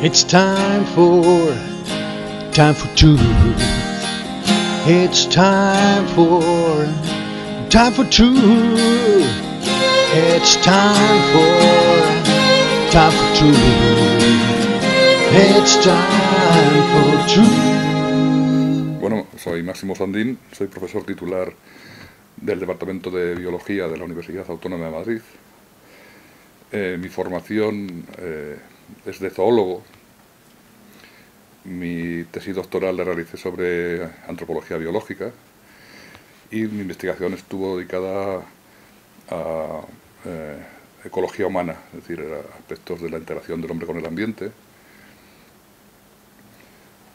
It's time for, time for truth. It's time for, time for truth. It's time for, time for truth. It's time for truth. Bueno, soy Máximo Sandín, soy profesor titular del Departamento de Biología de la Universidad Autónoma de Madrid. Eh, mi formación eh, es de zoólogo. Mi tesis doctoral la realicé sobre antropología biológica y mi investigación estuvo dedicada a eh, ecología humana, es decir, a aspectos de la interacción del hombre con el ambiente.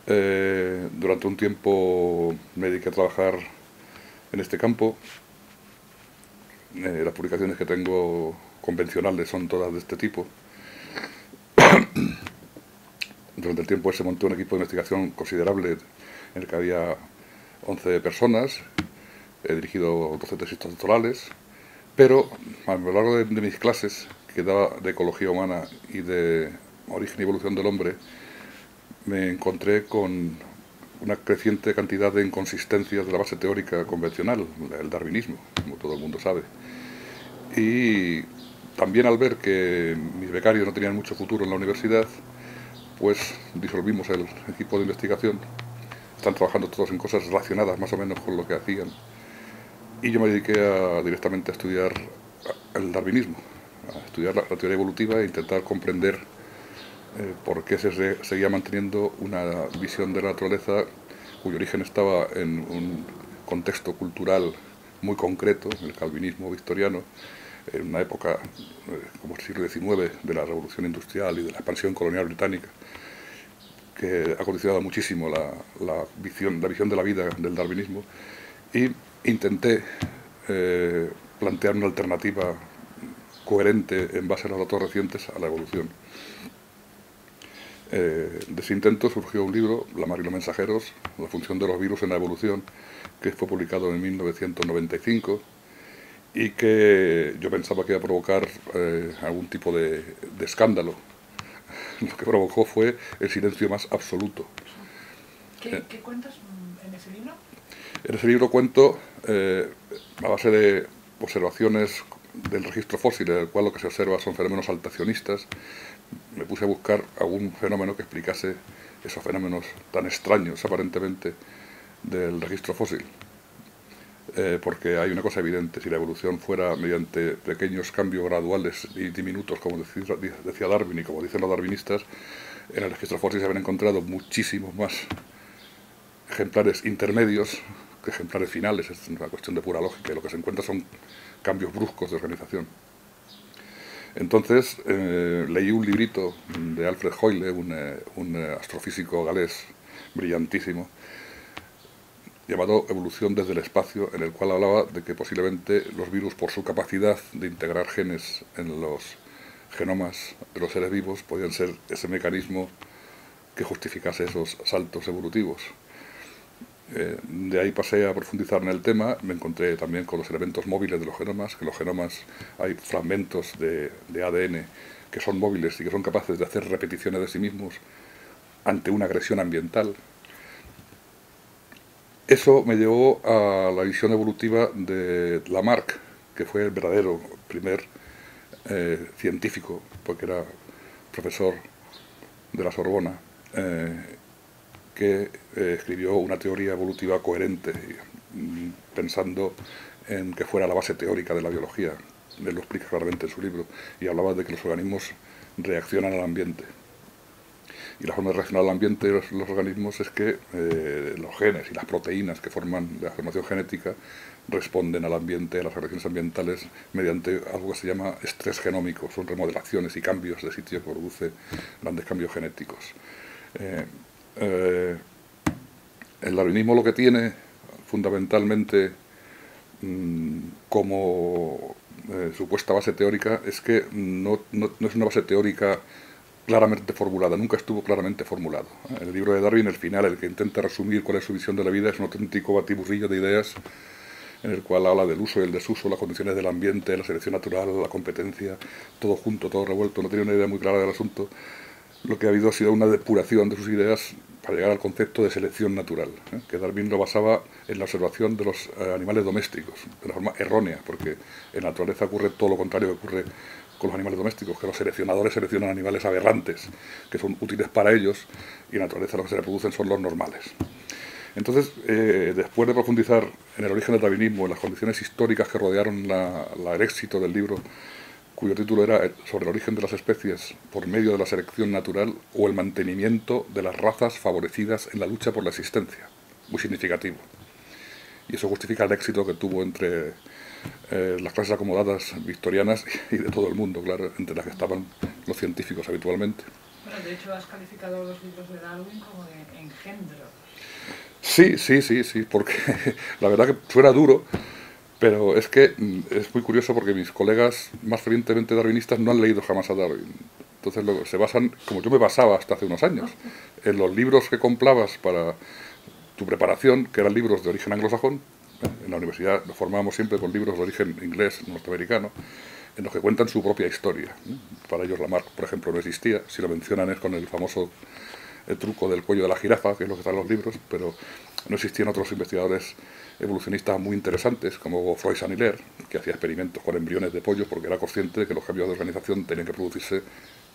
Eh, durante un tiempo me dediqué a trabajar en este campo. Eh, las publicaciones que tengo convencionales son todas de este tipo. Durante el tiempo se montó un equipo de investigación considerable en el que había 11 personas. He dirigido 12 tesis doctorales, pero a lo largo de, de mis clases, que daba de ecología humana y de origen y evolución del hombre, me encontré con una creciente cantidad de inconsistencias de la base teórica convencional, el darwinismo, como todo el mundo sabe. Y también al ver que mis becarios no tenían mucho futuro en la universidad, pues disolvimos el equipo de investigación. Están trabajando todos en cosas relacionadas más o menos con lo que hacían. Y yo me dediqué directamente a estudiar el darwinismo, a estudiar la, la teoría evolutiva e intentar comprender eh, por qué se seguía manteniendo una visión de la naturaleza cuyo origen estaba en un contexto cultural muy concreto, el calvinismo victoriano, en una época eh, como el siglo XIX de la revolución industrial y de la expansión colonial británica, que ha condicionado muchísimo la, visión, la visión de la vida del darwinismo, y intenté eh, plantear una alternativa coherente en base a los datos recientes a la evolución. Eh, de ese intento surgió un libro, La mar y los mensajeros, la función de los virus en la evolución, que fue publicado en 1995 y que yo pensaba que iba a provocar eh, algún tipo de, de, escándalo. Lo que provocó fue el silencio más absoluto. ¿Qué, eh, ¿qué cuentas en ese libro? En ese libro cuento, eh, a base de observaciones del registro fósil, en el cual lo que se observa son fenómenos altacionistas, me puse a buscar algún fenómeno que explicase esos fenómenos tan extraños aparentemente del registro fósil. Eh, porque hay una cosa evidente, si la evolución fuera mediante pequeños cambios graduales y diminutos, como decía, Darwin y como dicen los darwinistas, en el registro fósil se habían encontrado muchísimos más ejemplares intermedios que ejemplares finales, es una cuestión de pura lógica, y lo que se encuentra son cambios bruscos de organización. Entonces eh, leí un librito de Alfred Hoyle, un, eh, un astrofísico galés brillantísimo, llamado Evolución desde el espacio, en el cual hablaba de que posiblemente los virus, por su capacidad de integrar genes en los genomas de los seres vivos, podían ser ese mecanismo que justificase esos saltos evolutivos. Eh, de ahí pasé a profundizar en el tema, me encontré también con los elementos móviles de los genomas, que los genomas hay fragmentos de ADN que son móviles y que son capaces de hacer repeticiones de sí mismos ante una agresión ambiental. Eso me llevó a la visión evolutiva de Lamarck, que fue el verdadero primer eh, científico, porque era profesor de la Sorbona, eh, que eh, escribió una teoría evolutiva coherente, mm, pensando en que fuera la base teórica de la biología. Él lo explica claramente en su libro, y hablaba de que los organismos reaccionan al ambiente. Y la forma de reaccionar al ambiente de los, organismos es que eh, los genes y las proteínas que forman la formación genética responden al ambiente, a las reacciones ambientales, mediante algo que se llama estrés genómico. Son remodelaciones y cambios de sitio que produce grandes cambios genéticos. Eh, eh, el darwinismo lo que tiene fundamentalmente mmm, como eh, supuesta base teórica es que no, no, es una base teórica claramente formulada, nunca estuvo claramente formulado. El libro de Darwin, el final, el que intenta resumir cuál es su visión de la vida, es un auténtico batiburrillo de ideas en el cual habla del uso y el desuso, las condiciones del ambiente, la selección natural, la competencia, todo junto, todo revuelto, no tiene una idea muy clara del asunto lo que ha habido ha sido una depuración de sus ideas para llegar al concepto de selección natural, ¿eh? que Darwin lo basaba en la observación de los eh, animales domésticos, de una forma errónea, porque en naturaleza ocurre todo lo contrario que ocurre con los animales domésticos, que los seleccionadores seleccionan animales aberrantes, que son útiles para ellos, y en la naturaleza lo que se reproducen son los normales. Entonces, eh, después de profundizar en el origen del darwinismo, en las condiciones históricas que rodearon el éxito del libro, cuyo título era sobre el origen de las especies por medio de la selección natural o el mantenimiento de las razas favorecidas en la lucha por la existencia. Muy significativo. Y eso justifica el éxito que tuvo entre eh, las clases acomodadas victorianas y de todo el mundo, claro, entre las que estaban los científicos habitualmente. Bueno, de hecho has calificado los libros de Darwin como de engendro. Sí, sí, sí, sí, porque la verdad que fuera duro, pero es que mm, es muy curioso porque mis colegas más fervientemente darwinistas no han leído jamás a Darwin. Entonces se basan, como yo me basaba hasta hace unos años, en los libros que comprabas para tu preparación, que eran libros de origen anglosajón. En la universidad nos formábamos siempre con libros de origen inglés, norteamericano, en los que cuentan su propia historia. Para ellos Lamarck, por ejemplo, no existía. Si lo mencionan es con el famoso el truco del cuello de la jirafa, que es lo que está en los libros, pero no existían otros investigadores evolucionistas muy interesantes, como Freud Saniller, que hacía experimentos con embriones de pollo porque era consciente de que los cambios de organización tenían que producirse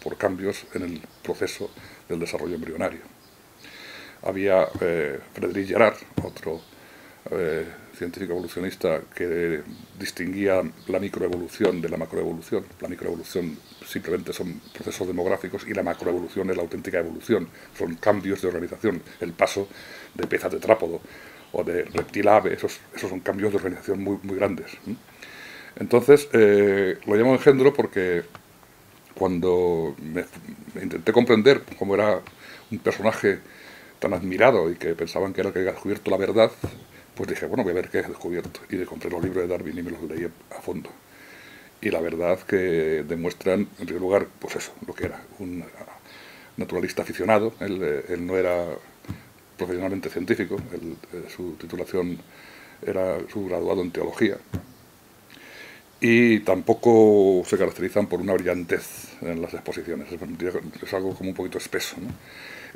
por cambios en el proceso del desarrollo embrionario. Había eh, Gerard, otro eh, científico evolucionista que distinguía la microevolución de la macroevolución. La microevolución simplemente son procesos demográficos y la macroevolución es la auténtica evolución, son cambios de organización, el paso de pez a tetrápodo o de reptil ave, esos, esos son cambios de organización muy, muy grandes. Entonces, eh, lo llamo engendro porque cuando me, intenté comprender cómo era un personaje tan admirado y que pensaban que era el que había descubierto la verdad, pues dije, bueno, voy a ver qué he descubierto. Y compré los libros de Darwin y me los leí a fondo. Y la verdad que demuestran, en primer lugar, pues eso, lo que era, un naturalista aficionado. Él, eh, él no era profesionalmente científico, eh, su titulación era su graduado en teología. Y tampoco se caracterizan por una brillantez en las exposiciones, es, algo como un poquito espeso. ¿no?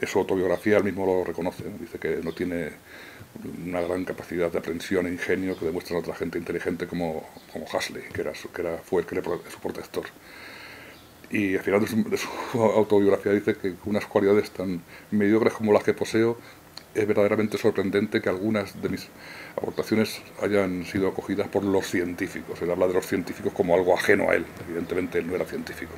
su autobiografía, él mismo lo reconoce, dice que no tiene una gran capacidad de aprensión e ingenio que demuestra otra gente inteligente como, como Hasley, que, era que era, fue el que le, su protector. Y al final de su, autobiografía dice que unas cualidades tan mediocres como las que poseo, es verdaderamente sorprendente que algunas de mis aportaciones hayan sido acogidas por los científicos. Él habla de los científicos como algo ajeno a él. Evidentemente él no era científico.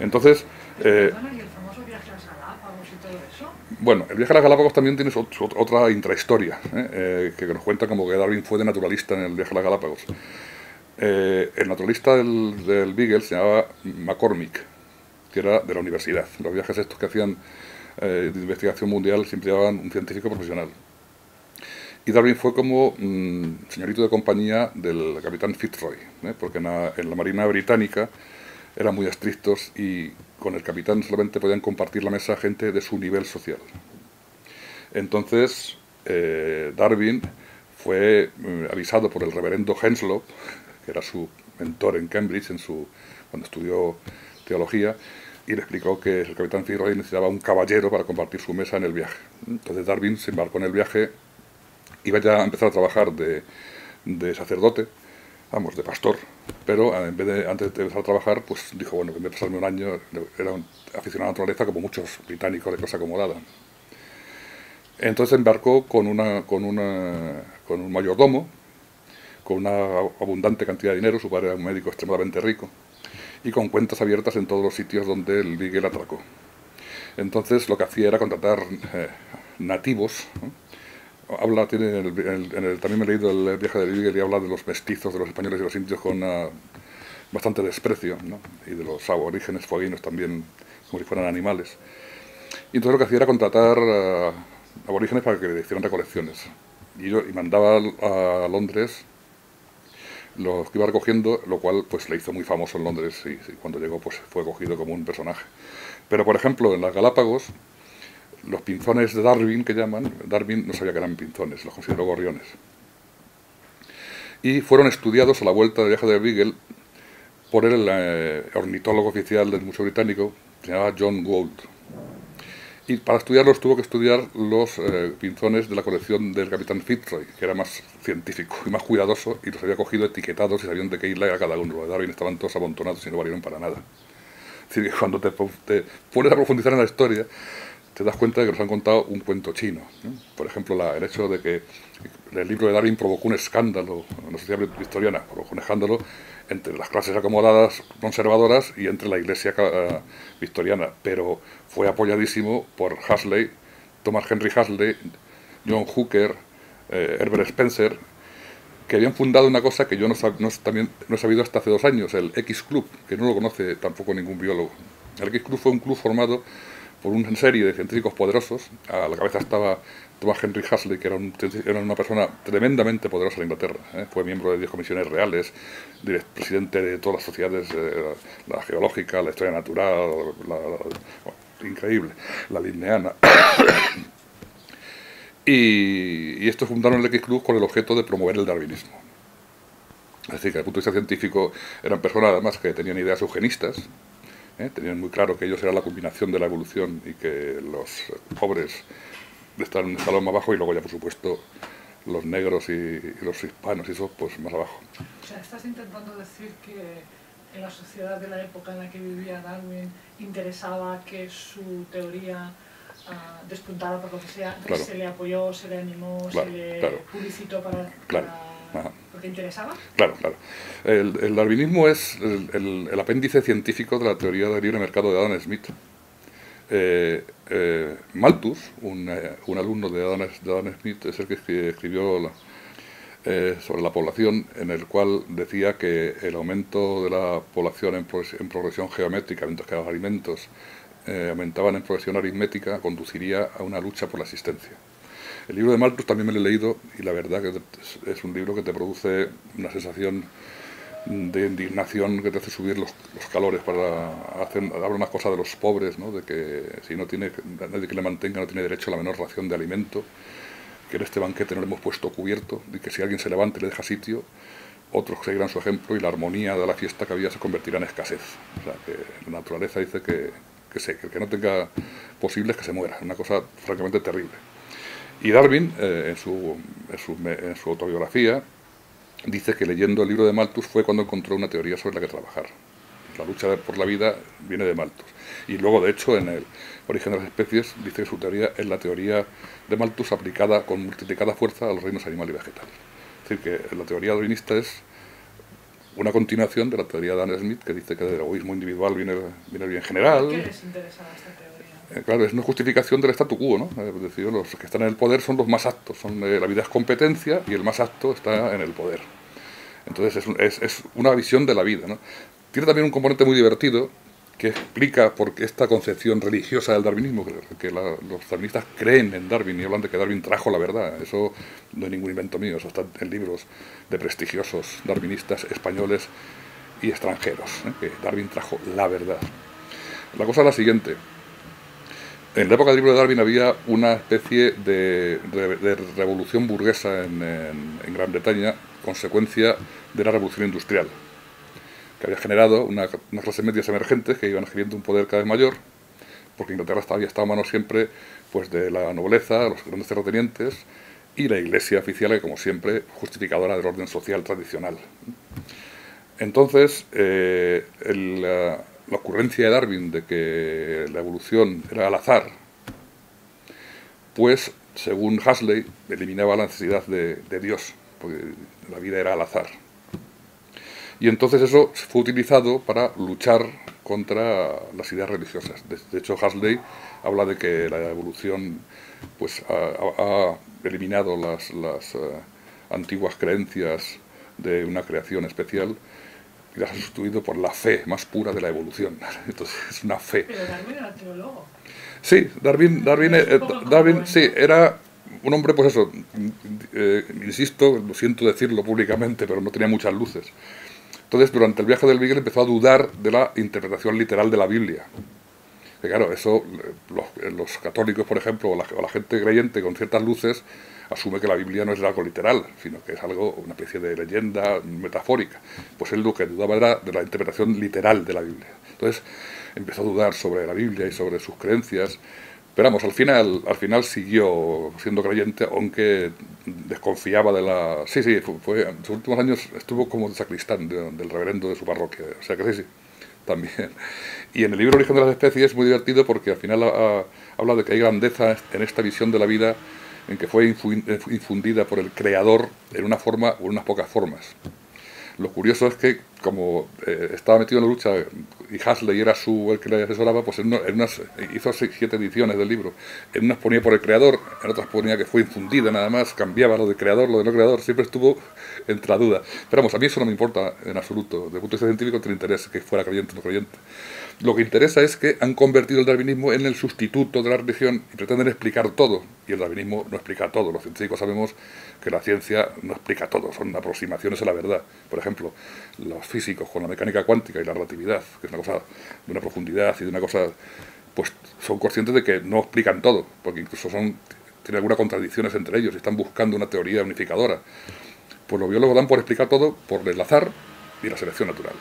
Entonces... Eh, ¿Y el famoso viaje a y todo eso? Bueno, el viaje a las Galápagos también tiene otra intrahistoria, ¿eh? Eh, que nos cuenta como que Darwin fue de naturalista en el viaje a las Galápagos. Eh, el naturalista del, Beagle se llamaba McCormick, que era de la universidad. Los viajes estos que hacían de investigación mundial siempre llevaban un científico profesional. Y Darwin fue como mm, señorito de compañía del capitán Fitzroy, porque en la Marina Británica eran muy estrictos y con el capitán solamente podían compartir la mesa gente de su nivel social. Entonces, eh, Darwin fue eh, avisado por el reverendo Henslow, que era su mentor en Cambridge en su, cuando estudió teología, y le explicó que el capitán Fitzroy necesitaba un caballero para compartir su mesa en el viaje. Entonces Darwin se embarcó en el viaje, iba ya a empezar a trabajar de, de sacerdote, vamos, de pastor, pero en vez de, antes de empezar a trabajar, pues dijo, bueno, en vez de pasarme un año, era aficionado a la naturaleza como muchos británicos de clase acomodada. Entonces embarcó con, una, con, un mayordomo, con una abundante cantidad de dinero, su padre era un médico extremadamente rico, y con cuentas abiertas en todos los sitios donde el Beagle atracó. Entonces lo que hacía era contratar eh, nativos, habla, tiene en el, también me he leído el viaje de Beagle y habla de los mestizos, de los españoles y los indios con bastante desprecio, ¿no? y de los aborígenes fueguinos también, como si fueran animales. Y entonces lo que hacía era contratar aborígenes para que le hicieran recolecciones. Y, yo, y mandaba a, Londres los que iba recogiendo, lo cual pues le hizo muy famoso en Londres y, y cuando llegó pues fue cogido como un personaje. Pero por ejemplo en las Galápagos los pinzones de Darwin, que llaman, Darwin no sabía que eran pinzones, los consideró gorriones. Y fueron estudiados a la vuelta del viaje de Beagle por el eh, ornitólogo oficial del Museo Británico, se llamaba John Gould. Y para estudiarlos tuvo que estudiar los eh, pinzones de la colección del capitán Fitzroy, que era más científico y más cuidadoso, y los había cogido etiquetados y sabían de qué isla era cada uno. Los de Darwin estaban todos amontonados y no valieron para nada. Es decir, que cuando te, te pones a profundizar en la historia, te das cuenta de que nos han contado un cuento chino. Por ejemplo, la, el hecho de que el libro de Darwin provocó un escándalo en la sociedad victoriana, provocó un escándalo entre las clases acomodadas conservadoras y entre la iglesia uh, victoriana, pero fue apoyadísimo por Huxley, Thomas Henry Huxley, John Hooker, eh, Herbert Spencer, que habían fundado una cosa que yo no, no, también, no he sabido hasta hace dos años, el X Club, que no lo conoce tampoco ningún biólogo. El X Club fue un club formado por una serie de científicos poderosos. A la cabeza estaba Thomas Henry Huxley, que era, una persona tremendamente poderosa en Inglaterra. ¿eh? Fue miembro de 10 comisiones reales, presidente de todas las sociedades, eh, la geológica, la historia natural, la, increíble, la lineana. y, y estos fundaron el X Club con el objeto de promover el darwinismo. Es decir, que desde el punto de vista científico eran personas además que tenían ideas eugenistas, ¿eh? tenían muy claro que ellos eran la combinación de la evolución y que los pobres están en un escalón más bajo y luego ya por supuesto los negros y, los hispanos y eso pues más abajo. O sea, estás intentando decir que en la sociedad de la época en la que vivía Darwin interesaba que su teoría uh, despuntara por lo que sea, se le apoyó, se le animó, se le publicitó para ¿Porque interesaba? Claro, claro. El, darwinismo es el, apéndice científico de la teoría del libre mercado de Adam Smith. Eh, eh, Malthus, un, eh, un, alumno de Adam, de Smith, es el que escribió sobre la población, en el cual decía que el aumento de la población en, en progresión geométrica, mientras que los alimentos aumentaban en progresión aritmética, conduciría a una lucha por la existencia. El libro de Malthus también me lo he leído y la verdad que es un libro que te produce una sensación de indignación que te hace subir los, calores para hacer, habla unas cosas de los pobres, ¿no? de que si no tiene nadie que le mantenga no tiene derecho a la menor ración de alimento, que en este banquete no le hemos puesto cubierto y que si alguien se levanta y le deja sitio, otros seguirán su ejemplo y la armonía de la fiesta que había se convertirá en escasez. O sea, que la naturaleza dice que, que, se, que no tenga posibles que se muera, una cosa francamente terrible. Y Darwin, eh, en, su, en, su, autobiografía, dice que leyendo el libro de Malthus fue cuando encontró una teoría sobre la que trabajar. La lucha por la vida viene de Malthus. Y luego, de hecho, en el origen de las especies, dice que su teoría es la teoría de Malthus aplicada con multiplicada fuerza a los reinos animal y vegetal. Es decir, que la teoría darwinista es una continuación de la teoría de Adam Smith, que dice que del egoísmo individual viene, el bien general. ¿Qué les interesa? Eh, claro, es una justificación del statu quo, ¿no? Es decir, los que están en el poder son los más aptos, eh, la vida es competencia y el más apto está en el poder. Entonces es, una visión de la vida, ¿no? Tiene también un componente muy divertido que explica por qué esta concepción religiosa del darwinismo, que, los darwinistas creen en Darwin y hablan de que Darwin trajo la verdad. Eso no es ningún invento mío, eso está en libros de prestigiosos darwinistas españoles y extranjeros, ¿eh? Darwin trajo la verdad. La cosa es la siguiente, en la época del libro de Darwin había una especie de, revolución burguesa en, Gran Bretaña, consecuencia de la revolución industrial, que había generado unas clases medias emergentes que iban adquiriendo un poder cada vez mayor, porque Inglaterra había estado a mano siempre pues, de la nobleza, los grandes terratenientes y la iglesia oficial, que como siempre, justificadora del orden social tradicional. Entonces, eh, el, la ocurrencia de Darwin de que la evolución era al azar, pues, según Huxley, eliminaba la necesidad de, Dios, porque la vida era al azar. Y entonces eso fue utilizado para luchar contra las ideas religiosas. De, hecho, Huxley habla de que la evolución pues, ha, eliminado las, eh, antiguas creencias de una creación especial y las ha sustituido por la fe más pura de la evolución. Entonces es una fe. Pero Darwin era teólogo. Sí, Darwin, Darwin, eh, Darwin sí, era un hombre, pues eso, eh, insisto, lo siento decirlo públicamente, pero no tenía muchas luces. Entonces, durante el viaje del Beagle empezó a dudar de la interpretación literal de la Biblia. Que claro, eso, los, los católicos, por ejemplo, o la, o la gente creyente con ciertas luces, asume que la Biblia no es algo literal, sino que es algo, una especie de leyenda metafórica. Pues él lo que dudaba era de la interpretación literal de la Biblia. Entonces empezó a dudar sobre la Biblia y sobre sus creencias. Pero vamos, al final, al final siguió siendo creyente, aunque desconfiaba de la... Sí, sí, fue, en sus últimos años estuvo como de sacristán del reverendo de su parroquia. O sea que sí, sí, también. Y en el libro Origen de las Especies es muy divertido porque al final habla de que hay grandeza en esta visión de la vida en que fue infundida por el creador en una forma o en unas pocas formas. Lo curioso es que, como eh, estaba metido en la lucha y Hasley era su, el que le asesoraba, pues en, unas, hizo siete ediciones del libro. En unas ponía por el creador, en otras ponía que fue infundida nada más, cambiaba lo de creador, lo de no creador, siempre estuvo entre la duda. Pero vamos, a mí eso no me importa en absoluto. Desde el punto de vista científico, tiene interés que fuera creyente o no creyente. Lo que interesa es que han convertido el darwinismo en el sustituto de la religión y pretenden explicar todo. Y el darwinismo no explica todo. Los científicos sabemos que la ciencia no explica todo, son aproximaciones a la verdad. Por ejemplo, los físicos con la mecánica cuántica y la relatividad, que es una cosa de una profundidad y de una cosa, pues son conscientes de que no explican todo, porque incluso son tienen algunas contradicciones entre ellos y están buscando una teoría unificadora. Pues los biólogos dan por explicar todo por el azar y la selección natural.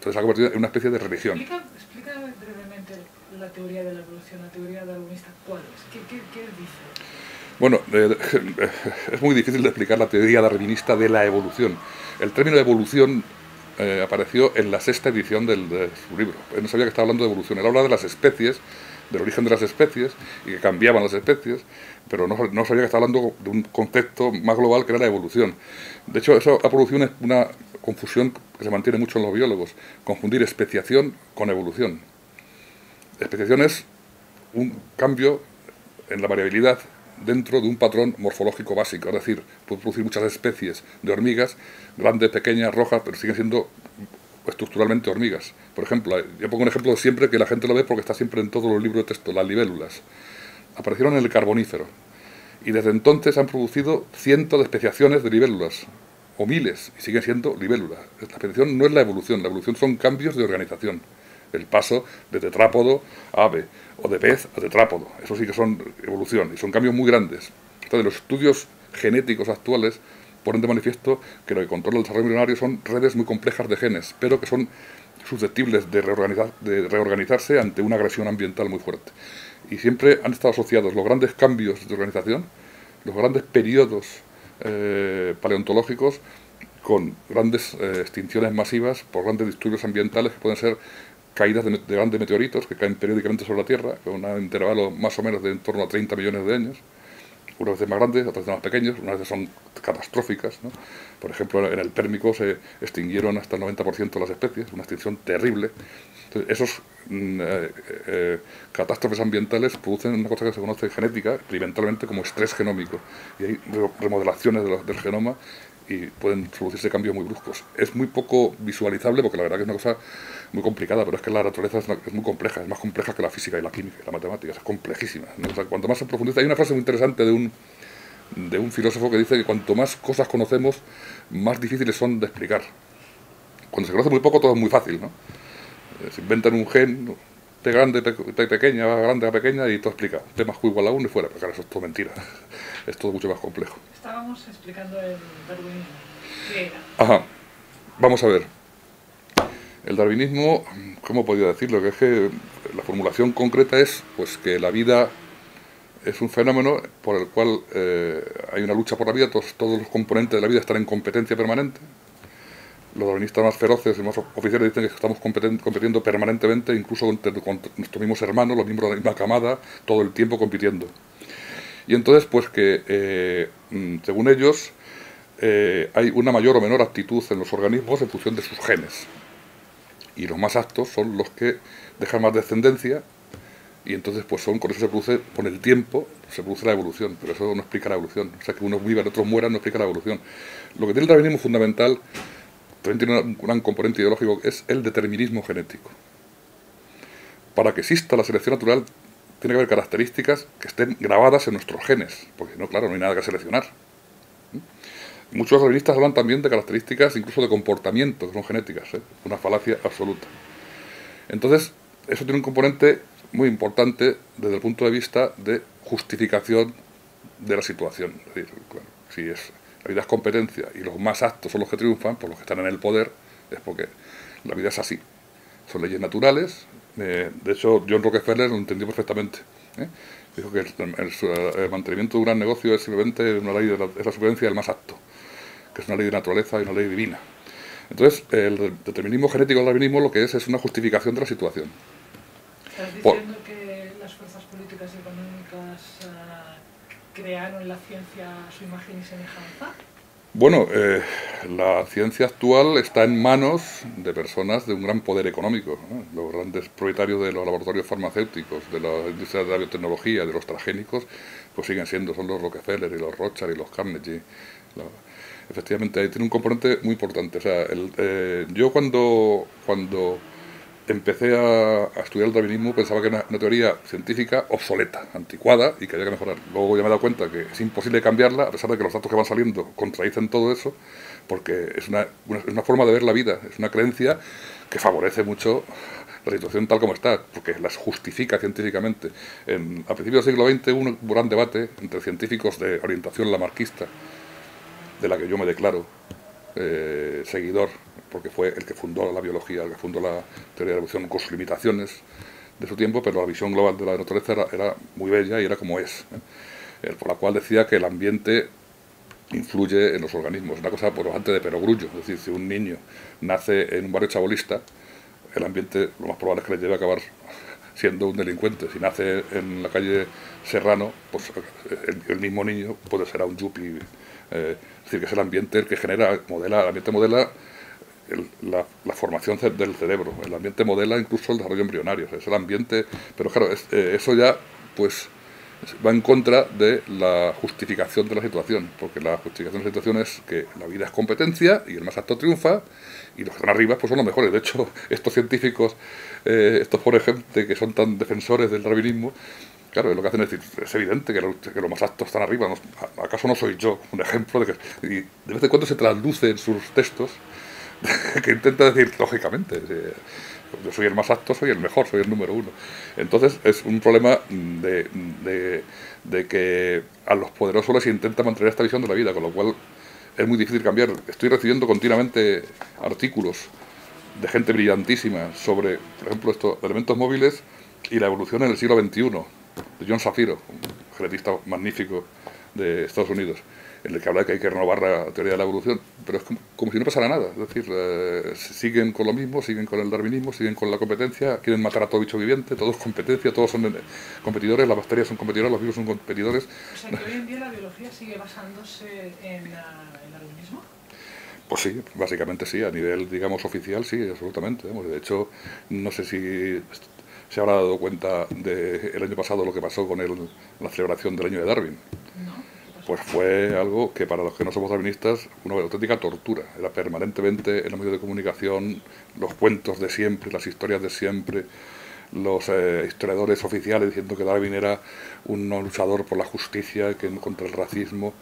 Entonces se ha convertido en una especie de religión. Explica, brevemente la teoría de la evolución, la teoría darwinista, ¿cuál es? ¿Qué, qué, dice? Bueno, eh, es muy difícil de explicar la teoría darwinista de la evolución. El término evolución eh, apareció en la sexta edición del, de su libro. Él no sabía que estaba hablando de evolución. Él habla de las especies, del origen de las especies y que cambiaban las especies, pero no, no sabía que estaba hablando de un concepto más global que era la evolución. De hecho, eso, evolución es una confusión que se mantiene mucho en los biólogos, confundir especiación con evolución. Especiación es un cambio en la variabilidad dentro de un patrón morfológico básico, es decir, puede producir muchas especies de hormigas, grandes, pequeñas, rojas, pero siguen siendo estructuralmente hormigas. Por ejemplo, yo pongo un ejemplo siempre que la gente lo ve porque está siempre en todos los libros de texto, las libélulas. Aparecieron en el carbonífero y desde entonces han producido cientos de especiaciones de libélulas o miles, y siguen siendo libélulas. La expedición no es la evolución, la evolución son cambios de organización. El paso de tetrápodo a ave, o de pez a tetrápodo. Eso sí que son evolución, y son cambios muy grandes. Entonces, los estudios genéticos actuales ponen de manifiesto que lo que controla el desarrollo embrionario son redes muy complejas de genes, pero que son susceptibles de, reorganizar, de reorganizarse ante una agresión ambiental muy fuerte. Y siempre han estado asociados los grandes cambios de organización, los grandes periodos eh, paleontológicos con grandes eh, extinciones masivas por grandes disturbios ambientales que pueden ser caídas de, grandes meteoritos que caen periódicamente sobre la Tierra, con un intervalo más o menos de en torno a 30 millones de años, unas veces más grandes, otras veces más pequeños, unas veces son catastróficas. Por ejemplo, en el Pérmico se extinguieron hasta el 90% de las especies, una extinción terrible. Entonces, esos mm, eh, eh, catástrofes ambientales producen una cosa que se conoce genética, experimentalmente como estrés genómico. Y hay remodelaciones del genoma y pueden producirse cambios muy bruscos. Es muy poco visualizable porque la verdad que es una cosa muy complicada, pero es que la naturaleza es, muy compleja, es más compleja que la física y la química y la matemática, es complejísima. cuanto más se profundiza, hay una frase muy interesante de un, de un filósofo que dice que cuanto más cosas conocemos, más difíciles son de explicar. Cuando se conoce muy poco, todo es muy fácil, ¿no? Eh, se inventan un gen, T grande, T pequeña, grande, A pequeña, y todo explica. T más Q igual a 1 y fuera. Pero claro, eso es todo mentira. Es todo mucho más complejo. Estábamos explicando el darwinismo. ¿Qué era? Ajá. Vamos a ver. El darwinismo, ¿cómo podría decirlo? Que es que la formulación concreta es pues que la vida es un fenómeno por el cual eh, hay una lucha por la vida, todos, todos los componentes de la vida están en competencia permanente, los darwinistas más feroces y más oficiales dicen que estamos compitiendo permanentemente, incluso con, nuestros mismos hermanos, los miembros de la misma camada, todo el tiempo compitiendo. Y entonces, pues que, eh, mm, según ellos, eh, hay una mayor o menor actitud en los organismos en función de sus genes. Y los más aptos son los que dejan más descendencia, y entonces, pues son, con eso se produce, con el tiempo, se produce la evolución, pero eso no explica la evolución. O sea, que unos vivan, otros mueran, no explica la evolución. Lo que tiene el darwinismo fundamental también tiene un gran componente ideológico, es el determinismo genético. Para que exista la selección natural, tiene que haber características que estén grabadas en nuestros genes, porque no, claro, no hay nada que seleccionar. ¿Mm? Muchos revistas hablan también de características, incluso de comportamiento, que son genéticas, ¿eh? una falacia absoluta. Entonces, eso tiene un componente muy importante desde el punto de vista de justificación de la situación. Es decir, si es la vida es competencia y los más aptos son los que triunfan, por los que están en el poder, es porque la vida es así. son leyes naturales. de hecho, John Rockefeller lo entendió perfectamente. Dijo que el, mantenimiento de un gran negocio es simplemente una ley de la, es la supervivencia del más apto, que es una ley de naturaleza y una ley divina. Entonces, el determinismo genético del darwinismo lo que es es una justificación de la situación. ¿Estás diciendo que las fuerzas políticas y económicas uh, crearon la ciencia su imagen y semejanza? Bueno, eh, la ciencia actual está en manos de personas de un gran poder económico. Los grandes propietarios de los laboratorios farmacéuticos, de la industria de la biotecnología, de los transgénicos, pues siguen siendo, son los Rockefeller y los Rothschild y los Carnegie. efectivamente, ahí tiene un componente muy importante. O sea, el, eh, yo cuando, cuando empecé a, estudiar el darwinismo pensaba que era una, teoría científica obsoleta, anticuada y que había que mejorar. Luego ya me he dado cuenta que es imposible cambiarla, a pesar de que los datos que van saliendo contradicen todo eso, porque es una, forma de ver la vida, es una creencia que favorece mucho la situación tal como está, porque las justifica científicamente. En, a principios del siglo XX hubo un gran debate entre científicos de orientación lamarquista, de la que yo me declaro eh, seguidor porque fue el que fundó la biología, el que fundó la teoría de la evolución con sus limitaciones de su tiempo, pero la visión global de la naturaleza era, muy bella y era como es, ¿eh? por la cual decía que el ambiente influye en los organismos, una cosa por bastante de perogrullo, es decir, si un niño nace en un barrio chabolista, el ambiente lo más probable es que le lleve a acabar siendo un delincuente. Si nace en la calle Serrano, pues el, mismo niño puede ser un yuppie. Eh, es decir, que es el ambiente el que genera, modela, el ambiente modela la, formación del cerebro. El ambiente modela incluso el desarrollo embrionario. Es el ambiente, pero claro, eh, eso ya pues va en contra de la justificación de la situación, porque la justificación de la situación es que la vida es competencia y el más alto triunfa y los que están arriba pues son los mejores. De hecho, estos científicos, eh, estos por ejemplo, que son tan defensores del darwinismo, Claro, lo que hacen es decir, evidente que, los más altos están arriba. ¿Acaso no soy yo un ejemplo de que y de vez en cuando se trasluce en sus textos que intenta decir lógicamente, yo soy el más apto, soy el mejor, soy el número uno. Entonces es un problema de, de, que a los poderosos les intenta mantener esta visión de la vida, con lo cual es muy difícil cambiar. Estoy recibiendo continuamente artículos de gente brillantísima sobre, por ejemplo, estos elementos móviles y la evolución en el siglo XXI, de John Safiro, un genetista magnífico de Estados Unidos en el que habla de que hay que renovar la teoría de la evolución, pero es como, si no pasara nada. Es decir, eh, siguen con lo mismo, siguen con el darwinismo, siguen con la competencia, quieren matar a todo bicho viviente, todos competencia, todos son competidores, las bacterias son competidoras, los virus son competidores. O sea, que hoy en día la biología sigue basándose en el darwinismo. Pues sí, básicamente sí, a nivel, digamos, oficial sí, absolutamente. De hecho, no sé si se habrá dado cuenta del el año pasado lo que pasó con el, la celebración del año de Darwin pues fue algo que para los que no somos darwinistas, una auténtica tortura. Era permanentemente en los medios de comunicación los cuentos de siempre, las historias de siempre, los eh, historiadores oficiales diciendo que Darwin era un luchador por la justicia, que contra el racismo.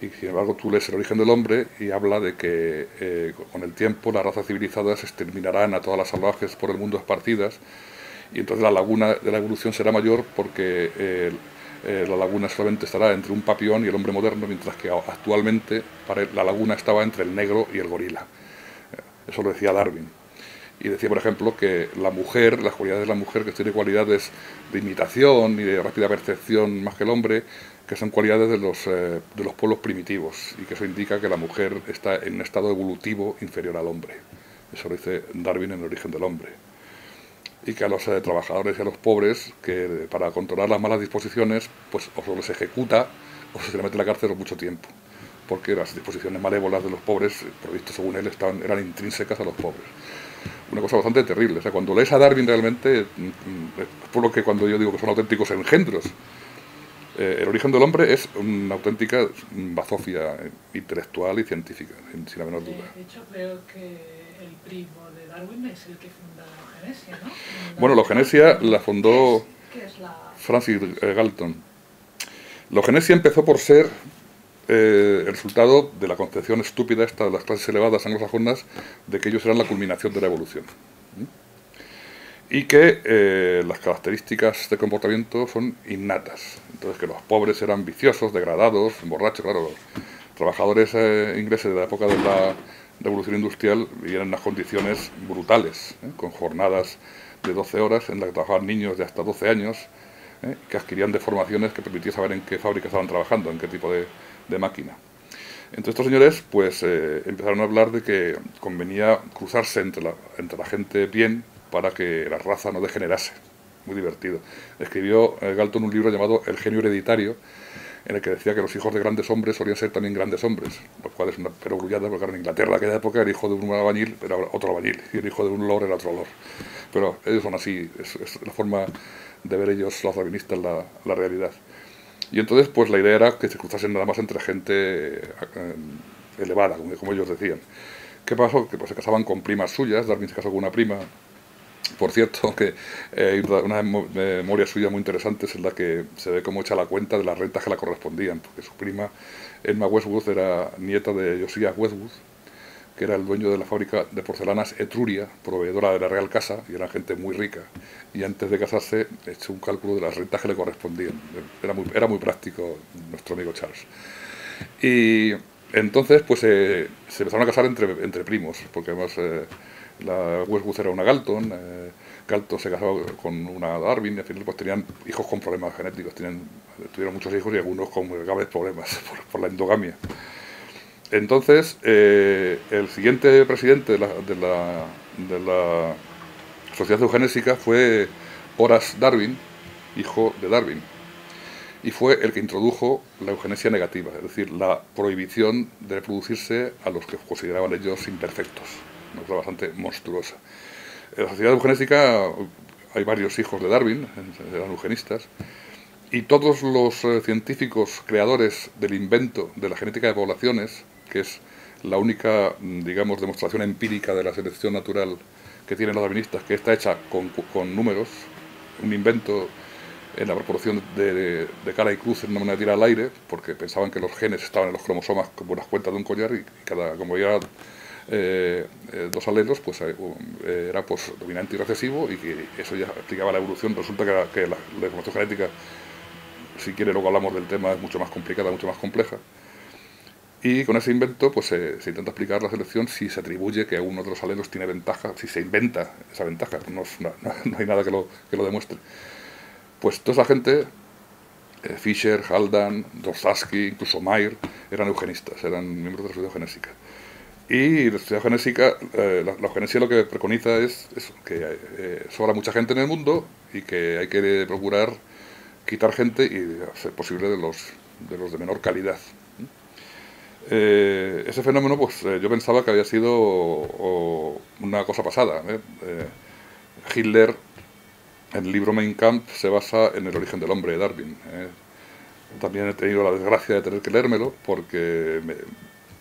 Y sin embargo tú lees el origen del hombre y habla de que eh, con el tiempo las razas civilizadas exterminarán a todas las salvajes por el mundo esparcidas y entonces la laguna de la evolución será mayor porque eh, eh, la laguna solamente estará entre un papión y el hombre moderno, mientras que actualmente la laguna estaba entre el negro y el gorila. Eh, eso lo decía Darwin. Y decía, por ejemplo, que la mujer, las cualidades de la mujer, que tiene cualidades de imitación y de rápida percepción más que el hombre, que son cualidades de los, eh, de los pueblos primitivos, y que eso indica que la mujer está en un estado evolutivo inferior al hombre. Eso lo dice Darwin en el origen del hombre y que a los eh, trabajadores y a los pobres, que para controlar las malas disposiciones, pues o se les ejecuta o se les mete en la cárcel mucho tiempo, porque las disposiciones malévolas de los pobres, por visto según él, estaban, eran intrínsecas a los pobres. Una cosa bastante terrible. O sea, cuando lees a Darwin realmente, mm, mm, es por lo que cuando yo digo que son auténticos engendros, eh, el origen del hombre es una auténtica bazofia intelectual y científica, sin, la menor duda. De hecho, creo que el primo de Darwin es el que bueno, la la fundó Francis eh, Galton. La empezó por ser eh, el resultado de la concepción estúpida esta de las clases elevadas anglosajonas de que ellos eran la culminación de la evolución. Y que eh, las características de comportamiento son innatas. Entonces que los pobres eran viciosos, degradados, borrachos, claro, los trabajadores ingleses de la época de la revolución industrial vivían en unas condiciones brutales, ¿eh? con jornadas de 12 horas en las que trabajaban niños de hasta 12 años, ¿eh? que adquirían deformaciones que permitían saber en qué fábrica estaban trabajando, en qué tipo de, máquina. Entonces estos señores pues eh, empezaron a hablar de que convenía cruzarse entre la, entre la gente bien para que la raza no degenerase. Muy divertido. Escribió Galton un libro llamado El genio hereditario, en el que decía que los hijos de grandes hombres solían ser también grandes hombres, lo cual es una perogrullada, porque en Inglaterra en aquella época el hijo de un albañil era otro albañil, y el hijo de un lord era otro lord. Pero ellos son así, es, la forma de ver ellos, los darwinistas, la, la, realidad. Y entonces, pues la idea era que se cruzasen nada más entre gente eh, elevada, como, ellos decían. ¿Qué pasó? Que pues, se casaban con primas suyas, Darwin se casó con una prima, por cierto, que eh, una memoria suya muy interesante es en la que se ve cómo echa la cuenta de las rentas que la correspondían, porque su prima Emma Westwood era nieta de Josiah Westwood, que era el dueño de la fábrica de porcelanas Etruria, proveedora de la Real Casa, y era gente muy rica. Y antes de casarse, echó un cálculo de las rentas que le correspondían. Era muy, era muy práctico nuestro amigo Charles. Y entonces, pues eh, se empezaron a casar entre, entre primos, porque además eh, la Westwood era una Galton, eh, Galton se casó con una Darwin, y al final pues tenían hijos con problemas genéticos, tienen, tuvieron muchos hijos y algunos con graves problemas por, la endogamia. Entonces, eh, el siguiente presidente de la Sociedad Eugenésica fue Horace Darwin, hijo de Darwin, y fue el que introdujo la eugenesia negativa, es decir, la prohibición de reproducirse a los que consideraban ellos imperfectos una cosa bastante monstruosa. En la sociedad eugenética hay varios hijos de Darwin, eran eugenistas, y todos los eh, científicos creadores del invento de la genética de poblaciones, que es la única, mm, digamos, demostración empírica de la selección natural que tienen los darwinistas, que está hecha con, con números, un invento en la proporción de, cara y cruz en una manera de tirar al aire, porque pensaban que los genes estaban en los cromosomas como las cuentas de un collar y cada, como ya eh, eh, dos alelos, pues eh, era pues, dominante y recesivo y que eso ya explicaba la evolución. Resulta que, la, información genética, si quiere luego hablamos del tema, es mucho más complicada, mucho más compleja. Y con ese invento pues se intenta explicar la selección si se atribuye que uno de los alelos tiene ventaja, si se inventa esa ventaja, no, hay nada que lo, que lo demuestre. Pues toda esa gente, Fischer, Haldan, Dorsaski, incluso Mayer, eran eugenistas, eran miembros de la sociedad genésica. Y la sociedad genésica, eh, lo que preconiza es, que eh, sobra mucha gente en el mundo y que hay que procurar quitar gente y hacer posible de los de, los de menor calidad. Eh, ese fenómeno, pues yo pensaba que había sido una cosa pasada. Hitler, en el libro Mein Kampf, se basa en el origen del hombre de Darwin. También he tenido la desgracia de tener que leérmelo porque me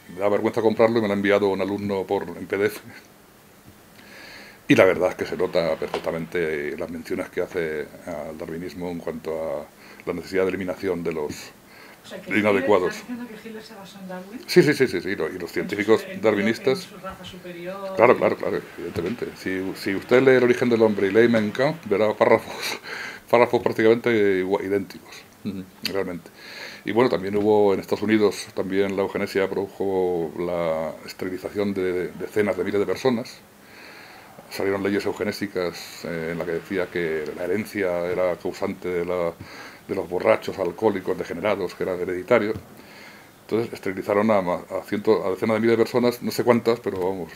da vergüenza comprarlo y me lo ha enviado un alumno por, en PDF. Y la verdad es que se nota perfectamente las menciones que hace al darwinismo en cuanto a la necesidad de eliminación de los inadecuados. que Hitler se basó en Darwin? Sí, sí, sí, sí, sí, y los científicos darwinistas. su raza superior, claro, claro, claro, evidentemente. Si, si usted lee El origen del hombre y lee Mein Kampf, verá párrafos, párrafos prácticamente idénticos, realmente. Y bueno, también hubo en Estados Unidos, también la eugenesia produjo la esterilización de decenas de miles de personas. Salieron leyes eugenésicas eh, en la que decía que la herencia era causante de, los borrachos, alcohólicos, degenerados, que era hereditario. Entonces esterilizaron a, a, a, decenas de miles de personas, no sé cuántas, pero vamos,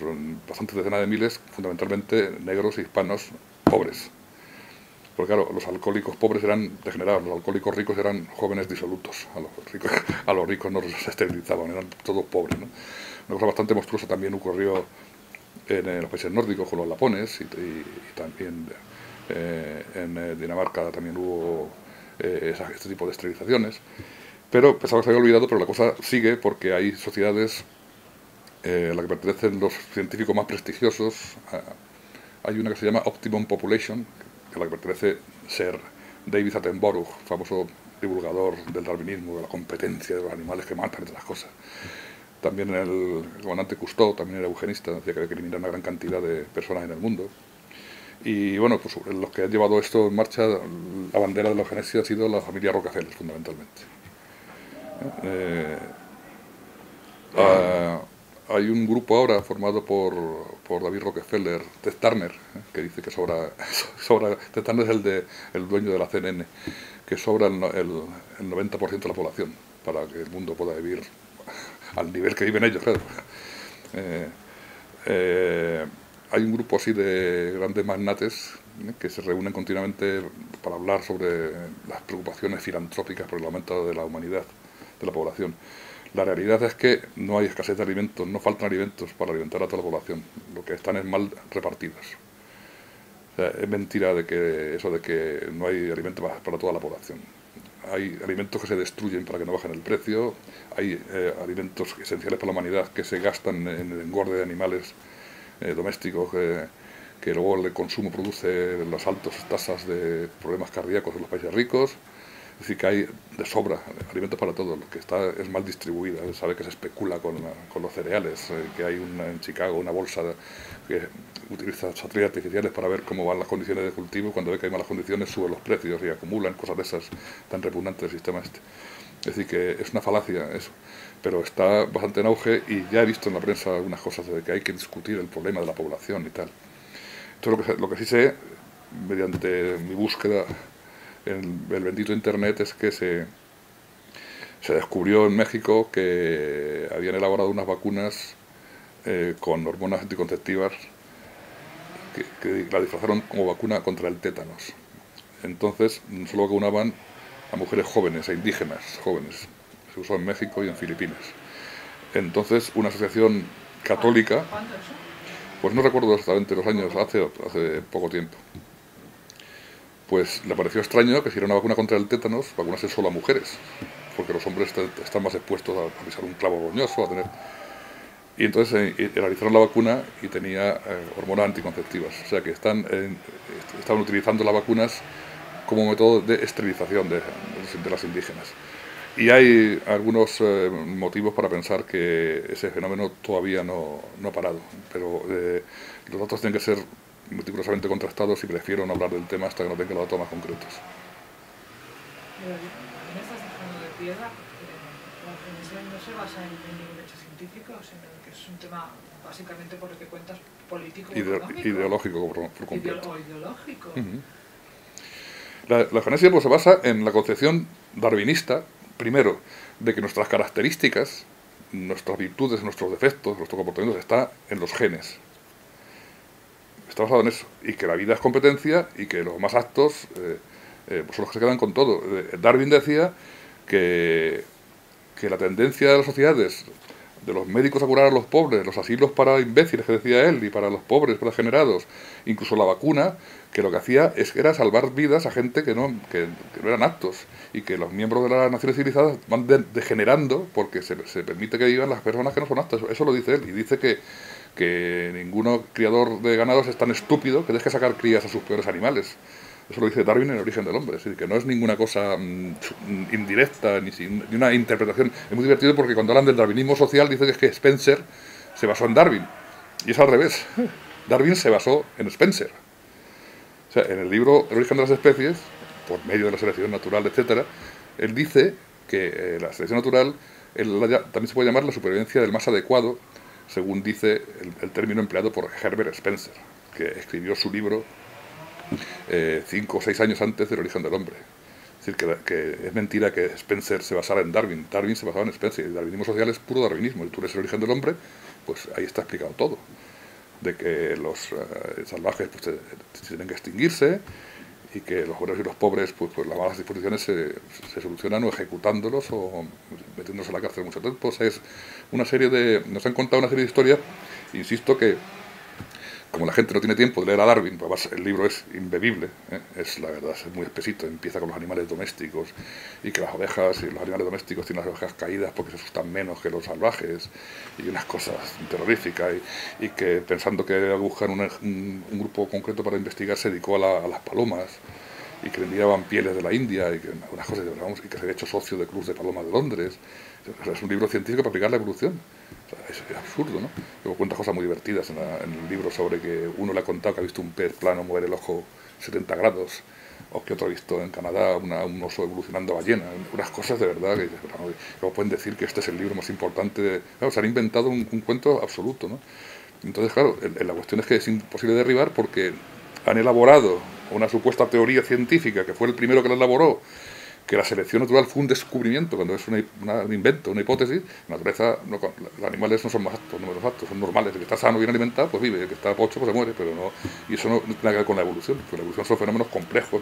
bastantes decenas de miles, fundamentalmente negros e hispanos pobres. Porque claro, los alcohólicos pobres eran degenerados, los alcohólicos ricos eran jóvenes disolutos. A los ricos, a los ricos no los esterilizaban, eran todos pobres. ¿no? Una cosa bastante monstruosa también ocurrió en, los países nórdicos con los lapones y, también eh, en eh, Dinamarca también hubo eh, este tipo de esterilizaciones. Pero pensaba que se había olvidado, pero la cosa sigue porque hay sociedades a las que pertenecen los científicos más prestigiosos. hay una que se llama Optimum Population, a la que pertenece ser David Attenborough, famoso divulgador del darwinismo, de la competencia de los animales que matan, entre las cosas. También el, comandante Cousteau, también era eugenista, decía que había que eliminar una gran cantidad de personas en el mundo. Y bueno, pues los que han llevado esto en marcha, la bandera de la eugenesia ha sido la familia Rockefeller, fundamentalmente. Eh, hay un grupo ahora formado por, por David Rockefeller, Ted Turner, ¿eh? que dice que sobra, sobra Ted Turner es el, de, el dueño de la CNN, que sobra el, el, 90% de la población para que el mundo pueda vivir al nivel que viven ellos. Eh, eh, hay un grupo así de grandes magnates que se reúnen continuamente para hablar sobre las preocupaciones filantrópicas por el aumento de la humanidad, de la población. La realidad es que no hay escasez de alimentos, no faltan alimentos para alimentar a toda la población. Lo que están es mal repartidos. es mentira de que eso de que no hay alimentos para toda la población. Hay alimentos que se destruyen para que no bajen el precio, hay eh, alimentos esenciales para la humanidad que se gastan en el engorde de animales eh, domésticos que luego el consumo produce las altas tasas de problemas cardíacos en los países ricos. Es decir, que hay de sobra alimentos para todos, lo que está es mal distribuida. Sabe que se especula con, con los cereales, eh, que hay una, en Chicago una bolsa que utiliza satélites artificiales para ver cómo van las condiciones de cultivo. Cuando ve que hay malas condiciones, sube los precios y acumulan cosas de esas tan repugnantes del sistema este. Es decir, que es una falacia eso, pero está bastante en auge y ya he visto en la prensa algunas cosas de que hay que discutir el problema de la población y tal. Esto lo que, lo que sí sé, mediante mi búsqueda el bendito Internet, es que se, se descubrió en México que habían elaborado unas vacunas eh, con hormonas anticonceptivas que, que, la disfrazaron como vacuna contra el tétanos. Entonces, solo vacunaban a mujeres jóvenes, a indígenas jóvenes. Se usó en México y en Filipinas. Entonces, una asociación católica... Pues no recuerdo exactamente los años, hace, hace poco tiempo. Pues le pareció extraño que si era una vacuna contra el tétanos, vacunase solo a mujeres, porque los hombres están más expuestos a pisar un clavo roñoso, a tener... Y entonces eh, realizaron la vacuna y tenía eh, hormonas anticonceptivas. O sea que están, estaban utilizando las vacunas como método de esterilización de, de las indígenas. Y hay algunos eh, motivos para pensar que ese fenómeno todavía no, no ha parado, pero eh, los datos tienen que ser meticulosamente contrastados y prefiero no hablar del tema hasta que no tenga los datos más concretos. ¿En estás dejando de piedra? La definición no se basa en ningún hecho científico, sino que es un tema básicamente por el que cuentas político Ide ideológico por, por completo. o ideológico. Uh -huh. La, la genesia pues, se basa en la concepción darwinista primero, de que nuestras características, nuestras virtudes, nuestros defectos, nuestros comportamientos está en los genes. Está basado en eso. Y que la vida es competencia y que los más aptos eh, eh, son los que se quedan con todo. Eh, Darwin decía que, que la tendencia de las sociedades, de los médicos a curar a los pobres, los asilos para imbéciles que decía él y para los pobres, para degenerados, incluso la vacuna, que lo que hacía es, era salvar vidas a gente que no, que, que no eran aptos y que los miembros de las naciones civilizadas van de, degenerando porque se, se, permite que vivan las personas que no son aptas. Eso lo dice él y dice que, que ninguno criador de ganados es tan estúpido que deje sacar crías a sus peores animales. Eso lo dice Darwin en el origen del hombre, es decir, que no es ninguna cosa mmm, indirecta ni, ni, una interpretación. Es muy divertido porque cuando hablan del darwinismo social dice que es que Spencer se basó en Darwin. Y es al revés. Darwin se basó en Spencer. O sea, en el libro El origen de las especies, por medio de la selección natural, etcétera, él dice que eh, la selección natural él la, también se puede llamar la supervivencia del más adecuado, según dice el, término empleado por Herbert Spencer, que escribió su libro eh, cinco o seis años antes del origen del hombre. Es decir, que, es mentira que Spencer se basara en Darwin. Darwin se basaba en Spencer. El darwinismo social es puro darwinismo. Y tú eres el origen del hombre, pues ahí está explicado todo. De que los uh, salvajes pues, tienen que extinguirse y que los buenos y los pobres, pues, pues las malas disposiciones se, se, solucionan o ejecutándolos o metiéndose en la cárcel mucho tiempo. Pues es una serie de... Nos han contado una serie de historias, insisto, que como la gente no tiene tiempo de leer a Darwin, pues el libro es imbebible, ¿eh? es la verdad, es muy espesito, empieza con los animales domésticos y que las ovejas y los animales domésticos tienen las ovejas caídas porque se asustan menos que los salvajes y unas cosas terroríficas y, que pensando que buscar un, un, un, grupo concreto para investigar se dedicó a, la, las palomas y que enviaban pieles de la India y que unas cosas, y que se había hecho socio de Cruz de Paloma de Londres. Es un libro científico para aplicar la evolución. Es, absurdo, ¿no? Luego cuenta cosas muy divertidas en, la, en, el libro sobre que uno le ha contado que ha visto un pez plano mover el ojo 70 grados o que otro ha visto en Canadá un oso evolucionando ballena, unas cosas de verdad que no, pueden decir que este es el libro más importante. De, claro, se han inventado un, cuento absoluto, ¿no? Entonces, claro, la cuestión es que es imposible derribar porque han elaborado una supuesta teoría científica que fue el primero que la elaboró que la selección natural fue un descubrimiento, cuando es un invento, una hipótesis, la naturaleza, no, los animales no son más aptos, no menos aptos, son normales. El que está sano, bien alimentado, pues vive, el que está pocho, pues se muere, pero no. Y eso no, tiene nada que ver con la evolución, porque la evolución son fenómenos complejos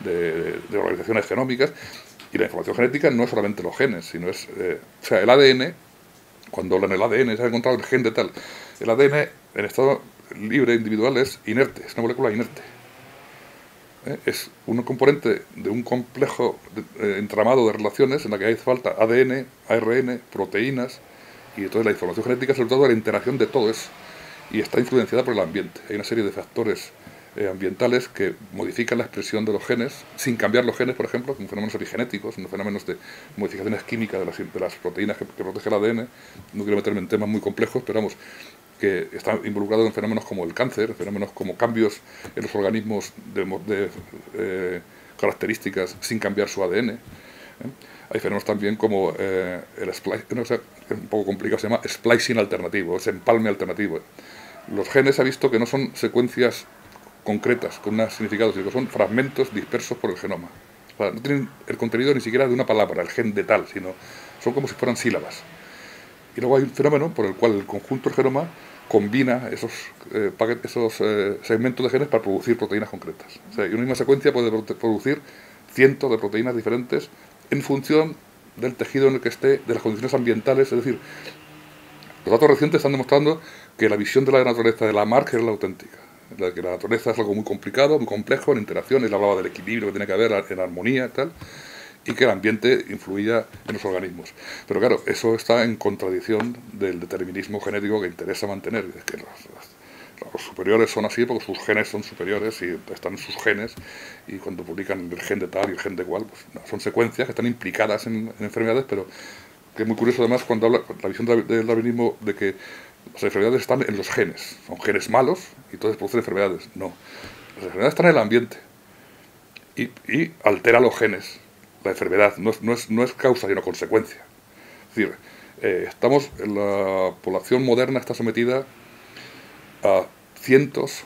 de, organizaciones genómicas, y la información genética no es solamente los genes, sino es. Eh, o sea, el ADN, cuando en el ADN se ha encontrado el gen de tal, el ADN en estado libre, individual, es inerte, es una molécula inerte ¿eh? es un componente de un complejo eh, entramado de relaciones en la que hay falta ADN, ARN, proteínas, y entonces la información genética sobre todo la interacción de todo eso, y está influenciada por el ambiente. Hay una serie de factores eh, ambientales que modifican la expresión de los genes, sin cambiar los genes, por ejemplo, como fenómenos epigenéticos, fenómenos de modificaciones químicas de las, de proteínas que, que protegen el ADN. No quiero meterme en temas muy complejos, pero vamos, que está involucrado en fenómenos como el cáncer, fenómenos como cambios en los organismos de, eh, características sin cambiar su ADN. ¿eh? Hay fenómenos también como eh, el splicing, no sé, es un poco complicado, se llama splicing alternativo, es empalme alternativo. Los genes ha visto que no son secuencias concretas con un significado, sino que son fragmentos dispersos por el genoma. no tienen el contenido ni siquiera de una palabra, el gen de tal, sino son como si fueran sílabas. Y luego hay un fenómeno por el cual el conjunto del genoma combina esos, eh, esos eh, segmentos de genes para producir proteínas concretas. O sea, y una misma secuencia puede producir cientos de proteínas diferentes en función del tejido en el que esté, de las condiciones ambientales. Es decir, los datos recientes están demostrando que la visión de la naturaleza de Lamarck es la auténtica. La que la naturaleza es algo muy complicado, muy complejo en interacciones, hablaba del equilibrio que tiene que haber en armonía y tal y que el ambiente influía en los organismos. Pero claro, eso está en contradicción del determinismo genético que interesa mantener, que los, superiores son así porque sus genes son superiores y están en sus genes y cuando publican el gen de tal y el gen de cual, pues son secuencias que están implicadas en, enfermedades, pero que es muy curioso además cuando habla la visión del darwinismo de que las enfermedades están en los genes, son genes malos y entonces producen enfermedades. No, las enfermedades están en el ambiente y, y altera los genes la enfermedad, no es, no es, no es causa, sino consecuencia. Es decir, eh, estamos, la población moderna está sometida a cientos,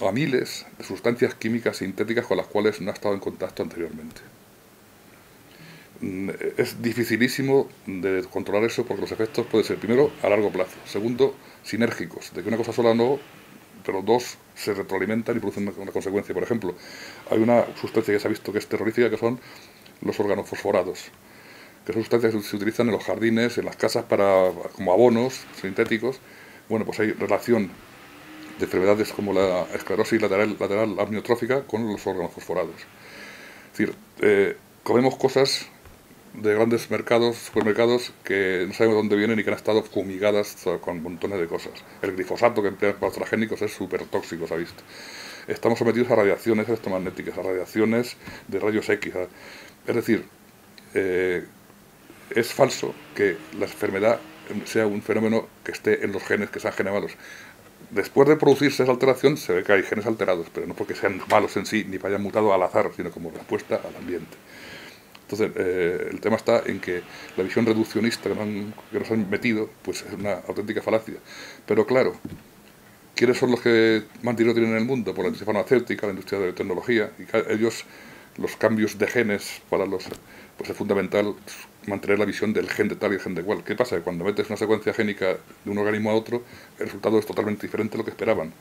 a miles de sustancias químicas sintéticas con las cuales no ha estado en contacto anteriormente. Mm, es dificilísimo de controlar eso porque los efectos pueden ser, primero, a largo plazo, segundo, sinérgicos, de que una cosa sola no, pero dos se retroalimentan y producen una, una consecuencia. Por ejemplo, hay una sustancia que se ha visto que es terrorífica, que son los órganos fosforados, que son sustancias que se utilizan en los jardines, en las casas para, como abonos sintéticos. Bueno, pues hay relación de enfermedades como la esclerosis lateral, lateral amniotrófica con los órganos fosforados. Es decir, eh, comemos cosas de grandes mercados, supermercados, que no sabemos dónde vienen y que han estado fumigadas con montones de cosas. El glifosato que emplean para transgénicos es súper tóxico, se ha visto. Estamos sometidos a radiaciones electromagnéticas, a radiaciones de rayos X, es decir, eh, es falso que la enfermedad sea un fenómeno que esté en los genes que sean genes malos. Después de producirse esa alteración, se ve que hay genes alterados, pero no porque sean malos en sí, ni hayan mutado al azar, sino como respuesta al ambiente. Entonces, eh, el tema está en que la visión reduccionista que nos, han, metido, pues es una auténtica falacia. Pero claro, ¿quiénes son los que más dinero tienen en el mundo? Por la industria farmacéutica, la industria de tecnología, y ellos los cambios de genes para los pues es fundamental mantener la visión del gen de tal y el gen de cual. ¿Qué pasa? Cuando metes una secuencia génica de un organismo a otro, el resultado es totalmente diferente a lo que esperaban,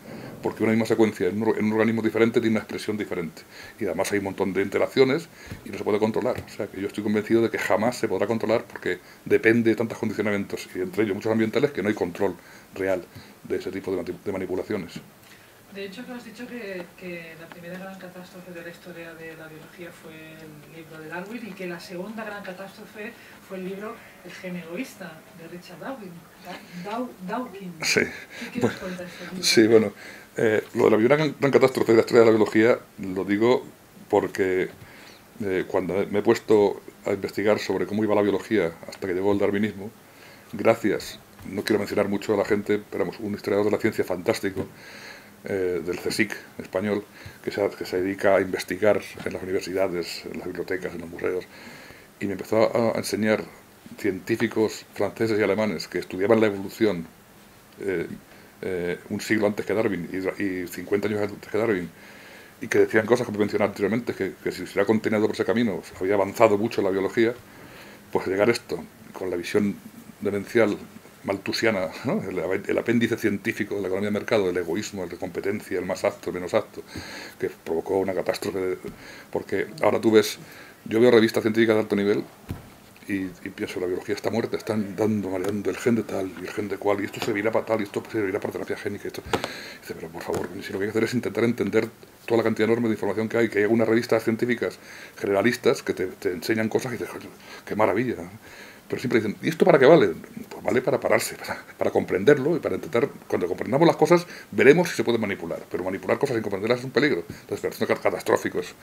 porque una misma secuencia en un, organismo diferente tiene una expresión diferente. Y además hay un montón de interacciones y no se puede controlar. O sea que yo estoy convencido de que jamás se podrá controlar porque depende de tantos condicionamientos, y entre ellos muchos ambientales, que no hay control real de ese tipo de manipulaciones. De hecho, que has dicho que, que, la primera gran catástrofe de la historia de la biología fue el libro de Darwin y que la segunda gran catástrofe fue el libro El gen egoísta de Richard Darwin. Dawkins. Sí. ¿Qué bueno, este Sí, bueno, eh, lo de la primera gran, catástrofe de la historia de la biología lo digo porque eh, cuando me he puesto a investigar sobre cómo iba la biología hasta que llegó el darwinismo, gracias, no quiero mencionar mucho a la gente, pero un historiador de la ciencia fantástico, eh, del CSIC español, que se, dedica a investigar en las universidades, en las bibliotecas, en los museos, y me empezó a, enseñar científicos franceses y alemanes que estudiaban la evolución eh, eh, un siglo antes que Darwin y, 50 años antes que Darwin, y que decían cosas que mencioné anteriormente, que, si se hubiera contenido por ese camino había avanzado mucho la biología, pues llegar esto con la visión demencial maltusiana, el, apéndice científico de la economía de mercado, el egoísmo, el de competencia, el más apto, el menos apto, que provocó una catástrofe. porque ahora tú ves, yo veo revistas científicas de alto nivel y, pienso, la biología está muerta, están dando, mareando el gen de tal y el gen de cual, y esto servirá para tal, y esto servirá para terapia génica. Esto. dice, pero por favor, si lo que hay que hacer es intentar entender toda la cantidad enorme de información que hay, que hay algunas revistas científicas generalistas que te, te enseñan cosas y dices, qué maravilla. Pero siempre dicen, ¿y esto para qué vale? Pues vale para pararse, para, comprenderlo y para intentar, cuando comprendamos las cosas, veremos si se puede manipular. Pero manipular cosas sin comprenderlas es un peligro. Entonces, son catastróficos.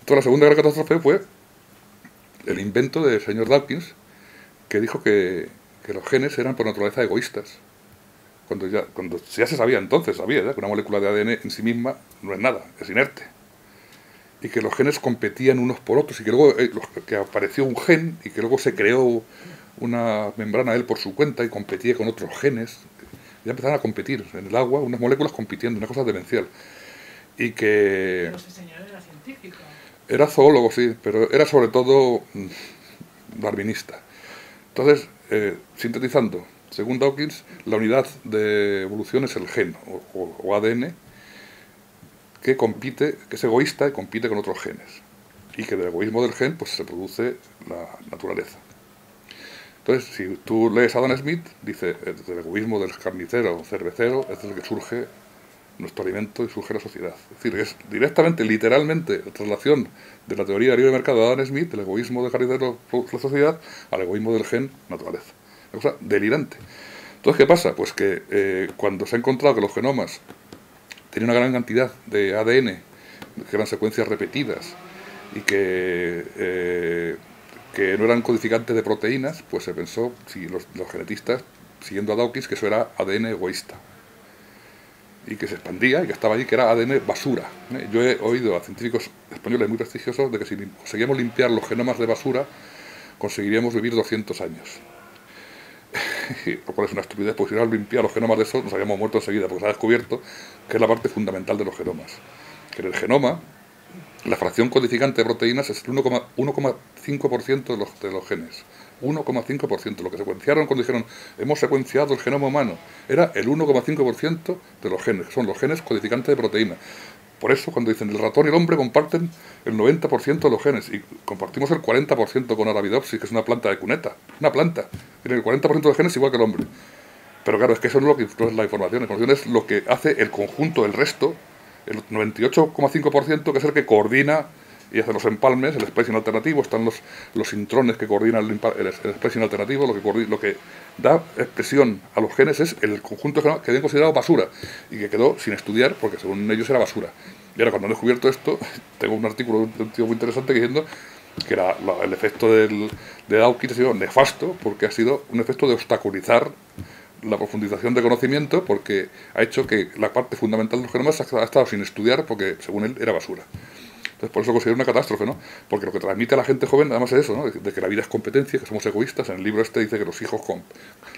Entonces, la segunda gran catástrofe fue el invento del señor Dawkins, que dijo que, los genes eran por naturaleza egoístas. Cuando ya, cuando ya se sabía entonces, sabía que una molécula de ADN en sí misma no es nada, es inerte y que los genes competían unos por otros y que luego eh, que apareció un gen y que luego se creó una membrana él por su cuenta y competía con otros genes. Ya empezaron a competir en el agua, unas moléculas compitiendo, una cosa demencial. Y que... Este señor era científico. Era zoólogo, sí, pero era sobre todo mm, darwinista. Entonces, eh, sintetizando, según Dawkins, la unidad de evolución es el gen o ADN, que compite, que es egoísta y compite con otros genes. Y que del egoísmo del gen pues se produce la naturaleza. Entonces, si tú lees Adam Smith, dice, del egoísmo del carnicero o cervecero es el que surge nuestro alimento y surge la sociedad. Es decir, es directamente, literalmente, la traslación de la teoría libre mercado de Adam Smith, del egoísmo del carnicero la sociedad, al egoísmo del gen naturaleza. Una cosa delirante. Entonces, ¿qué pasa? Pues que eh, cuando se ha encontrado que los genomas tenía una gran cantidad de ADN, que eran secuencias repetidas y que, eh, que no eran codificantes de proteínas, pues se pensó, si los, genetistas, siguiendo a Dawkins, que eso era ADN egoísta y que se expandía y que estaba allí, que era ADN basura. ¿eh? Yo he oído a científicos españoles muy prestigiosos de que si conseguíamos limpiar los genomas de basura, conseguiríamos vivir 200 años. Lo cual es una estupidez, porque si no limpiar los genomas de eso, nos habíamos muerto enseguida, porque se ha descubierto que es la parte fundamental de los genomas. Que en el genoma, la fracción codificante de proteínas es el 1,5% de los, de los genes. 1,5%. Lo que secuenciaron cuando dijeron hemos secuenciado el genoma humano era el 1,5% de los genes, que son los genes codificantes de proteínas. Por eso cuando dicen el ratón y el hombre comparten el 90% de los genes y compartimos el 40% con Arabidopsis, que es una planta de cuneta, una planta. Tiene el 40% de los genes igual que el hombre. Pero claro, es que eso no es lo que es la información, la información es lo que hace el conjunto, el resto, el 98,5% que es el que coordina y hace los empalmes, el spacing alternativo, están los, los intrones que coordinan el, el, spacing alternativo, lo que, lo que da expresión a los genes es el conjunto que habían considerado basura y que quedó sin estudiar porque según ellos era basura. Y ahora cuando han descubierto esto, tengo un artículo de un tío muy interesante diciendo que era el efecto del, de Dawkins ha sido nefasto porque ha sido un efecto de obstaculizar la profundización de conocimiento porque ha hecho que la parte fundamental de los genomas ha estado sin estudiar porque según él era basura. Entonces, por eso considero una catástrofe, ¿no? Porque lo que transmite a la gente joven, además es eso, ¿no? De que la vida es competencia, que somos egoístas. En el libro este dice que los hijos,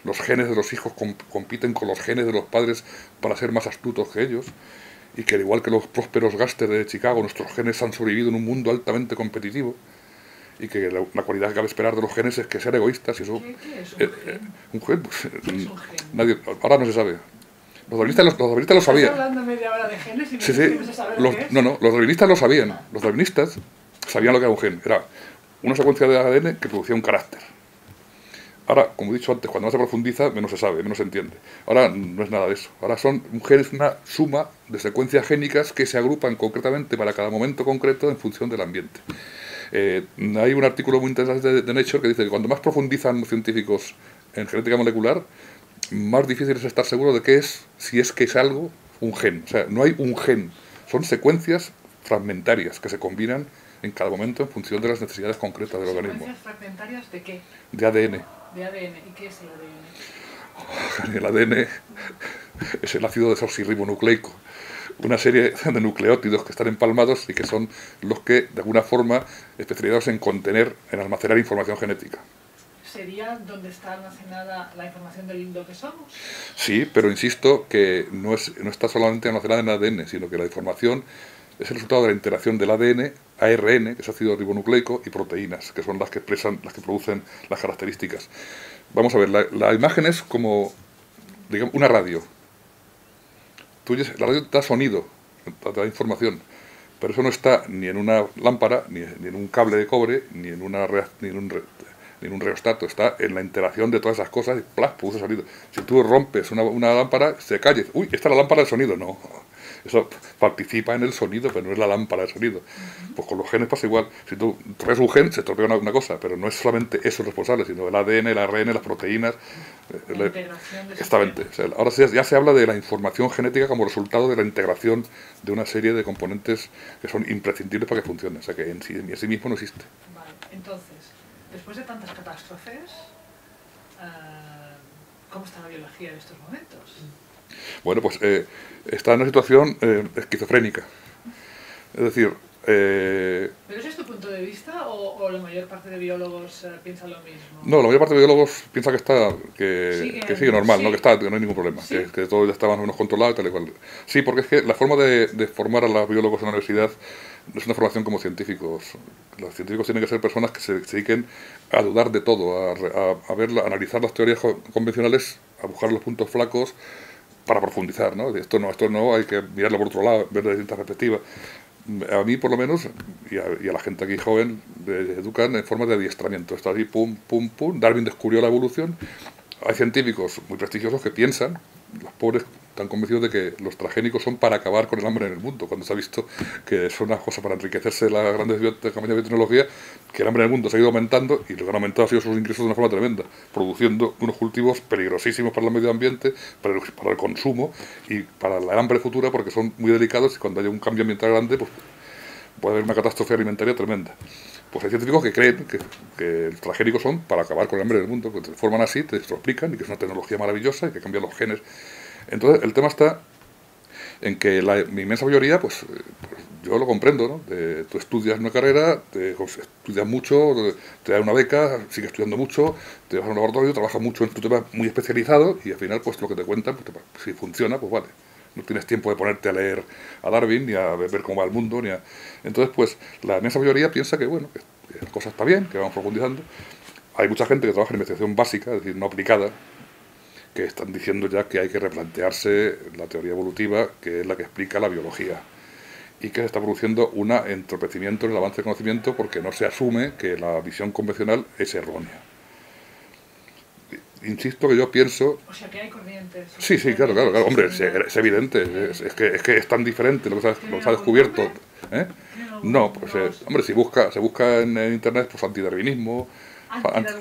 los genes de los hijos compiten con los genes de los padres para ser más astutos que ellos. Y que al igual que los prósperos gásteres de Chicago, nuestros genes han sobrevivido en un mundo altamente competitivo. Y que la, cualidad que cabe esperar de los genes es que sean egoístas. Y eso, ¿Qué, es un, eh, gen? Eh, un gen? Pues, nadie, ahora no se sabe. Los darwinistas, los, darwinistas lo sabían. hablando media hora de genes y sí, sí. No, se los, no, no, los darwinistas lo sabían. Los darwinistas sabían lo que era un gen. Era una secuencia de ADN que producía un carácter. Ahora, como he dicho antes, cuando más se profundiza, menos se sabe, menos se entiende. Ahora no es nada de eso. Ahora son un gen es una suma de secuencias génicas que se agrupan concretamente para cada momento concreto en función del ambiente. Eh, hay un artículo muy interesante de, de Nature que dice que cuando más profundizan los científicos en genética molecular, más difícil es estar seguro de qué es, si es que es algo, un gen. O sea, no hay un gen, son secuencias fragmentarias que se combinan en cada momento en función de las necesidades concretas del organismo. ¿Secuencias fragmentarias de qué? De ADN. De ADN. ¿Y qué es el ADN? El ADN es el ácido desoxirribonucleico, una serie de nucleótidos que están empalmados y que son los que, de alguna forma, especializados en contener, en almacenar información genética. ¿Sería donde está almacenada la información del lo que somos? Sí, pero insisto que no, es, no está solamente almacenada en ADN, sino que la información es el resultado de la interacción del ADN, ARN, que es ácido ribonucleico, y proteínas, que son las que expresan, las que producen las características. Vamos a ver, la, imagen es como, digamos, una radio. La radio da sonido, da información, pero eso no está ni en una lámpara, ni, en un cable de cobre, ni en, una, ni en un en un reostato, está en la interacción de todas esas cosas y ¡plas! produce sonido. Si tú rompes una, una lámpara, se calle. Uy, esta es la lámpara de sonido. No, eso participa en el sonido, pero no es la lámpara de sonido. Pues con los genes pasa igual. Si tú traes un gen, se estropea una, una, cosa, pero no es solamente eso responsable, sino el ADN, el ARN, las proteínas. Eh, la exactamente. ahora ya se habla de la información genética como resultado de la integración de una serie de componentes que son imprescindibles para que funcione. O sea que en sí, en sí mismo no existe. Vale, entonces después de tantas catástrofes, eh, ¿cómo está la biología en estos momentos? Bueno, pues eh, está en una situación eh, esquizofrénica. Es decir... ¿Pero ese es tu punto de vista o, la mayor parte de biólogos piensa lo mismo? No, la mayor parte de biólogos piensa que está que sigue, normal, ¿no? que está, que no hay ningún problema, que, todo ya está más o menos controlado y tal y cual. Sí, porque es que la forma de, de formar a los biólogos en la universidad no es una formación como científicos. Los científicos tienen que ser personas que se, dediquen a dudar de todo, a, a, ver, analizar las teorías convencionales, a buscar los puntos flacos para profundizar. ¿no? Esto no, esto no, hay que mirarlo por otro lado, ver de distintas perspectivas. A mí, por lo menos, y a, la gente aquí joven, educan en forma de adiestramiento. Está así, pum, pum, pum. Darwin descubrió la evolución. Hay científicos muy prestigiosos que piensan, los pobres están convencidos de que los transgénicos son para acabar con el hambre en el mundo, cuando se ha visto que es una cosa para enriquecerse las grandes compañías de tecnología, que el hambre en el mundo ha ido aumentando y lo que han aumentado ha sido sus ingresos de una forma tremenda, produciendo unos cultivos peligrosísimos para el medio ambiente, para el, el consumo y para la hambre futura, porque son muy delicados y cuando haya un cambio ambiental grande, pues puede haber una catástrofe alimentaria tremenda. Pues hay científicos que creen que, que los transgénicos son para acabar con el hambre en el mundo, que te forman así, te lo explican y que es una tecnología maravillosa y que cambia los genes entonces, el tema está en que la inmensa mayoría, pues, pues, yo lo comprendo, ¿no? tú estudias una carrera, te, estudias mucho, te, dan una beca, sigues estudiando mucho, te vas a un laboratorio, trabajas mucho en tu tema muy especializado y al final, pues lo que te cuentan, pues, si funciona, pues vale. No tienes tiempo de ponerte a leer a Darwin ni a ver cómo va el mundo. Ni a... Entonces, pues la inmensa mayoría piensa que, bueno, que la cosa está bien, que vamos profundizando. Hay mucha gente que trabaja en investigación básica, es decir, no aplicada, que están diciendo ya que hay que replantearse la teoría evolutiva, que es la que explica la biología, y que se está produciendo un entorpecimiento en el avance del conocimiento porque no se asume que la visión convencional es errónea. Insisto que yo pienso... O sea, que hay corrientes. Sí, sí, claro, claro, claro. Hombre, es, evidente, es, que, es que es tan diferente lo que se ha, descubierto. ¿eh? No, pues, eh, hombre, si busca, se busca en, Internet pues antidarwinismo,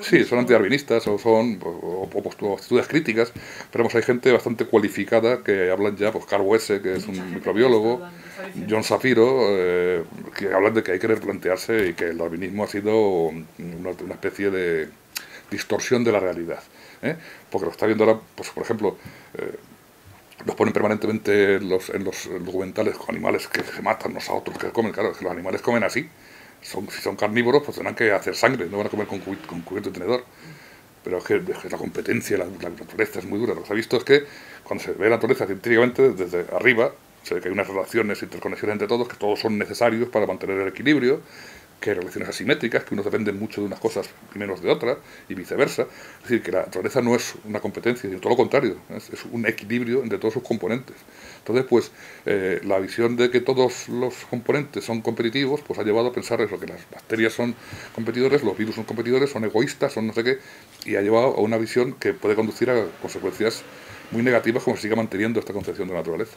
Sí, son antidarwinistas o son o, o, críticas, pero hay gente bastante cualificada que hablan ya, pues Carl Wesse, que es un microbiólogo, John Safiro, eh, que hablan de que hay que replantearse y que el darwinismo ha sido una, especie de distorsión de la realidad. ¿eh? Porque lo está viendo ahora, pues por ejemplo, eh, los ponen permanentemente en los, en los documentales con animales que se matan unos a otros, que comen, claro, que los animales comen así son, si son carnívoros, pues tendrán que hacer sangre, no van a comer con, con cubierto de tenedor. Pero es que, la competencia, la, naturaleza es muy dura. Lo que se ha visto es que cuando se ve la naturaleza científicamente desde arriba, se ve que hay unas relaciones, interconexiones entre todos, que todos son necesarios para mantener el equilibrio, que hay relaciones asimétricas, que unos dependen mucho de unas cosas y menos de otras, y viceversa. Es decir, que la naturaleza no es una competencia, sino todo lo contrario, es, un equilibrio entre todos sus componentes. Entonces, pues, eh, la visión de que todos los componentes son competitivos, pues ha llevado a pensar eso, que las bacterias son competidores, los virus son competidores, son egoístas, son no sé qué, y ha llevado a una visión que puede conducir a consecuencias muy negativas como se siga manteniendo esta concepción de naturaleza.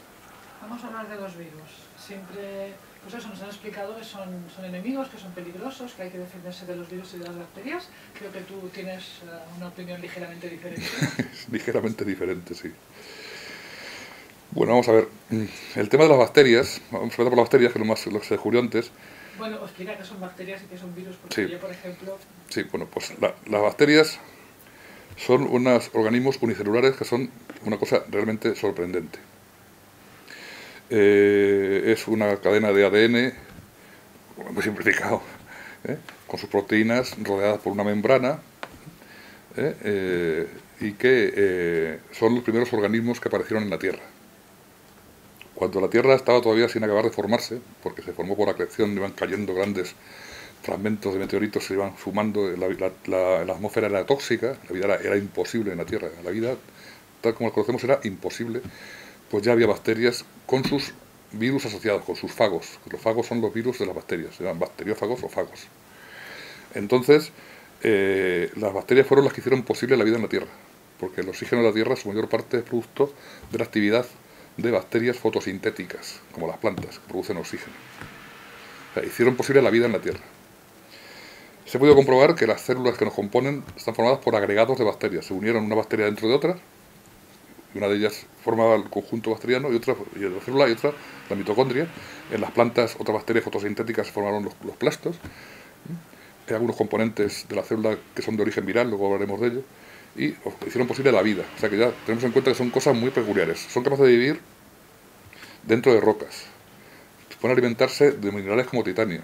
Vamos a hablar de los virus. Siempre pues eso, nos han explicado que son, son enemigos, que son peligrosos, que hay que defenderse de los virus y de las bacterias. Creo que tú tienes eh, una opinión ligeramente diferente. ligeramente diferente, sí. Bueno, vamos a ver. El tema de las bacterias, vamos a empezar por las bacterias, que es lo más lo que se descubrió antes. Bueno, explica qué son bacterias y qué son virus, porque yo, por ejemplo... Sí, bueno, pues las bacterias son unos organismos unicelulares que son una cosa realmente sorprendente. Eh, es una cadena de ADN, muy simplificado, ¿eh? con sus proteínas rodeadas por una membrana, ¿eh? y que son los primeros organismos que aparecieron en la Tierra. Cuando la Tierra estaba todavía sin acabar de formarse, porque se formó por acreción, iban cayendo grandes fragmentos de meteoritos, se iban sumando, la, atmósfera era tóxica, la vida era, imposible en la Tierra, la vida, tal como la conocemos, era imposible, pues ya había bacterias con sus virus asociados, con sus fagos. Los fagos son los virus de las bacterias, se llaman bacteriófagos o fagos. Entonces, eh, las bacterias fueron las que hicieron posible la vida en la Tierra, porque el oxígeno de la Tierra, su mayor parte es producto de la actividad de bacterias fotosintéticas, como las plantas, que producen oxígeno. hicieron posible la vida en la Tierra. Se ha podido comprobar que las células que nos componen están formadas por agregados de bacterias. Se unieron una bacteria dentro de otra, y una de ellas formaba el conjunto bacteriano, y otra, y la célula y otra, la mitocondria. En las plantas, otras bacterias fotosintéticas formaron los, los plastos. Hay algunos componentes de la célula que son de origen viral, luego hablaremos de ello y hicieron posible la vida. O sea que ya tenemos en cuenta que son cosas muy peculiares. Son capaces de vivir dentro de rocas. Pueden alimentarse de minerales como titanio.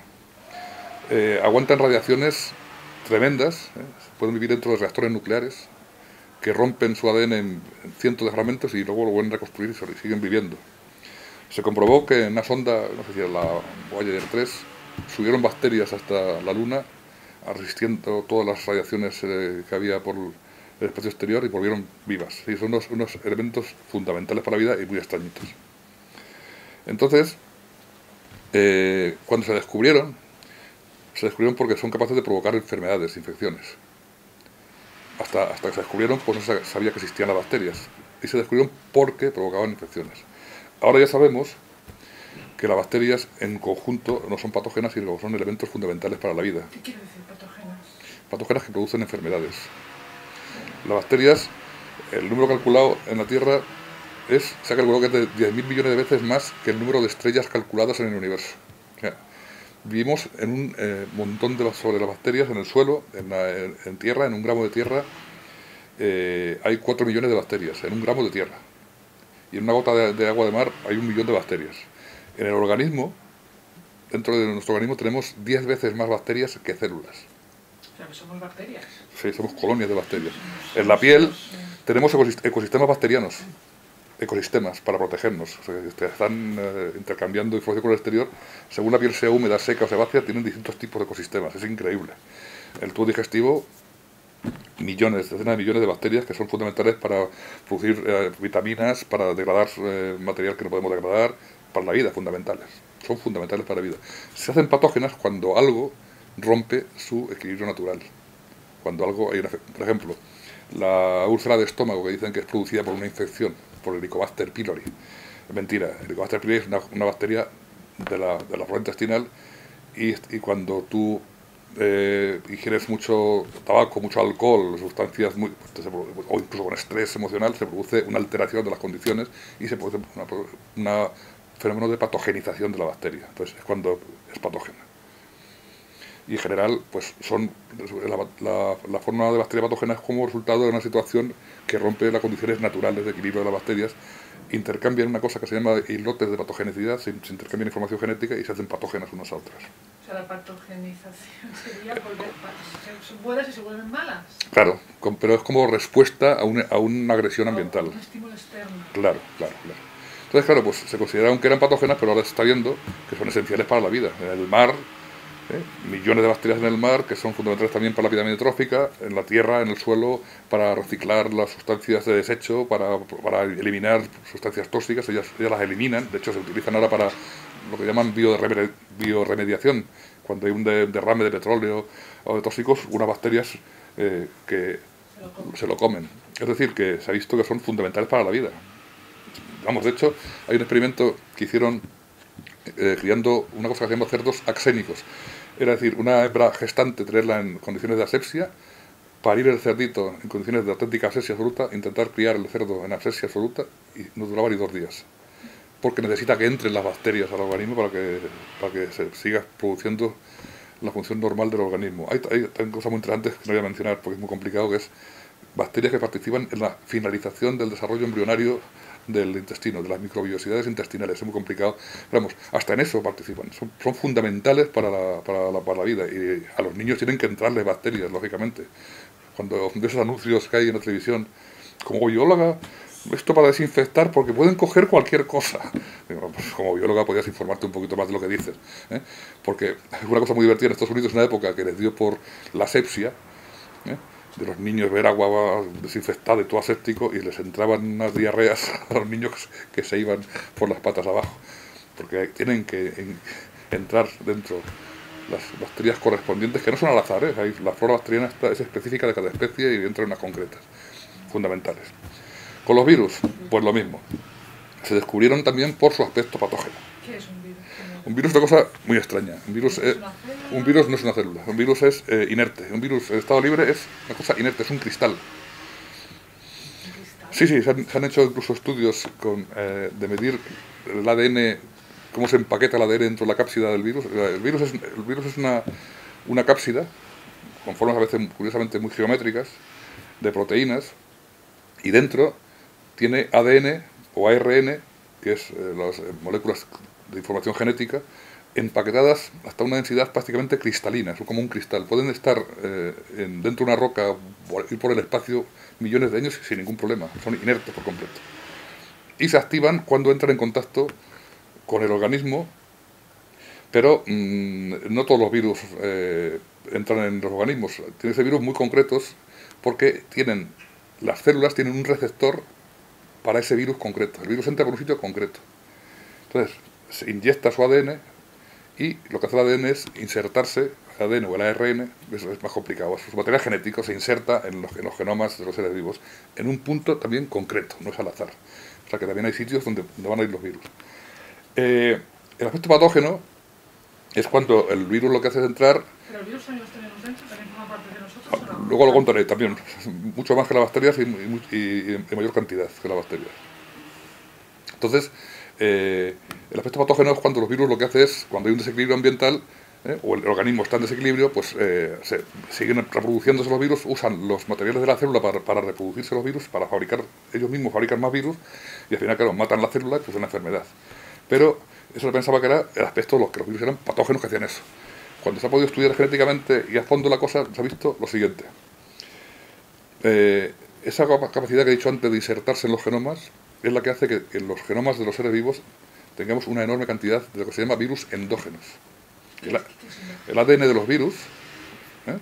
Eh, aguantan radiaciones tremendas. ¿eh? Pueden vivir dentro de reactores nucleares que rompen su ADN en, cientos de fragmentos y luego lo vuelven a reconstruir y siguen viviendo. Se comprobó que en una sonda, no sé si era la Voyager 3, subieron bacterias hasta la Luna resistiendo todas las radiaciones eh, que había por el espacio exterior y volvieron vivas. y son unos, elementos fundamentales para la vida y muy extrañitos. Entonces, eh, cuando se descubrieron, se descubrieron porque son capaces de provocar enfermedades, infecciones. Hasta, hasta que se descubrieron, pues no se sabía que existían las bacterias. Y se descubrieron porque provocaban infecciones. Ahora ya sabemos que las bacterias en conjunto no son patógenas, sino son elementos fundamentales para la vida. ¿Qué quiere decir patógenas? Patógenas que producen enfermedades. Las bacterias, el número calculado en la Tierra es, se ha calculado que es de 10.000 millones de veces más que el número de estrellas calculadas en el universo. vivimos en un eh, montón de sobre las bacterias en el suelo, en, tierra, en un gramo de tierra, eh, hay 4 millones de bacterias, en un gramo de tierra. Y en una gota de, agua de mar hay un millón de bacterias. En el organismo, dentro de nuestro organismo, tenemos 10 veces más bacterias que células. O sea, que somos bacterias. Somos colonias de bacterias. En la piel tenemos ecosistemas bacterianos, ecosistemas para protegernos. están eh, intercambiando información con el exterior. Según la piel sea húmeda, seca o sebácea, tienen distintos tipos de ecosistemas. Es increíble. El tubo digestivo, millones, decenas de millones de bacterias que son fundamentales para producir eh, vitaminas, para degradar eh, material que no podemos degradar, para la vida, fundamentales. Son fundamentales para la vida. Se hacen patógenas cuando algo rompe su equilibrio natural. Cuando algo hay una, por ejemplo, la úlcera de estómago que dicen que es producida por una infección, por el Helicobacter pylori. Mentira, el Helicobacter pylori es una, bacteria de la, de la flora intestinal y, y cuando tú eh, mucho tabaco, mucho alcohol, sustancias muy, o incluso con estrés emocional, se produce una alteración de las condiciones y se produce un fenómeno de patogenización de la bacteria. Entonces es cuando es patógena y en general pues son la, forma de bacteria patógena es como resultado de una situación que rompe las condiciones naturales de equilibrio de las bacterias intercambian una cosa que se llama islotes de patogenicidad se, intercambian información genética y se hacen patógenas unas a otras. O sea la patogenización sería volver son buenas y se vuelven malas. Claro pero es como respuesta a una, a una agresión ambiental un estímulo externo. Claro claro claro. Entonces claro pues se consideraron que eran patógenas pero ahora se está viendo que son esenciales para la vida. En el mar ¿eh? millones de bacterias en el mar que son fundamentales también para la pirámide trófica, en la tierra, en el suelo, para reciclar las sustancias de desecho, para, para eliminar sustancias tóxicas, ellas, las eliminan, de hecho se utilizan ahora para lo que llaman bioremediación, cuando hay un derrame de petróleo o de tóxicos, unas bacterias eh, que se lo comen. Es decir, que se ha visto que son fundamentales para la vida. Vamos, de hecho, hay un experimento que hicieron eh, criando una cosa que se llama cerdos axénicos. Era decir, una hembra gestante, tenerla en condiciones de asepsia, parir el cerdito en condiciones de auténtica asepsia absoluta, intentar criar el cerdo en asepsia absoluta y no duraba ni dos días. Porque necesita que entren las bacterias al organismo para que, para que se siga produciendo la función normal del organismo. Hay, hay, cosas muy interesantes que no voy a mencionar porque es muy complicado, que es bacterias que participan en la finalización del desarrollo embrionario del intestino, de las microbiosidades intestinales. Es muy complicado. Pero vamos, hasta en eso participan. Son, son fundamentales para la, para, la, para la vida. Y a los niños tienen que entrarles bacterias, lógicamente. Cuando ves esos anuncios que hay en la televisión, como bióloga, esto para desinfectar porque pueden coger cualquier cosa. Pues como bióloga podías informarte un poquito más de lo que dices. ¿eh? Porque es una cosa muy divertida en Estados Unidos, en una época que les dio por la sepsia, ¿eh? De los niños ver agua desinfectada y todo aséptico y les entraban unas diarreas a los niños que se iban por las patas abajo. Porque tienen que entrar dentro las bacterias correspondientes, que no son al azar, ¿eh? la flora bacteriana es específica de cada especie y entra en unas concretas, fundamentales. Con los virus, pues lo mismo. Se descubrieron también por su aspecto patógeno. ¿Qué es un? Un virus es una cosa muy extraña. Un virus, es, un virus no es una célula, un virus es eh, inerte. Un virus en estado libre es una cosa inerte, es un cristal. Sí, sí, se han, hecho incluso estudios con, eh, de medir el ADN, cómo se empaqueta el ADN dentro de la cápsida del virus. El virus es, el virus es una, una cápsida, con formas a veces curiosamente muy geométricas, de proteínas, y dentro tiene ADN o ARN, que es eh, las eh, moléculas de información genética, empaquetadas hasta una densidad prácticamente cristalina, son como un cristal. Pueden estar eh, dentro de una roca, ir por el espacio millones de años sin ningún problema, son inertes por completo. Y se activan cuando entran en contacto con el organismo, pero mm, no todos los virus entran en los organismos. Tienen ese virus muy concretos porque tienen, las células tienen un receptor para ese virus concreto. El virus entra por un sitio concreto. Entonces, se inyecta su ADN y lo que hace el ADN es insertarse, el ADN o el ARN, es, más complicado, su material genético se inserta en los, genomas de los seres vivos en un punto también concreto, no es al azar. O sea que también hay sitios donde, van a ir los virus. Eh, el aspecto patógeno es cuando el virus lo que hace es entrar... ¿Pero el virus los tenemos dentro? ¿También forma parte de nosotros? Luego lo contaré también, mucho más que las bacterias y, y, en mayor cantidad que las bacterias. Entonces, eh, el aspecto patógeno es cuando los virus lo que hace es, cuando hay un desequilibrio ambiental, eh, o el organismo está en desequilibrio, pues eh, siguen reproduciéndose los virus, usan los materiales de la célula para, para, reproducirse los virus, para fabricar, ellos mismos fabrican más virus, y al final, claro, matan la célula y pues una enfermedad. Pero eso se pensaba que era el aspecto de los que los virus eran patógenos que hacían eso. Cuando se ha podido estudiar genéticamente y a fondo la cosa, se ha visto lo siguiente. Esa capacidad que he dicho antes de insertarse en los genomas es la que hace que en los genomas de los seres vivos tengamos una enorme cantidad de lo que se llama virus endógenos. El, ADN de los virus, ¿eh?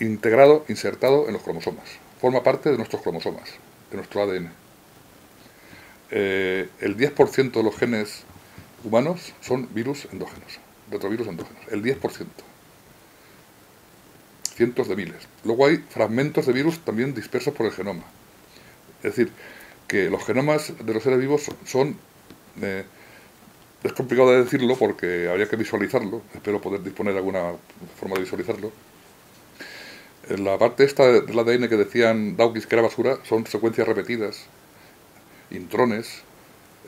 integrado, insertado en los cromosomas. Forma parte de nuestros cromosomas, de nuestro ADN. Eh, el 10% de los genes humanos son virus endógenos retrovirus endógenos, el 10%. Cientos de miles. Luego hay fragmentos de virus también dispersos por el genoma. Es decir, que los genomas de los seres vivos son... Eh, es complicado de decirlo porque habría que visualizarlo. Espero poder disponer de alguna forma de visualizarlo. En la parte esta del ADN que decían Dawkins que era basura son secuencias repetidas, intrones,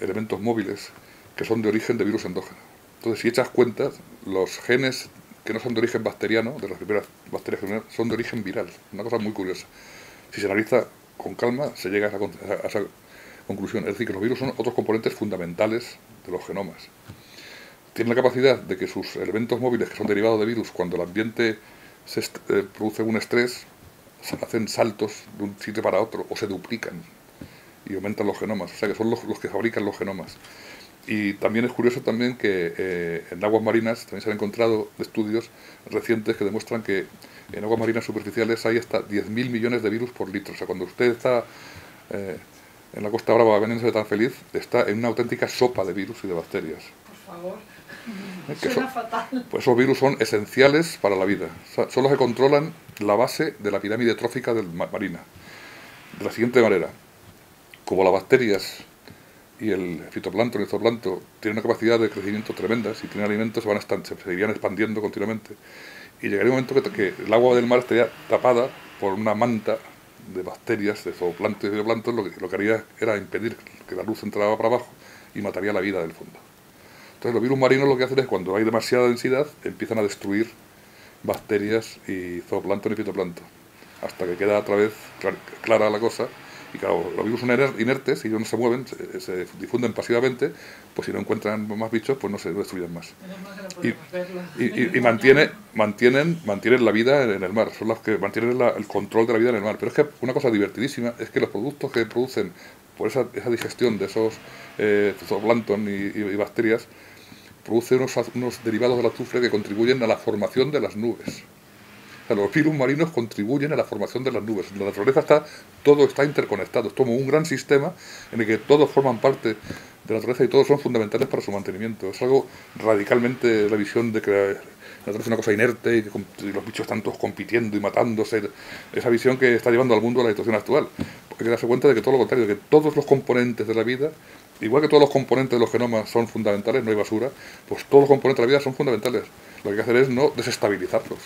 elementos móviles, que son de origen de virus endógeno. Entonces, si echas cuentas, los genes que no son de origen bacteriano, de las primeras bacterias son de origen viral. Una cosa muy curiosa. Si se analiza con calma, se llega a esa, conclusión. Es decir, que los virus son otros componentes fundamentales de los genomas. Tienen la capacidad de que sus elementos móviles, que son derivados de virus, cuando el ambiente se eh, produce un estrés, se hacen saltos de un sitio para otro o se duplican y aumentan los genomas. O sea que son los, que fabrican los genomas. Y también es curioso también que eh, en aguas marinas también se han encontrado estudios recientes que demuestran que en aguas marinas superficiales hay hasta 10.000 millones de virus por litro. O sea, cuando usted está eh, en la Costa Brava vendiéndose tan feliz, está en una auténtica sopa de virus y de bacterias. Por favor. Eh, Suena fatal. Pues esos virus son esenciales para la vida. son los que controlan la base de la pirámide trófica del marina. De la siguiente manera, como las bacterias y el fitoplancton y el zooplancton tienen una capacidad de crecimiento tremenda, si tienen alimentos se, van a estar, se seguirían expandiendo continuamente y llegaría un momento que, el agua del mar estaría tapada por una manta de bacterias, de zooplancton y fitoplancton, lo que, lo que haría era impedir que la luz entrara para abajo y mataría la vida del fondo. Entonces los virus marinos lo que hacen es cuando hay demasiada densidad empiezan a destruir bacterias y zooplancton y fitoplancton. hasta que queda otra vez clara la cosa y claro, los virus son inertes y ellos no se mueven, se, difunden pasivamente, pues si no encuentran más bichos, pues no se destruyen más. Y, mantiene, mantienen, mantienen la vida en el mar, son los que mantienen el control de la vida en el mar. Pero es que una cosa divertidísima es que los productos que producen por esa, esa digestión de esos eh, zooplancton y, bacterias, producen unos, unos derivados del azufre que contribuyen a la formación de las nubes los virus marinos contribuyen a la formación de las nubes. La naturaleza está, todo está interconectado, es como un gran sistema en el que todos forman parte de la naturaleza y todos son fundamentales para su mantenimiento. Es algo radicalmente la visión de que la naturaleza es una cosa inerte y que los bichos están todos compitiendo y matándose. Esa visión que está llevando al mundo a la situación actual. Hay que darse cuenta de que todo lo contrario, de que todos los componentes de la vida igual que todos los componentes de los genomas son fundamentales, no hay basura, pues todos los componentes de la vida son fundamentales. Lo que hay que hacer es no desestabilizarlos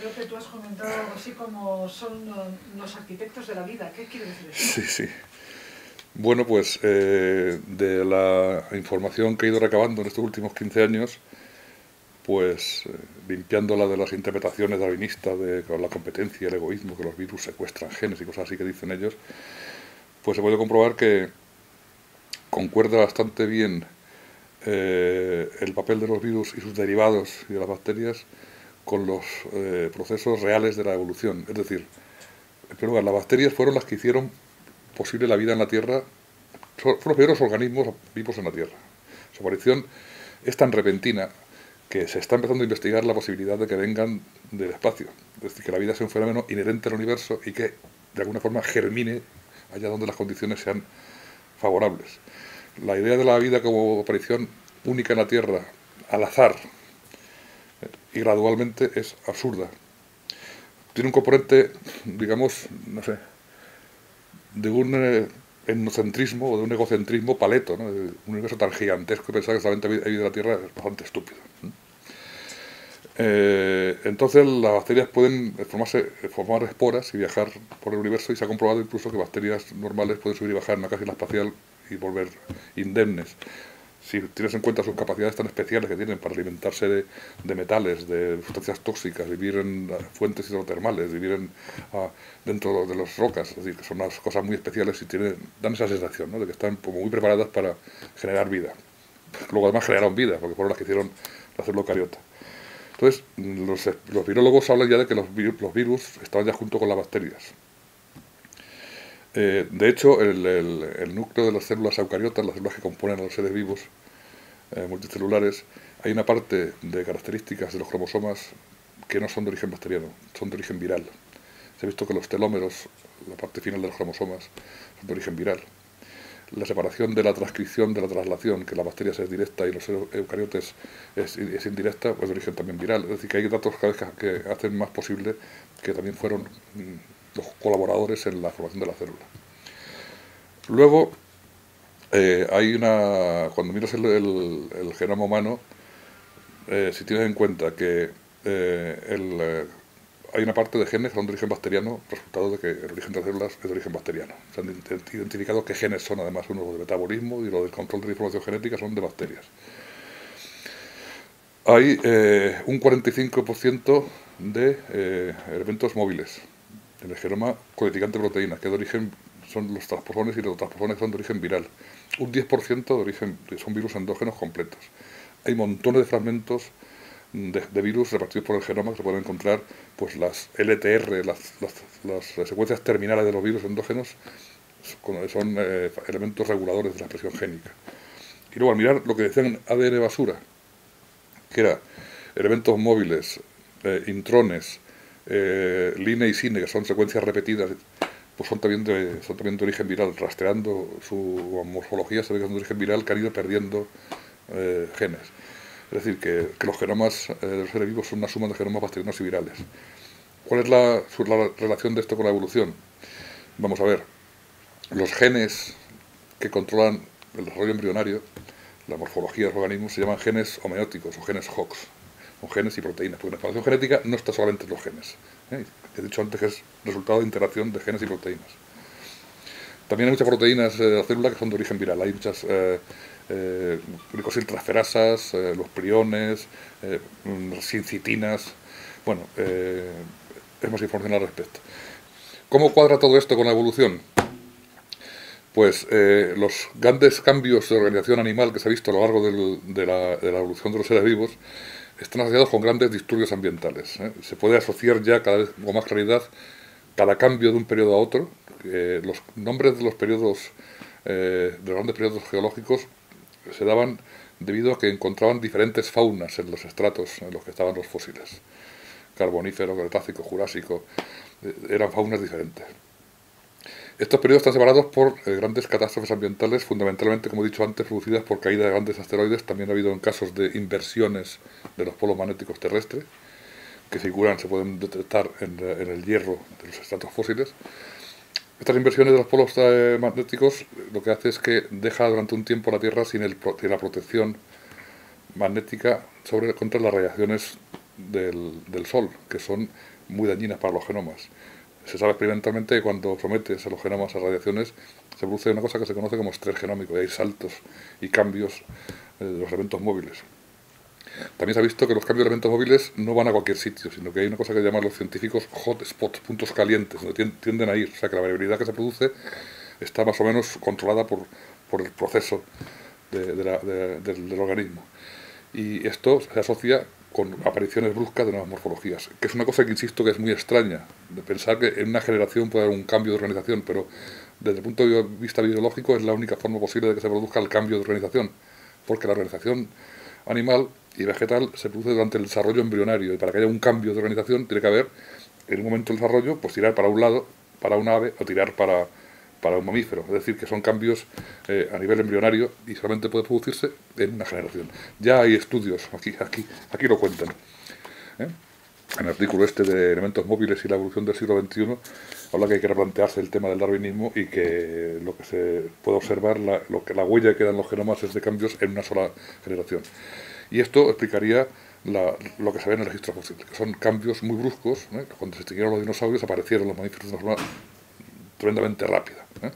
creo que tú has comentado algo así como son los arquitectos de la vida. ¿Qué quiere decir? Sí, sí. Bueno, pues eh, de la información que he ido recabando en estos últimos 15 años, pues eh, limpiándola de las interpretaciones darwinistas de la competencia, el egoísmo, que los virus secuestran genes y cosas así que dicen ellos, pues se puede comprobar que concuerda bastante bien eh, el papel de los virus y sus derivados y de las bacterias con los eh, procesos reales de la evolución. Es decir, en primer lugar, las bacterias fueron las que hicieron posible la vida en la Tierra, fueron los primeros organismos vivos en la Tierra. Su aparición es tan repentina que se está empezando a investigar la posibilidad de que vengan del espacio. Es decir, que la vida sea un fenómeno inherente al universo y que de alguna forma germine allá donde las condiciones sean favorables. La idea de la vida como aparición única en la Tierra, al azar, y gradualmente es absurda. Tiene un componente, digamos, no sé, de un eh, etnocentrismo o de un egocentrismo paleto, ¿no? un universo tan gigantesco que pensar que solamente hay vida en la Tierra es bastante estúpido. Eh, entonces las bacterias pueden formarse, formar esporas y viajar por el universo y se ha comprobado incluso que bacterias normales pueden subir y bajar en una cápsula espacial y volver indemnes si tienes en cuenta sus capacidades tan especiales que tienen para alimentarse de, metales, de sustancias tóxicas, vivir en fuentes hidrotermales, vivir en, ah, dentro de las rocas, es decir, que son unas cosas muy especiales y tienen, dan esa sensación ¿no? de que están como muy preparadas para generar vida. Luego además generaron vida, porque fueron las que hicieron la célula cariota. Entonces, los, los virólogos hablan ya de que los, los virus estaban ya junto con las bacterias. Eh, de hecho, el, núcleo de las células eucariotas, las células que componen a los seres vivos eh, multicelulares, hay una parte de características de los cromosomas que no son de origen bacteriano, son de origen viral. Se ha visto que los telómeros, la parte final de los cromosomas, son de origen viral. La separación de la transcripción de la traslación, que la bacteria es directa y los eucariotes es, indirecta, pues de origen también viral. Es decir, que hay datos que hacen más posible que también fueron mm, los colaboradores en la formación de la célula. Luego, eh, hay una. Cuando miras el, genoma humano, eh, si tienes en cuenta que eh, hay una parte de genes que son de origen bacteriano, resultado de que el origen de las células es de origen bacteriano. Se han identificado qué genes son, además, uno de metabolismo y los del control de la información genética son de bacterias. Hay un 45% de elementos móviles, en el genoma codificante de proteínas, que de origen son los transposones y los transposones son de origen viral. Un 10% de origen son virus endógenos completos. Hay montones de fragmentos de, virus repartidos por el genoma que se pueden encontrar, pues las LTR, las, las, secuencias terminales de los virus endógenos, son eh, elementos reguladores de la expresión génica. Y luego al mirar lo que decían ADN basura, que era elementos móviles, eh, intrones, eh, Line y Cine, que son secuencias repetidas, pues son también de, son también de origen viral. Rastreando su morfología se ve que son de origen viral que han ido perdiendo eh, genes. Es decir, que, los genomas eh, de los seres vivos son una suma de genomas bacterianos y virales. ¿Cuál es la, la relación de esto con la evolución? Vamos a ver. Los genes que controlan el desarrollo embrionario, la morfología de los organismos, se llaman genes homeóticos o genes Hox con genes y proteínas, porque la información genética no está solamente en los genes. ¿Eh? He dicho antes que es resultado de interacción de genes y proteínas. También hay muchas proteínas de la célula que son de origen viral. Hay muchas eh, eh, glicosiltransferasas, los priones, sincitinas, Bueno, eh, es más información al respecto. ¿Cómo cuadra todo esto con la evolución? Pues eh, los grandes cambios de organización animal que se ha visto a lo largo de, la, evolución de los seres vivos están asociados con grandes disturbios ambientales. ¿eh? Se puede asociar ya cada vez con más claridad cada cambio de un periodo a otro. los nombres de los periodos, de los grandes periodos geológicos se daban debido a que encontraban diferentes faunas en los estratos en los que estaban los fósiles. Carbonífero, Cretácico, Jurásico, eh, eran faunas diferentes. Estos periodos están separados por eh, grandes catástrofes ambientales, fundamentalmente, como he dicho antes, producidas por caída de grandes asteroides. También ha habido en casos de inversiones de los polos magnéticos terrestres, que figuran, se pueden detectar en, el hierro de los estratos fósiles. Estas inversiones de los polos eh, magnéticos lo que hace es que deja durante un tiempo la Tierra sin, la protección magnética contra las radiaciones del, Sol, que son muy dañinas para los genomas. Se sabe experimentalmente que cuando sometes a los genomas a radiaciones se produce una cosa que se conoce como estrés genómico, y hay saltos y cambios eh, de los elementos móviles. También se ha visto que los cambios de elementos móviles no van a cualquier sitio, sino que hay una cosa que llaman los científicos hotspots, puntos calientes, donde tienden a ir. O sea que la variabilidad que se produce está más o menos controlada por, por el proceso del, organismo. Y esto se asocia con apariciones bruscas de nuevas morfologías, que es una cosa que insisto que es muy extraña, de pensar que en una generación puede haber un cambio de organización, pero desde el punto de vista biológico es la única forma posible de que se produzca el cambio de organización, porque la organización animal y vegetal se produce durante el desarrollo embrionario y para que haya un cambio de organización tiene que haber en un momento del desarrollo pues tirar para un lado para un ave o tirar para, para un mamífero es decir que son cambios eh, a nivel embrionario y solamente puede producirse en una generación ya hay estudios aquí aquí aquí lo cuentan ¿eh? en el artículo este de elementos móviles y la evolución del siglo XXI habla que hay que replantearse el tema del darwinismo y que lo que se puede observar la, lo que la huella que en los genomas es de cambios en una sola generación y esto explicaría lo que se ve en el registro fósil, que son cambios muy bruscos. Cuando se extinguieron los dinosaurios aparecieron los mamíferos de una forma tremendamente rápida. ¿eh?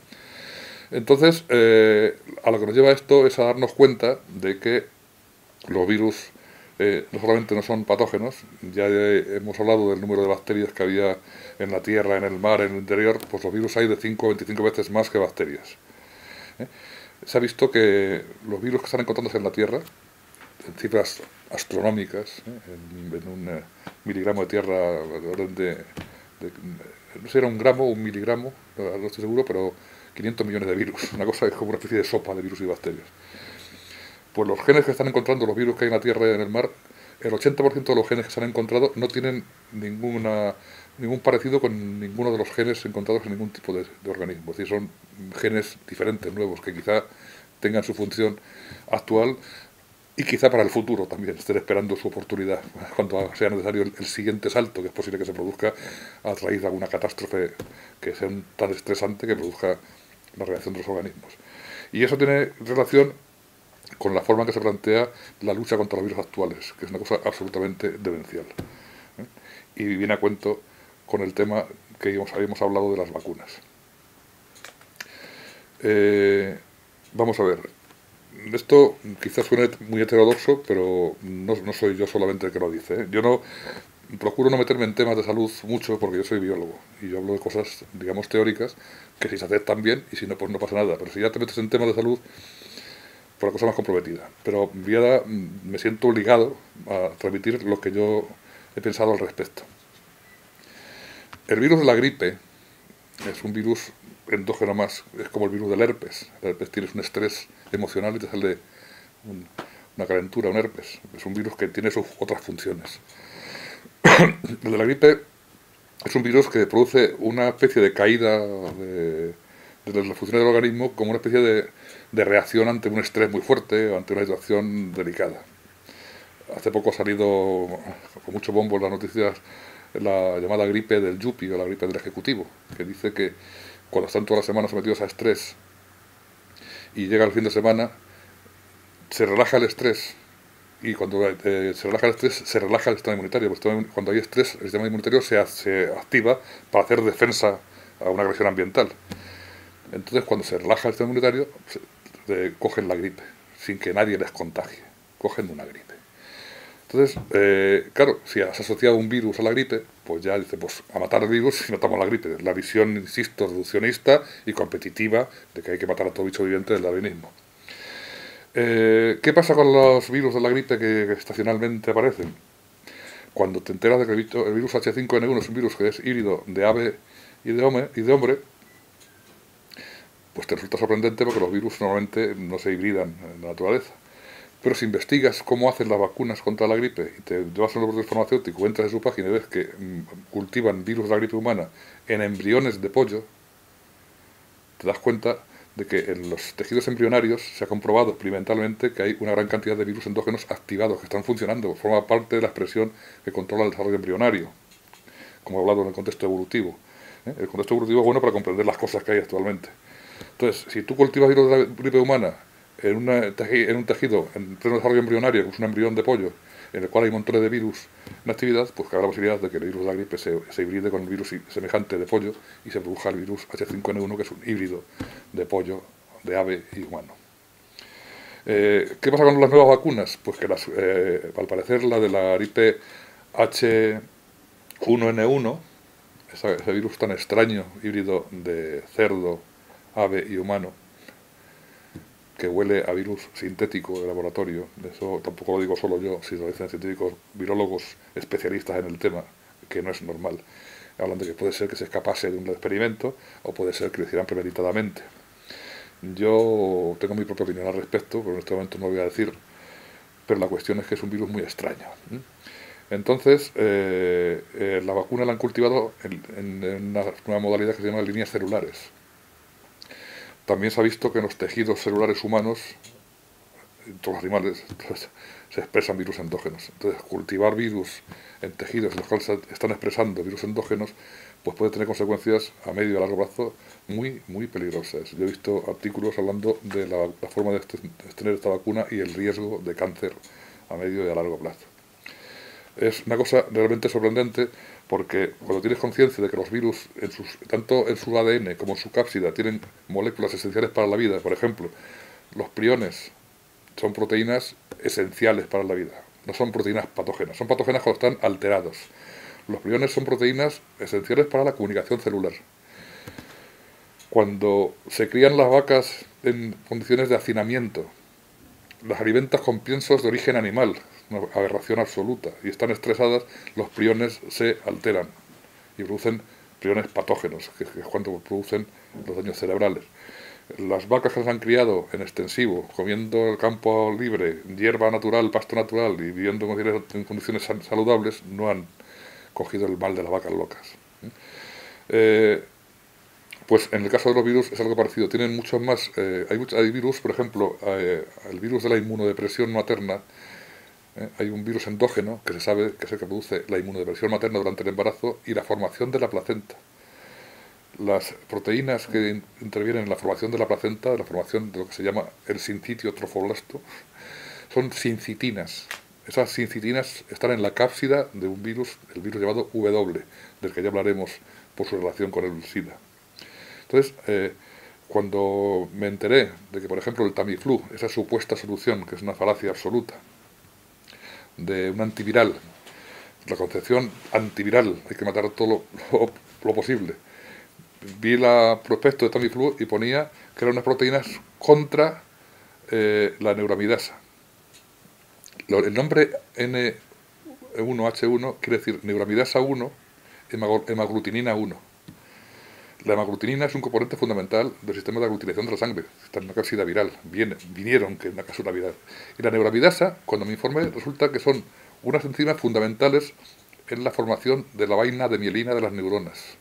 Entonces, eh, a lo que nos lleva esto es a darnos cuenta de que los virus eh, no solamente no son patógenos, ya hemos hablado del número de bacterias que había en la tierra, en el mar, en el interior, pues los virus hay de 5 o 25 veces más que bacterias. Se ha visto que los virus que están encontrándose en la tierra en cifras astronómicas, en, un miligramo de tierra, de orden de, no sé si era un gramo o un miligramo, no, estoy seguro, pero 500 millones de virus, una cosa es como una especie de sopa de virus y bacterias. Pues los genes que están encontrando los virus que hay en la tierra y en el mar, el 80% de los genes que se han encontrado no tienen ninguna, ningún parecido con ninguno de los genes encontrados en ningún tipo de organismo. Es decir, son genes diferentes, nuevos, que quizá tengan su función actual y quizá para el futuro también estén esperando su oportunidad cuando sea necesario el, siguiente salto, que es posible que se produzca a raíz de alguna catástrofe que sea tan estresante que produzca la reacción de los organismos. Y eso tiene relación con la forma en que se plantea la lucha contra los virus actuales, que es una cosa absolutamente demencial. ¿eh? Y viene a cuento con el tema que habíamos hablado de las vacunas. Eh, vamos a ver, esto quizás suene muy heterodoxo, pero no, soy yo solamente el que lo dice. ¿eh? Yo no procuro no meterme en temas de salud mucho porque yo soy biólogo y yo hablo de cosas, digamos, teóricas que si se aceptan bien y si no, pues no pasa nada. Pero si ya te metes en temas de salud, por la cosa más comprometida. Pero mm, me siento obligado a transmitir lo que yo he pensado al respecto. El virus de la gripe es un virus endógeno más, es como el virus del herpes. El herpes tienes un estrés emocional y te sale una calentura, un herpes. Es un virus que tiene sus otras funciones. el de la gripe es un virus que produce una especie de caída de, las funciones del organismo como una especie de, de, reacción ante un estrés muy fuerte o ante una situación delicada. Hace poco ha salido con mucho bombo en las noticias la llamada gripe del Yupi o la gripe del Ejecutivo, que dice que cuando están todas las semanas sometidos a estrés y llega el fin de semana, se relaja el estrés y cuando eh, se relaja el estrés se relaja el sistema inmunitario. cuando hay estrés, el sistema inmunitario se, se activa para hacer defensa a una agresión ambiental. Entonces, cuando se relaja el sistema inmunitario, cogen la gripe, sin que nadie les contagie. Cogen una gripe. Entonces, eh, claro, si has asociado un virus a la gripe, pues ya dice, pues a matar el virus si matamos la gripe. La visión, insisto, reduccionista y competitiva de que hay que matar a todo bicho viviente del darwinismo. Eh, ¿Qué pasa con los virus de la gripe que, estacionalmente aparecen? Cuando te enteras de que el, virus H5N1 es un virus que es híbrido de ave y de, hombre, y de hombre, pues te resulta sorprendente porque los virus normalmente no se hibridan en la naturaleza. Pero si investigas cómo hacen las vacunas contra la gripe y te vas a un laboratorio farmacéutico, entras en su página y ves que mm, cultivan virus de la gripe humana en embriones de pollo, te das cuenta de que en los tejidos embrionarios se ha comprobado experimentalmente que hay una gran cantidad de virus endógenos activados que están funcionando, forma parte de la expresión que controla el desarrollo embrionario, como he hablado en el contexto evolutivo. ¿eh? El contexto evolutivo es bueno para comprender las cosas que hay actualmente. Entonces, si tú cultivas virus de la gripe humana en, un tejido en pleno desarrollo embrionario, que es un embrión de pollo, en el cual hay montones de virus en actividad, pues cabe la posibilidad de que el virus de la gripe se, se hibride con el virus semejante de pollo y se produzca el virus H5N1, que es un híbrido de pollo, de ave y humano. Eh, ¿Qué pasa con las nuevas vacunas? Pues que eh, al parecer la de la gripe H1N1, ese virus tan extraño, híbrido de cerdo, ave y humano, que huele a virus sintético de laboratorio, eso tampoco lo digo solo yo, si lo dicen científicos, virólogos especialistas en el tema, que no es normal. Hablan de que puede ser que se escapase de un experimento o puede ser que lo hicieran premeditadamente. Yo tengo mi propia opinión al respecto, pero en este momento no lo voy a decir, pero la cuestión es que es un virus muy extraño. Entonces, eh, eh, la vacuna la han cultivado en, en, una nueva modalidad que se llama líneas celulares. También se ha visto que en los tejidos celulares humanos, en todos los animales, se expresan virus endógenos. Entonces, cultivar virus en tejidos en los cuales se están expresando virus endógenos, pues puede tener consecuencias a medio y a largo plazo muy, muy peligrosas. Yo he visto artículos hablando de la, forma de tener esta vacuna y el riesgo de cáncer a medio y a largo plazo. Es una cosa realmente sorprendente porque cuando tienes conciencia de que los virus, en sus, tanto en su ADN como en su cápsida, tienen moléculas esenciales para la vida, por ejemplo, los priones son proteínas esenciales para la vida, no son proteínas patógenas, son patógenas cuando están alterados. Los priones son proteínas esenciales para la comunicación celular. Cuando se crían las vacas en condiciones de hacinamiento, las alimentas con piensos de origen animal, una aberración absoluta, y están estresadas, los priones se alteran y producen priones patógenos, que es cuando producen los daños cerebrales. Las vacas que se han criado en extensivo, comiendo el campo libre, hierba natural, pasto natural y viviendo en condiciones saludables, no han cogido el mal de las vacas locas. Eh, pues en el caso de los virus es algo parecido. Tienen muchos más. Eh, hay, hay, virus, por ejemplo, eh, el virus de la inmunodepresión materna ¿eh? Hay un virus endógeno que se sabe que es el que produce la inmunodepresión materna durante el embarazo y la formación de la placenta. Las proteínas que intervienen en la formación de la placenta, la formación de lo que se llama el sincitio trofoblasto, son sincitinas. Esas sincitinas están en la cápsida de un virus, el virus llamado W, del que ya hablaremos por su relación con el SIDA. Entonces, eh, cuando me enteré de que, por ejemplo, el Tamiflu, esa supuesta solución, que es una falacia absoluta, de un antiviral. La concepción antiviral, hay que matar todo lo, posible. Vi el prospecto de Tamiflu y ponía que eran unas proteínas contra eh, la neuramidasa. El nombre N1H1 quiere decir neuramidasa 1, hemaglutinina 1. La hemaglutinina es un componente fundamental del sistema de aglutinación de la sangre. Está en una cápsida viral. Vinieron que en una cápsula viral. Y la neuramidasa, cuando me informé, resulta que son unas enzimas fundamentales en la formación de la vaina de mielina de las neuronas.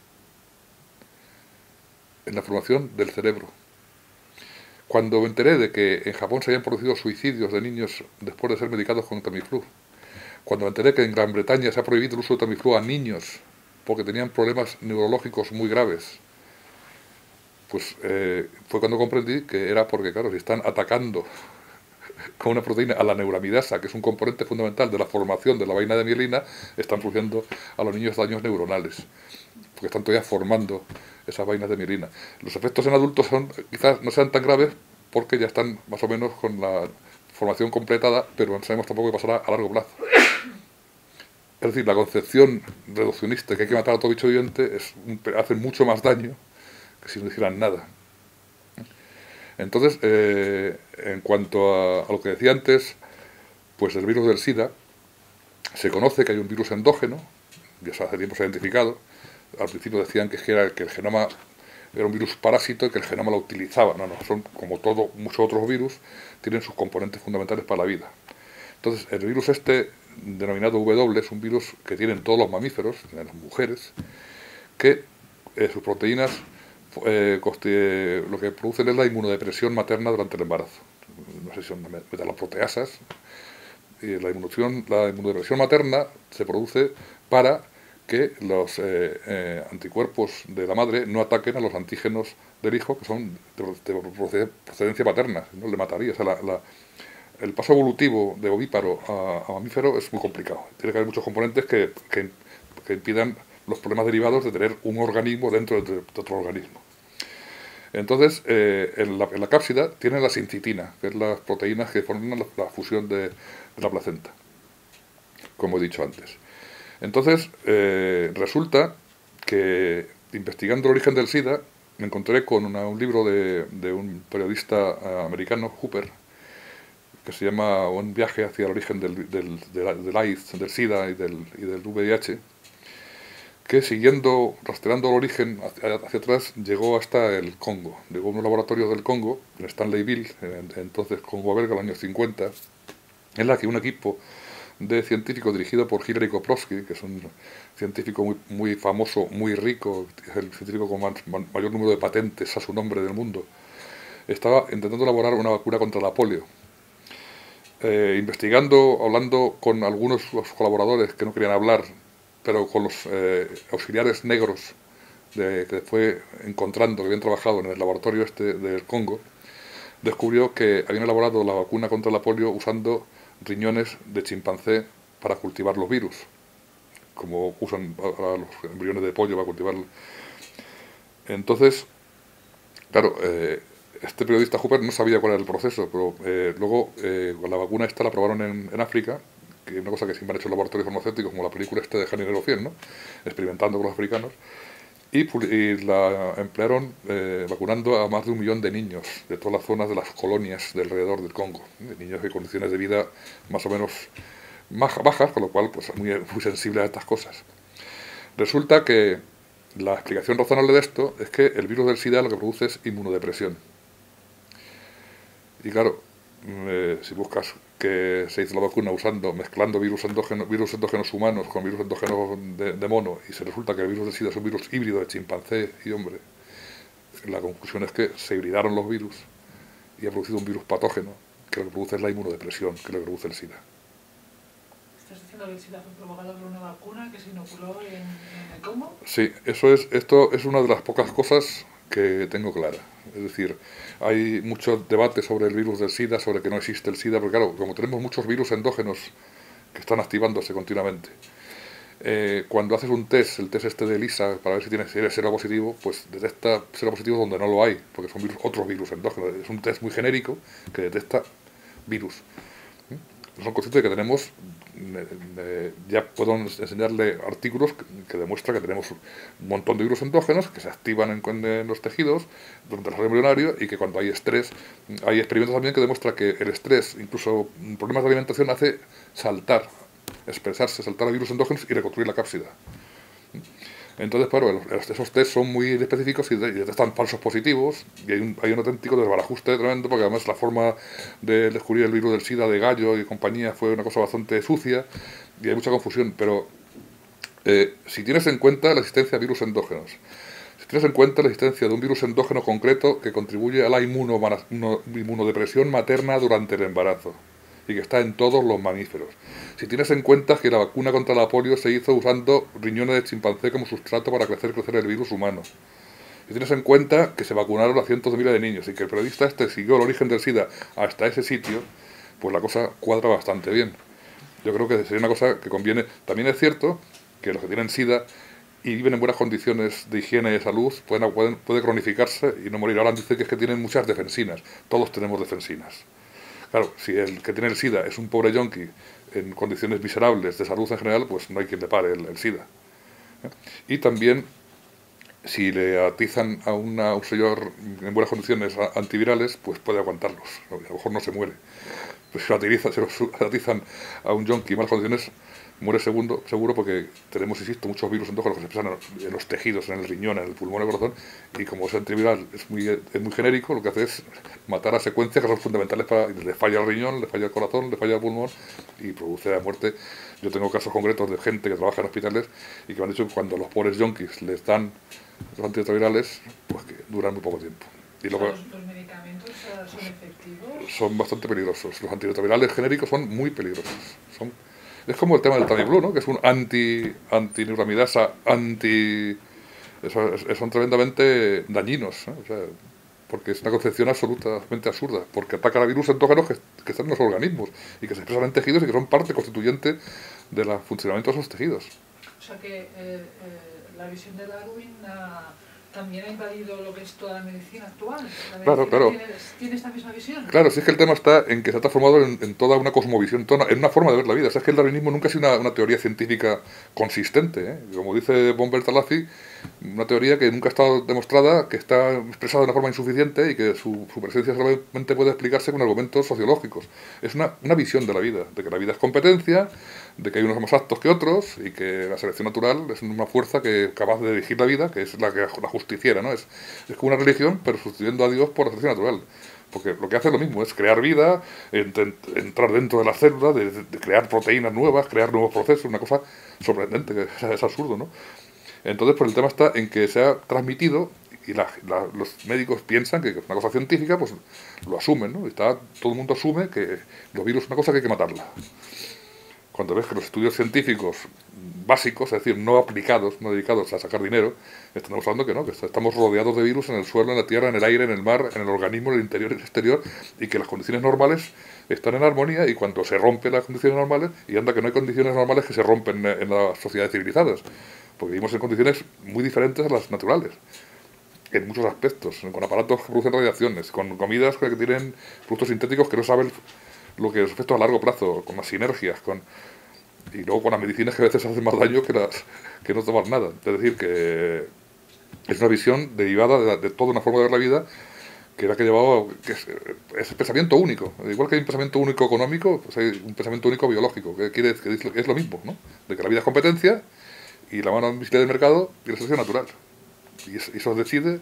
En la formación del cerebro. Cuando me enteré de que en Japón se habían producido suicidios de niños después de ser medicados con Tamiflu. Cuando me enteré que en Gran Bretaña se ha prohibido el uso de Tamiflu a niños porque tenían problemas neurológicos muy graves pues eh, fue cuando comprendí que era porque, claro, si están atacando con una proteína a la neuramidasa, que es un componente fundamental de la formación de la vaina de mielina, están produciendo a los niños daños neuronales, porque están todavía formando esas vainas de mielina. Los efectos en adultos son, quizás no sean tan graves porque ya están más o menos con la formación completada, pero no sabemos tampoco qué pasará a largo plazo. Es decir, la concepción reduccionista que hay que matar a todo bicho viviente es hace mucho más daño si no hicieran nada. Entonces, eh, en cuanto a, lo que decía antes, pues el virus del SIDA, se conoce que hay un virus endógeno, ya hace tiempo se ha identificado. Al principio decían que, era, que el genoma era un virus parásito y que el genoma lo utilizaba. No, no, son como todo, muchos otros virus, tienen sus componentes fundamentales para la vida. Entonces, el virus este, denominado W, es un virus que tienen todos los mamíferos, tienen las mujeres, que eh, sus proteínas eh, lo que producen es la inmunodepresión materna durante el embarazo. No sé si son metaloproteasas. Y la, inmunodepresión, la inmunodepresión materna se produce para que los eh, eh, anticuerpos de la madre no ataquen a los antígenos del hijo, que son de, procedencia paterna, no le mataría. el paso evolutivo de ovíparo a, mamífero es muy complicado. Tiene que haber muchos componentes que, que impidan los problemas derivados de tener un organismo dentro de, otro organismo. Entonces, eh, en, la, en, cápsida tiene la sincitina, que es las proteínas que forman la, fusión de, la placenta, como he dicho antes. Entonces, eh, resulta que investigando el origen del SIDA, me encontré con un libro de, un periodista eh, americano, Hooper, que se llama Un viaje hacia el origen del, del, AIDS, del SIDA y del, y del VIH, que siguiendo, rastreando el origen hacia, atrás, llegó hasta el Congo. Llegó a unos laboratorios del Congo, en Stanleyville, entonces Congo belga, en el año 50, en la que un equipo de científicos dirigido por Hilary Koprowski, que es un científico muy, muy famoso, muy rico, es el científico con mayor número de patentes a su nombre del mundo, estaba intentando elaborar una vacuna contra la polio. Eh, investigando, hablando con algunos los colaboradores que no querían hablar pero con los eh, auxiliares negros que fue encontrando, que habían trabajado en el laboratorio este del Congo, descubrió que habían elaborado la vacuna contra la polio usando riñones de chimpancé para cultivar los virus, como usan los embriones de pollo para cultivarlos. Entonces, claro, eh, este periodista Hooper no sabía cuál era el proceso, pero eh, luego la vacuna esta la probaron en, en África que una cosa que siempre han hecho laboratorios farmacéuticos, como la película este de Janine Fiel, ¿no? experimentando con los africanos, y, la emplearon eh, vacunando a más de un millón de niños de todas las zonas de las colonias de alrededor del Congo, de niños de condiciones de vida más o menos bajas, con lo cual pues muy, muy sensibles a estas cosas. Resulta que la explicación razonable de esto es que el virus del SIDA lo que produce es inmunodepresión. Y claro, eh, si buscas que se hizo la vacuna usando, mezclando virus endógenos, virus endógenos humanos con virus endógenos de, mono, y se resulta que el virus de SIDA es un virus híbrido de chimpancé y hombre, la conclusión es que se hibridaron los virus y ha producido un virus patógeno, que lo que produce es la inmunodepresión, que lo que produce el SIDA. ¿Estás diciendo que el SIDA fue provocado por una vacuna que se inoculó en, en el Congo? Sí, eso es, esto es una de las pocas cosas que tengo clara. Es decir, hay mucho debate sobre el virus del SIDA, sobre que no existe el SIDA, porque claro, como tenemos muchos virus endógenos que están activándose continuamente, eh, cuando haces un test, el test este de ELISA, para ver si tienes si eres positivo, pues detecta positivo donde no lo hay, porque son virus, otros virus endógenos. Es un test muy genérico que detecta virus. ¿Mm? Son conscientes de que tenemos ya puedo enseñarle artículos que, demuestran que tenemos un montón de virus endógenos que se activan en, los tejidos durante el desarrollo embrionario y que cuando hay estrés, hay experimentos también que demuestran que el estrés, incluso problemas de alimentación, hace saltar, expresarse, saltar a virus endógenos y reconstruir la cápsida. Entonces, bueno, esos test son muy específicos y detectan falsos positivos y hay un, hay un auténtico desbarajuste tremendo porque además la forma de descubrir el virus del SIDA de Gallo y compañía fue una cosa bastante sucia y hay mucha confusión, pero eh, si tienes en cuenta la existencia de virus endógenos, si tienes en cuenta la existencia de un virus endógeno concreto que contribuye a la inmunodepresión materna durante el embarazo, y que está en todos los mamíferos. Si tienes en cuenta que la vacuna contra la polio se hizo usando riñones de chimpancé como sustrato para crecer crecer el virus humano. Si tienes en cuenta que se vacunaron a cientos de miles de niños y que el periodista este siguió el origen del SIDA hasta ese sitio, pues la cosa cuadra bastante bien. Yo creo que sería una cosa que conviene. También es cierto que los que tienen SIDA y viven en buenas condiciones de higiene y de salud pueden, pueden, puede cronificarse y no morir. Ahora dice que es que tienen muchas defensinas. Todos tenemos defensinas. Claro, si el que tiene el SIDA es un pobre yonki en condiciones miserables de salud en general, pues no hay quien le pare el, SIDA. ¿eh? Y también, si le atizan a, un señor en buenas condiciones antivirales, pues puede aguantarlos, a lo mejor no se muere. Pues si lo atizan a un yonki en malas condiciones, muere segundo, seguro porque tenemos, insisto, muchos virus endógenos que se expresan en los tejidos, en el riñón, en el pulmón, en el corazón, y como ese antiviral es muy, es muy genérico, lo que hace es matar a secuencias que son fundamentales para... Le falla el riñón, le falla el corazón, le falla el pulmón y produce la muerte. Yo tengo casos concretos de gente que trabaja en hospitales y que me han dicho que cuando los pobres yonkis les dan los antirretrovirales, pues que duran muy poco tiempo. Y luego, ¿Los, ¿Los, medicamentos son efectivos? Son bastante peligrosos. Los antirretrovirales genéricos son muy peligrosos. Son es como el tema del Tamiflu, ¿no? Que es un anti, anti anti... son tremendamente dañinos, o sea, porque es una concepción absolutamente absurda, porque ataca a virus endógenos que, que están en los organismos y que se expresan en tejidos y que son parte constituyente del funcionamiento de esos tejidos. O sea que eh, eh, la visión de Darwin también ha invadido lo que es toda la medicina actual. claro, claro. Tiene, esta misma visión? Claro, si es que el tema está en que se ha transformado en, toda una cosmovisión, en una forma de ver la vida. O sea, es que el darwinismo nunca ha sido una, teoría científica consistente. ¿eh? Como dice Von Bertalanffy, una teoría que nunca ha estado demostrada, que está expresada de una forma insuficiente y que su, presencia solamente puede explicarse con argumentos sociológicos. Es una, una visión de la vida, de que la vida es competencia, de que hay unos más aptos que otros y que la selección natural es una fuerza que capaz de dirigir la vida, que es la que la justiciera, ¿no? Es, es como una religión, pero sustituyendo a Dios por la selección natural. Porque lo que hace es lo mismo, es crear vida, entrar dentro de la célula, de, crear proteínas nuevas, crear nuevos procesos, una cosa sorprendente, que es, absurdo, ¿no? Entonces, pues el tema está en que se ha transmitido y los médicos piensan que es una cosa científica, pues lo asumen, ¿no? Está, todo el mundo asume que los virus es una cosa que hay que matarla cuando ves que los estudios científicos básicos, es decir, no aplicados, no dedicados a sacar dinero, están mostrando que no, que estamos rodeados de virus en el suelo, en la tierra, en el aire, en el mar, en el organismo, en el interior y el exterior, y que las condiciones normales están en armonía y cuando se rompen las condiciones normales, y anda que no hay condiciones normales que se rompen en las sociedades civilizadas, porque vivimos en condiciones muy diferentes a las naturales en muchos aspectos, con aparatos que producen radiaciones, con comidas que tienen productos sintéticos que no saben lo que es efectos a largo plazo, con las sinergias, con y luego con las medicinas que a veces hacen más daño que, las, que no tomar nada. Es decir, que es una visión derivada de, toda una forma de ver la vida que era que llevaba, que es, es, pensamiento único. Igual que hay un pensamiento único económico, pues hay un pensamiento único biológico, que quiere que es lo mismo, ¿no? De que la vida es competencia y la mano invisible del mercado y la selección natural. Y eso decide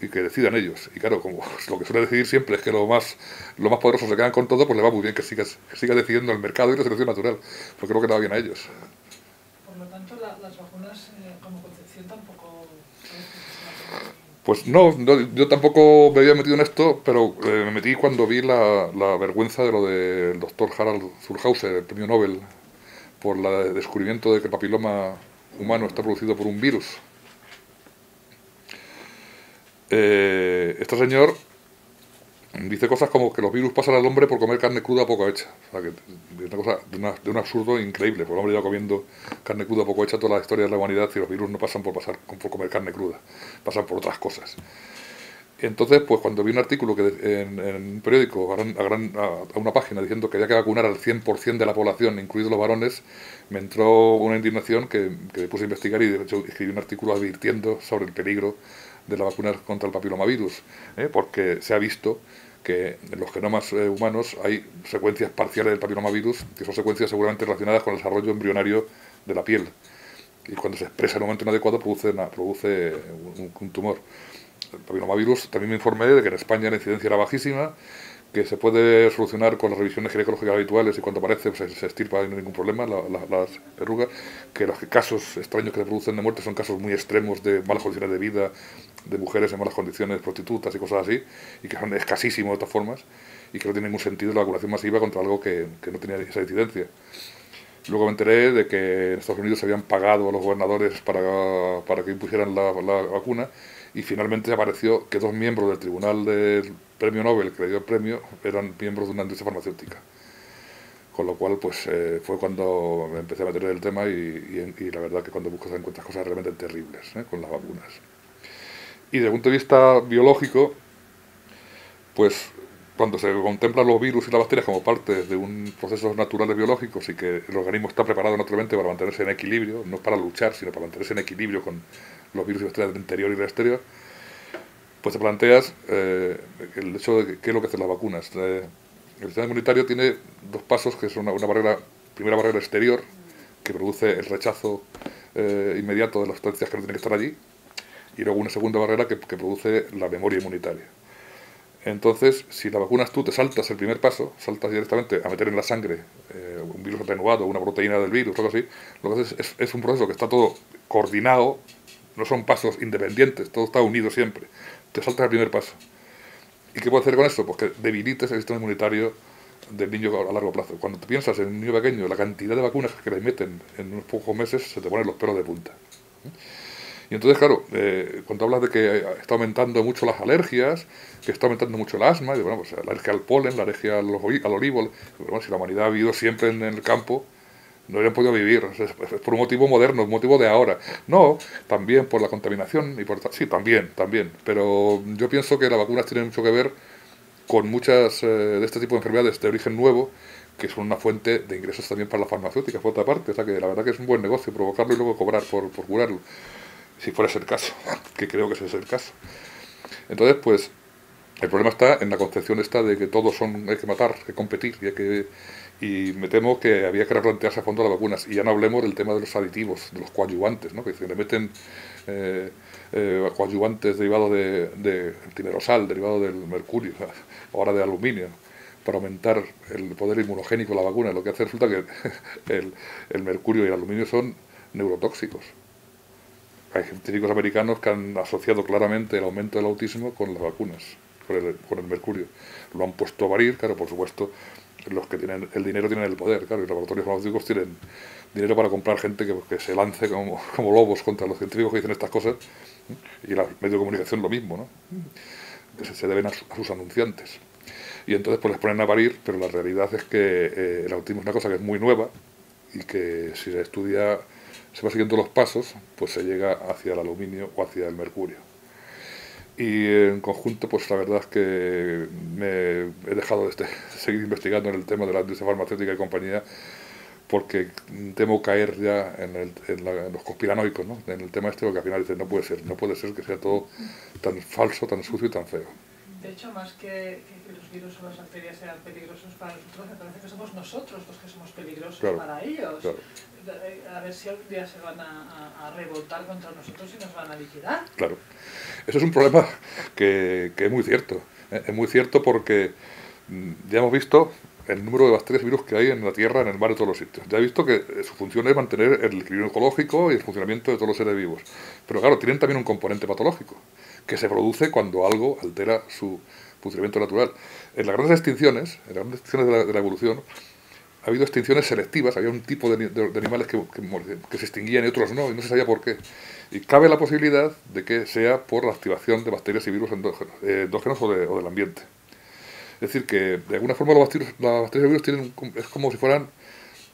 y, que decidan ellos. Y claro, como lo que suele decidir siempre es que lo más, lo más poderoso se quedan con todo, pues le va muy bien que siga, que siga decidiendo el mercado y la selección natural, porque creo que le va bien a ellos. Por lo tanto, las vacunas eh, como concepción tampoco... Pues no, yo tampoco me había metido en esto, pero eh, me metí cuando vi la, la vergüenza de lo del doctor Harald Zulhauser, el premio Nobel, por el descubrimiento de que el papiloma humano está producido por un virus eh, este señor dice cosas como que los virus pasan al hombre por comer carne cruda poco hecha. O sea, que es una cosa de, un absurdo increíble, porque el hombre lleva comiendo carne cruda poco hecha toda la historia de la humanidad y los virus no pasan por, pasar, por comer carne cruda, pasan por otras cosas. Entonces, pues cuando vi un artículo que en, un periódico, a, una página, diciendo que había que vacunar al 100% de la población, incluidos los varones, me entró una indignación que, que me puse a investigar y de hecho escribí un artículo advirtiendo sobre el peligro de la vacuna contra el papilomavirus, ¿eh? porque se ha visto que en los genomas eh, humanos hay secuencias parciales del papilomavirus, que son secuencias seguramente relacionadas con el desarrollo embrionario de la piel. Y cuando se expresa en un momento inadecuado produce, produce un, tumor. El papilomavirus también me informé de que en España la incidencia era bajísima, que se puede solucionar con las revisiones ginecológicas habituales y cuando aparece pues, se estirpa sin ningún problema las verrugas, que los casos extraños que se producen de muerte son casos muy extremos de malas condiciones de vida, de mujeres en malas condiciones, prostitutas y cosas así, y que son escasísimos de todas formas, y que no tiene ningún sentido la vacunación masiva contra algo que, que no tenía esa incidencia. Luego me enteré de que en Estados Unidos se habían pagado a los gobernadores para, para que impusieran la, la vacuna, y finalmente apareció que dos miembros del Tribunal del Premio Nobel que le dio el premio eran miembros de una industria farmacéutica. Con lo cual, pues eh, fue cuando me empecé a meter en el tema y, la verdad que cuando buscas encuentras cosas realmente terribles ¿eh? con las vacunas. Y desde el punto de vista biológico, pues cuando se contemplan los virus y las bacterias como parte de un procesos naturales biológicos y que el organismo está preparado naturalmente para mantenerse en equilibrio, no para luchar, sino para mantenerse en equilibrio con los virus y bacterias del interior y del exterior, pues te planteas eh, el hecho de qué es lo que hacen las vacunas. Eh, el sistema inmunitario tiene dos pasos, que son una, barrera, primera barrera exterior, que produce el rechazo eh, inmediato de las sustancias que no tienen que estar allí, y luego una segunda barrera que, que produce la memoria inmunitaria. Entonces, si la vacunas tú, te saltas el primer paso, saltas directamente a meter en la sangre eh, un virus atenuado, una proteína del virus, algo así, lo que haces es, un proceso que está todo coordinado, no son pasos independientes, todo está unido siempre. Te saltas el primer paso. ¿Y qué puedes hacer con eso? Pues que debilites el sistema inmunitario del niño a largo plazo. Cuando te piensas en un niño pequeño, la cantidad de vacunas que le meten en unos pocos meses, se te ponen los pelos de punta. Y entonces, claro, eh, cuando hablas de que está aumentando mucho las alergias, que está aumentando mucho el asma, y bueno, pues la alergia al polen, la alergia al, al olivo, bueno, si la humanidad ha vivido siempre en el campo, no habrían podido vivir, es, por un motivo moderno, un motivo de ahora. No, también por la contaminación, y por sí, también, también, pero yo pienso que las vacunas tienen mucho que ver con muchas eh, de este tipo de enfermedades de origen nuevo, que son una fuente de ingresos también para las farmacéuticas, por otra parte, o sea que la verdad que es un buen negocio provocarlo y luego cobrar por, por curarlo si fuera ese el caso, que creo que ese es el caso. Entonces, pues, el problema está en la concepción esta de que todos son, hay que matar, hay que competir, y, hay que, y me temo que había que replantearse a fondo las vacunas. Y ya no hablemos del tema de los aditivos, de los coadyuvantes, ¿no? que se le meten eh, eh, coadyuvantes derivados de, de timerosal, derivado del mercurio, ahora de aluminio, para aumentar el poder inmunogénico de la vacuna. Lo que hace resulta que el, el mercurio y el aluminio son neurotóxicos hay científicos americanos que han asociado claramente el aumento del autismo con las vacunas, con el, con el mercurio. Lo han puesto a varir, claro, por supuesto, los que tienen el dinero tienen el poder, claro, y los laboratorios farmacéuticos tienen dinero para comprar gente que, se lance como, lobos contra los científicos que dicen estas cosas, y la medio de comunicación lo mismo, ¿no? Que se, deben a, sus anunciantes. Y entonces pues les ponen a parir, pero la realidad es que eh, el autismo es una cosa que es muy nueva y que si se estudia se va siguiendo los pasos, pues se llega hacia el aluminio o hacia el mercurio. Y en conjunto, pues la verdad es que me he dejado de, este, seguir investigando en el tema de la industria farmacéutica y compañía porque temo caer ya en, el, en, los conspiranoicos, ¿no? en el tema este, que al final dice, no puede ser, no puede ser que sea todo tan falso, tan sucio y tan feo. De hecho, más que, que los virus o las bacterias sean peligrosos para nosotros, me parece que somos nosotros los que somos peligrosos para ellos a ver si algún día se van a, revoltar contra nosotros y nos van a liquidar. Claro. Eso es un problema que, es muy cierto. ¿eh? Es muy cierto porque mm, ya hemos visto el número de bacterias y virus que hay en la Tierra, en el mar, en todos los sitios. Ya he visto que eh, su función es mantener el equilibrio ecológico y el funcionamiento de todos los seres vivos. Pero claro, tienen también un componente patológico, que se produce cuando algo altera su funcionamiento natural. En las grandes extinciones, en las grandes extinciones de la evolución, ha habido extinciones selectivas, había un tipo de, animales que, se extinguían y otros no, y no se sabía por qué. Y cabe la posibilidad de que sea por la activación de bacterias y virus endógenos, eh, o, del ambiente. Es decir, que de alguna forma los las bacterias y virus tienen, es como si fueran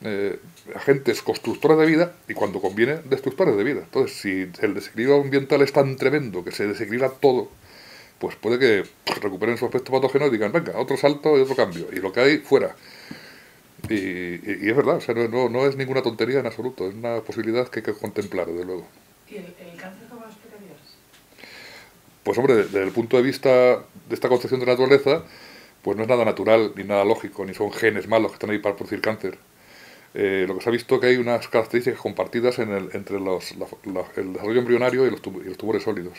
eh, agentes constructores de vida y cuando conviene destructores de vida. Entonces, si el desequilibrio ambiental es tan tremendo que se desequilibra todo, pues puede que recuperen su aspecto patógeno y digan, venga, otro salto y otro cambio. Y lo que hay, fuera. Y, es verdad, o sea, no, no, es ninguna tontería en absoluto, es una posibilidad que hay que contemplar, desde luego. ¿Y el, cáncer cómo lo explicarías? Pues hombre, desde el punto de vista de esta concepción de naturaleza, pues no es nada natural, ni nada lógico, ni son genes malos que están ahí para producir cáncer. Eh, lo que se ha visto que hay unas características compartidas en el, entre los, el desarrollo embrionario y los, y los tumores sólidos.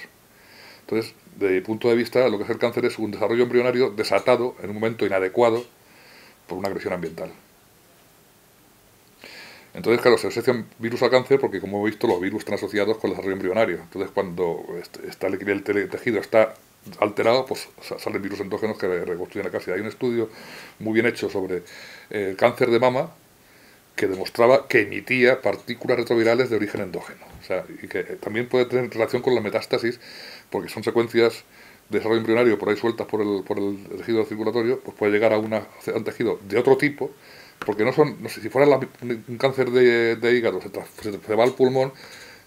Entonces, desde mi punto de vista, lo que es el cáncer es un desarrollo embrionario desatado en un momento inadecuado por una agresión ambiental. Entonces, claro, se asocian virus al cáncer porque, como hemos visto, los virus están asociados con el desarrollo embrionario. Entonces, cuando está el, tejido está alterado, pues salen virus endógenos que reconstruyen la casa. hay un estudio muy bien hecho sobre el cáncer de mama que demostraba que emitía partículas retrovirales de origen endógeno. O sea, y que también puede tener relación con la metástasis, porque son secuencias de desarrollo embrionario por ahí sueltas por el, por el tejido circulatorio, pues puede llegar a, una, a un tejido de otro tipo, porque no son, no sé, si fuera un cáncer de, de hígado, se, se, va al pulmón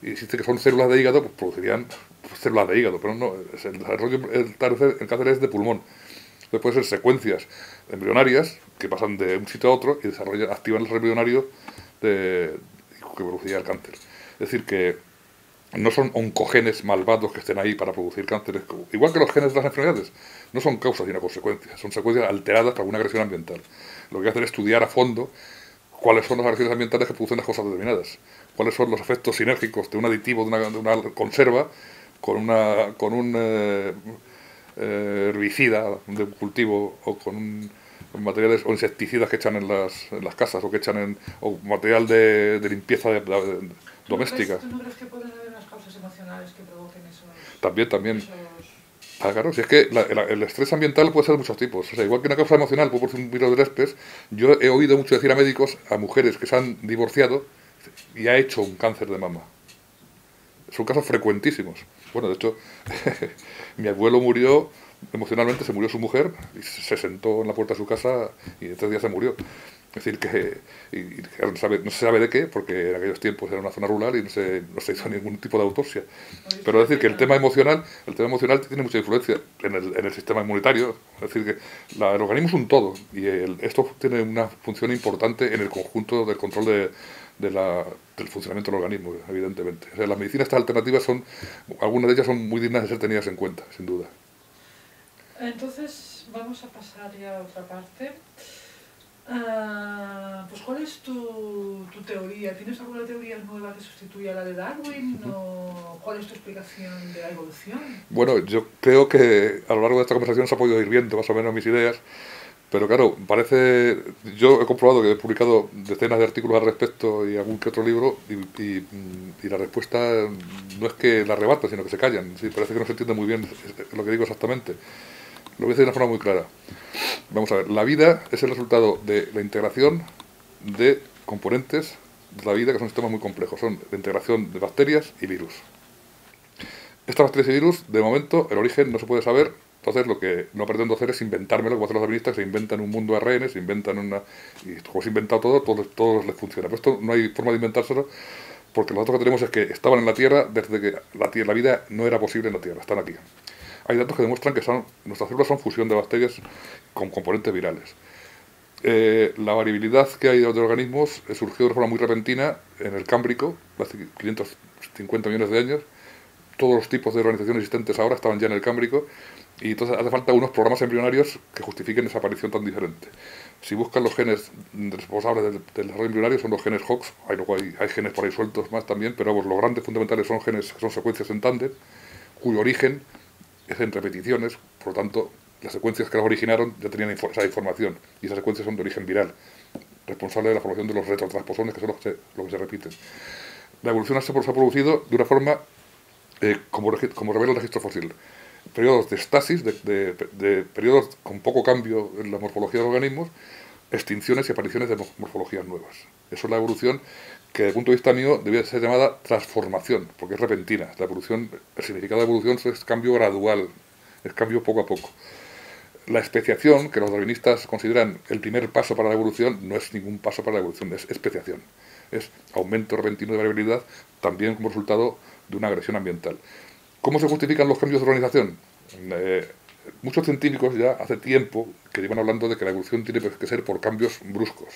y existe que son células de hígado, pues producirían células de hígado, pero no, el, desarrollo, el, cáncer es de pulmón. Entonces pueden ser secuencias embrionarias que pasan de un sitio a otro y desarrollan, activan el embrionario que producía el cáncer. Es decir, que no son oncogenes malvados que estén ahí para producir cáncer. Igual que los genes de las enfermedades, no son causas sino consecuencias, son secuencias alteradas por alguna agresión ambiental. Lo que hace es estudiar a fondo cuáles son las agresiones ambientales que producen las cosas determinadas, cuáles son los efectos sinérgicos de un aditivo, de una, de una conserva, con, una, con un eh, eh, herbicida de un cultivo o con un materiales o insecticidas que echan en las, en las casas o que echan en o material de, de limpieza de, de, doméstica. ¿Tú no crees que pueden haber unas causas emocionales que provoquen esos... También, también. esos- Ah, claro, si es que la- el, el estrés ambiental puede ser de muchos tipos. O sea, igual que una causa emocional puede producir un virus del herpes, yo he oído mucho decir a médicos, a mujeres que se han divorciado y ha hecho un cáncer de mama. Son casos frecuentísimos. Bueno, de hecho, mi abuelo murió, emocionalmente se murió su mujer y se sentó en la puerta de su casa y en tres días se murió. Es decir, que y- y no, sabe- no se sabe de qué, porque en aquellos tiempos era una zona rural y no se, no se hizo ningún tipo de autopsia. Pero es decir, que el tema emocional, el tema emocional tiene mucha influencia en el, en el sistema inmunitario. Es decir, que la- el organismo es un todo y el- esto tiene una función importante en el conjunto del control de, de la- del funcionamiento del organismo, evidentemente. O sea, las medicinas estas alternativas son, algunas de ellas son muy dignas de ser tenidas en cuenta, sin duda. Entonces, vamos a pasar ya a otra parte. Ah, pues, ¿cuál es tu, tu teoría? ¿Tienes alguna teoría nueva que sustituya a la de Darwin? ¿O ¿Cuál es tu explicación de la evolución? Bueno, yo creo que a lo largo de esta conversación se ha podido ir viendo más o menos mis ideas, pero claro, parece. Yo he comprobado que he publicado decenas de artículos al respecto y algún que otro libro, y, la respuesta no es que la rebata, sino que se callan. Sí, parece que no se entiende muy bien lo que digo exactamente. Lo voy a decir de una forma muy clara. Vamos a ver, la vida es el resultado de la integración de componentes de la vida que son sistemas muy complejos. Son la integración de bacterias y virus. Estas bacterias y virus, de momento, el origen no se puede saber. Entonces, lo que no pretendo hacer es inventármelo, como hacen los darwinistas, se inventan un mundo de ARN, se inventan una. Y como se ha inventado todo, todo, todo les funciona. Pero esto no hay forma de inventárselo, porque los datos que tenemos es que estaban en la Tierra desde que la, tie- la vida no era posible en la Tierra, están aquí. Hay datos que demuestran que son, nuestras células son fusión de bacterias con componentes virales. Eh, la variabilidad que hay de organismos eh, surgió de forma muy repentina en el Cámbrico, hace 550 millones de años. Todos los tipos de organizaciones existentes ahora estaban ya en el Cámbrico y entonces hace falta unos programas embrionarios que justifiquen esa aparición tan diferente. Si buscan los genes responsables del, desarrollo embrionario son los genes Hox, hay, luego hay, genes por ahí sueltos más también, pero los grandes fundamentales son genes que son secuencias en tándem, cuyo origen es en repeticiones, por lo tanto, las secuencias que las originaron ya tenían esa información, y esas secuencias son de origen viral, responsable de la formación de los retrotransposones, que son los que se, repiten. La evolución se ha producido de una forma, eh, como, como revela el registro fósil, periodos de estasis, de, de- periodos con poco cambio en la morfología de los organismos, extinciones y apariciones de mo- morfologías nuevas. Eso es la evolución que desde el punto de vista mío debía ser llamada transformación, porque es repentina. La evolución, el significado de evolución es cambio gradual, es cambio poco a poco. La especiación, que los darwinistas consideran el primer paso para la evolución, no es ningún paso para la evolución, es especiación. Es aumento repentino de variabilidad, también como resultado de una agresión ambiental. ¿Cómo se justifican los cambios de organización? Eh, muchos científicos ya hace tiempo que llevan hablando de que la evolución tiene que ser por cambios bruscos.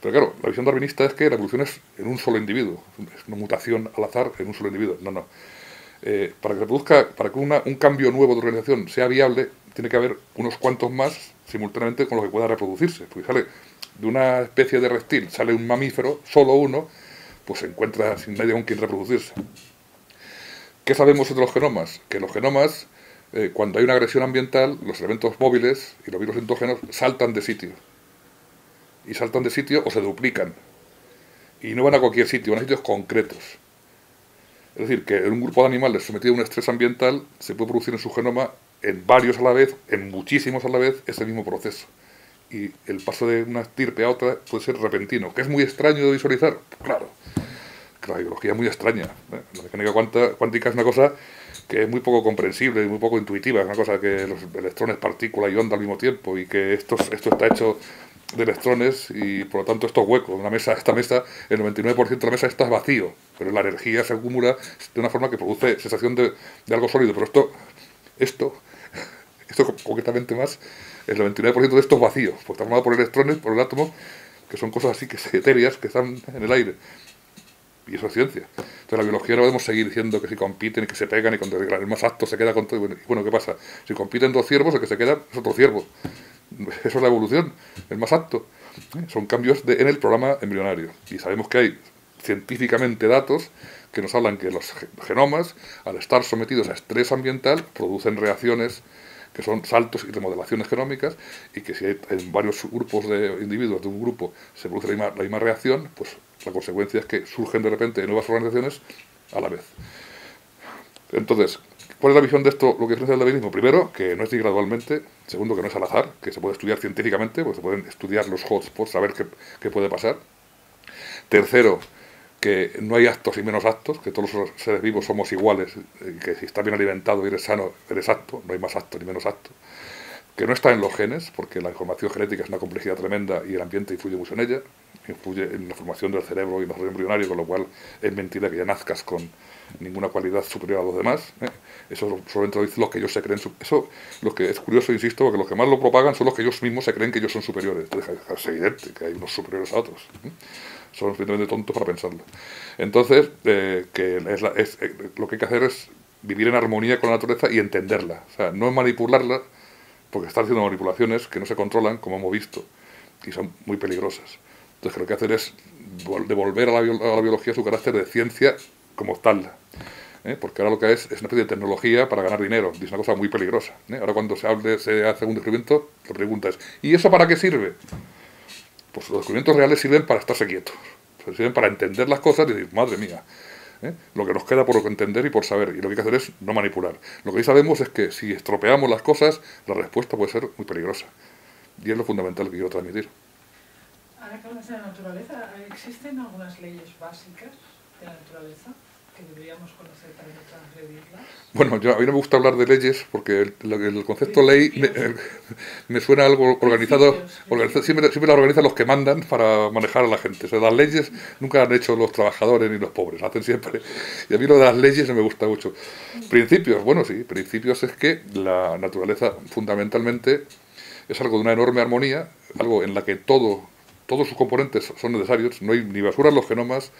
Pero claro, la visión darwinista es que la evolución es en un solo individuo, es una mutación al azar en un solo individuo. No, no. Eh, para que produzca, para que una- un cambio nuevo de organización sea viable, tiene que haber unos cuantos más simultáneamente con los que pueda reproducirse. Porque sale de una especie de reptil, sale un mamífero, solo uno, pues se encuentra sin medio con quien reproducirse. ¿Qué sabemos de los genomas? Que los genomas, eh, cuando hay una agresión ambiental, los elementos móviles y los virus endógenos saltan de sitio. Y saltan de sitio o se duplican. Y no van a cualquier sitio, van a sitios concretos. Es decir, que en un grupo de animales sometido a un estrés ambiental se puede producir en su genoma, en varios a la vez, en muchísimos a la vez, ese mismo proceso. Y el paso de una estirpe a otra puede ser repentino, que es muy extraño de visualizar. Claro, la biología es muy extraña. ¿eh? La mecánica cuántica es una cosa que es muy poco comprensible y muy poco intuitiva. Es una cosa que los electrones, partícula y onda al mismo tiempo y que esto, esto está hecho de electrones y por lo tanto esto es hueco. Una mesa, esta mesa, el 99% de la mesa está vacío, pero la energía se acumula de una forma que produce sensación de, de algo sólido. Pero esto, esto Esto concretamente más, el 99% de estos vacíos, pues está formado por electrones, por el átomo, que son cosas así que etéreas que están en el aire. Y eso es ciencia. Entonces la biología no podemos seguir diciendo que si compiten y que se pegan y cuando el más apto se queda con todo. Bueno, ¿qué pasa? Si compiten dos ciervos, el que se queda es otro ciervo. Eso es la evolución, el más apto. Son cambios en el programa embrionario. Y sabemos que hay científicamente datos que nos hablan que los genomas, al estar sometidos a estrés ambiental, producen reacciones que son saltos y remodelaciones genómicas, y que si hay en varios grupos de individuos de un grupo se produce la misma, reacción, pues la consecuencia es que surgen de repente nuevas organizaciones a la vez. Entonces, ¿cuál es la visión de esto, lo que es el darwinismo? Primero, que no es gradualmente. Segundo, que no es al azar, que se puede estudiar científicamente, pues se pueden estudiar los hotspots, saber qué, qué puede pasar. Tercero, que no hay actos y menos actos, que todos los seres vivos somos iguales, que si estás bien alimentado y eres sano, eres acto, no hay más acto ni menos acto, que no está en los genes, porque la información genética es una complejidad tremenda y el ambiente influye mucho en ella, influye en la formación del cerebro y desarrollo embrionario, con lo cual es mentira que ya nazcas con ninguna cualidad superior a los demás. ¿eh? Eso solamente lo dicen los que ellos se creen. Eso, lo que es curioso, insisto, porque los que más lo propagan son los que ellos mismos se creen que ellos son superiores. Es evidente que hay unos superiores a otros. ¿eh? son suficientemente tontos para pensarlo. Entonces, eh, que es, lo que hay que hacer es vivir en armonía con la naturaleza y entenderla. O sea, no manipularla, porque están haciendo manipulaciones que no se controlan, como hemos visto, y son muy peligrosas. Entonces, lo que hacer es devolver a la, a la biología su carácter de ciencia como tal. ¿eh? porque ahora lo que es es una especie de tecnología para ganar dinero, y es una cosa muy peligrosa. Ahora cuando se, hable, se hace un descubrimiento, la pregunta es, ¿y eso para qué sirve? Pues los descubrimientos reales sirven para estarse quietos, sirven para entender las cosas y decir, madre mía, ¿eh? lo que nos queda por entender y por saber. Y lo que hay que hacer es no manipular. Lo que hoy sabemos es que si estropeamos las cosas, la respuesta puede ser muy peligrosa. Y es lo fundamental que quiero transmitir. Ahora que hablas de la naturaleza, ¿existen algunas leyes básicas de la naturaleza? que deberíamos conocer para Bueno, yo, a mí no me gusta hablar de leyes porque el, concepto ley me, suena algo organizado, siempre, siempre, la organizan los que mandan para manejar a la gente. O sea, las leyes nunca han hecho los trabajadores ni los pobres, hacen siempre. Y a mí lo de las leyes no me gusta mucho. Principios, bueno, sí, principios es que la naturaleza fundamentalmente es algo de una enorme armonía, algo en la que todo, todos sus componentes son necesarios, no hay ni basura en los genomas,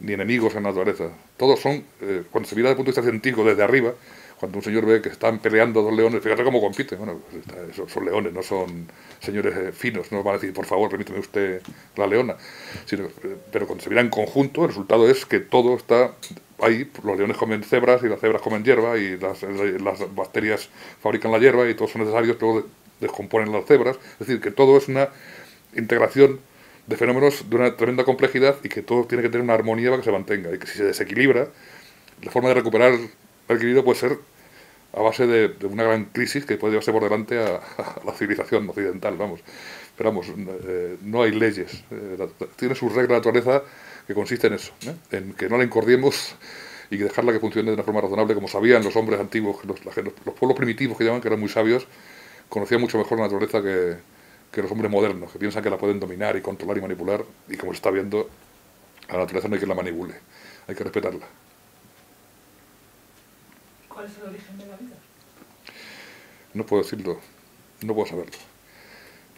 ni enemigos en la naturaleza. Todos son, eh, cuando se mira desde el punto de vista científico desde arriba, cuando un señor ve que están peleando dos leones, fíjate cómo compiten. Bueno, pues son, leones, no son señores eh, finos, no van a decir, por favor, permíteme usted la leona. Sino, eh, pero cuando se mira en conjunto, el resultado es que todo está ahí. Los leones comen cebras y las cebras comen hierba y las, las bacterias fabrican la hierba y todos son necesarios, pero descomponen las cebras. Es decir, que todo es una integración de fenómenos de una tremenda complejidad y que todo tiene que tener una armonía para que se mantenga. Y que si se desequilibra, la forma de recuperar el equilibrio puede ser a base de, una gran crisis que puede llevarse por delante a, la civilización occidental, vamos. Pero vamos, eh, no hay leyes. Eh, tiene su regla de naturaleza que consiste en eso, ¿eh? en que no la incordiemos y que dejarla que funcione de una forma razonable, como sabían los hombres antiguos, los, los pueblos primitivos que llaman, que eran muy sabios, conocían mucho mejor la naturaleza que, que los hombres modernos, que piensan que la pueden dominar y controlar y manipular, y como se está viendo, a la naturaleza no hay que la manipule, hay que respetarla. ¿Cuál es el origen de la vida? No puedo decirlo, no puedo saberlo.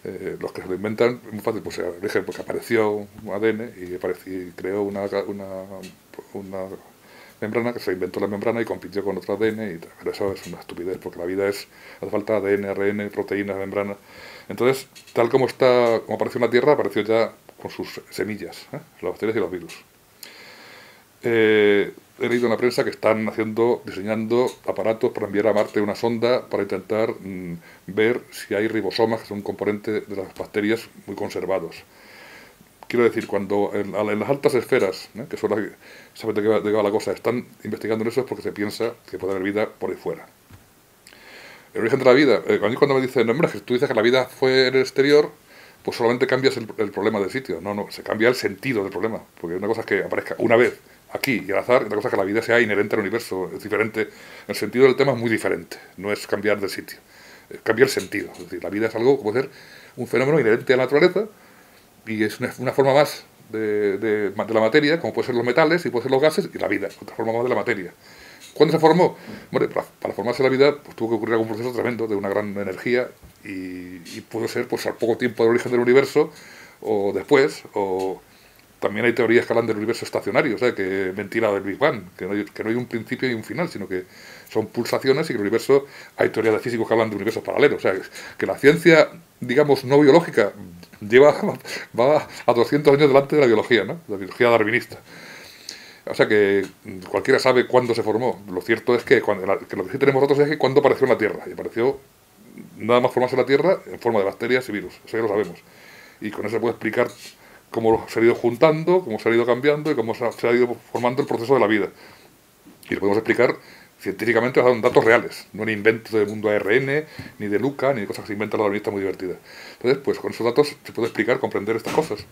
Eh, los que se lo inventan, es muy fácil, pues, origen, pues apareció un ADN y, y creó una, una, una membrana, que se inventó la membrana y compitió con otro ADN, y, pero eso es una estupidez, porque la vida es, hace falta ADN, ARN, proteínas, membranas. Entonces, tal como está, como apareció en la Tierra, apareció ya con sus semillas, ¿eh? las bacterias y los virus. Eh, he leído en la prensa que están haciendo, diseñando aparatos para enviar a Marte una sonda para intentar mm, ver si hay ribosomas, que son un componente de las bacterias muy conservados. Quiero decir, cuando en, las altas esferas, ¿eh? que son las que saben de qué va la cosa, están investigando en eso es porque se piensa que puede haber vida por ahí fuera el origen de la vida. Eh, cuando me dicen, no, hombre, tú dices que la vida fue en el exterior, pues solamente cambias el, problema del sitio. No, no, se cambia el sentido del problema. Porque una cosa es que aparezca una vez aquí y al azar, y cosa es que la vida sea inherente al universo, es diferente. El sentido del tema es muy diferente, no es cambiar de sitio, es cambiar el sentido. Es decir, la vida es algo como ser un fenómeno inherente a la naturaleza y es una, forma más de, la materia, como pueden ser los metales y pueden ser los gases, y la vida, otra forma más de la materia. ¿Cuándo se formó? Bueno, para, formarse la vida pues, tuvo que ocurrir algún proceso tremendo de una gran energía y, y pudo ser pues, al poco tiempo del origen del universo o después, o también hay teorías que hablan del universo estacionario, o sea, que mentira del Big Bang, que no, hay, que no hay un principio y un final, sino que son pulsaciones y que el universo, hay teorías de físicos que hablan de universos paralelos, o sea, que la ciencia, digamos, no biológica lleva, va a 200 años delante de la biología, ¿no? La biología darwinista. O sea que cualquiera sabe cuándo se formó. Lo cierto es que, cuando, lo que sí tenemos nosotros es que cuándo apareció en la Tierra. Y apareció nada más formarse la Tierra en forma de bacterias y virus. Eso ya lo sabemos. Y con eso se puede explicar cómo se ha ido juntando, cómo se ha ido cambiando y cómo se ha, ido formando el proceso de la vida. Y lo podemos explicar científicamente basado en datos reales, no en inventos del mundo ARN, ni de Luca, ni de cosas que se inventan darwinistas muy divertidas. Entonces, pues con esos datos se puede explicar, comprender estas cosas.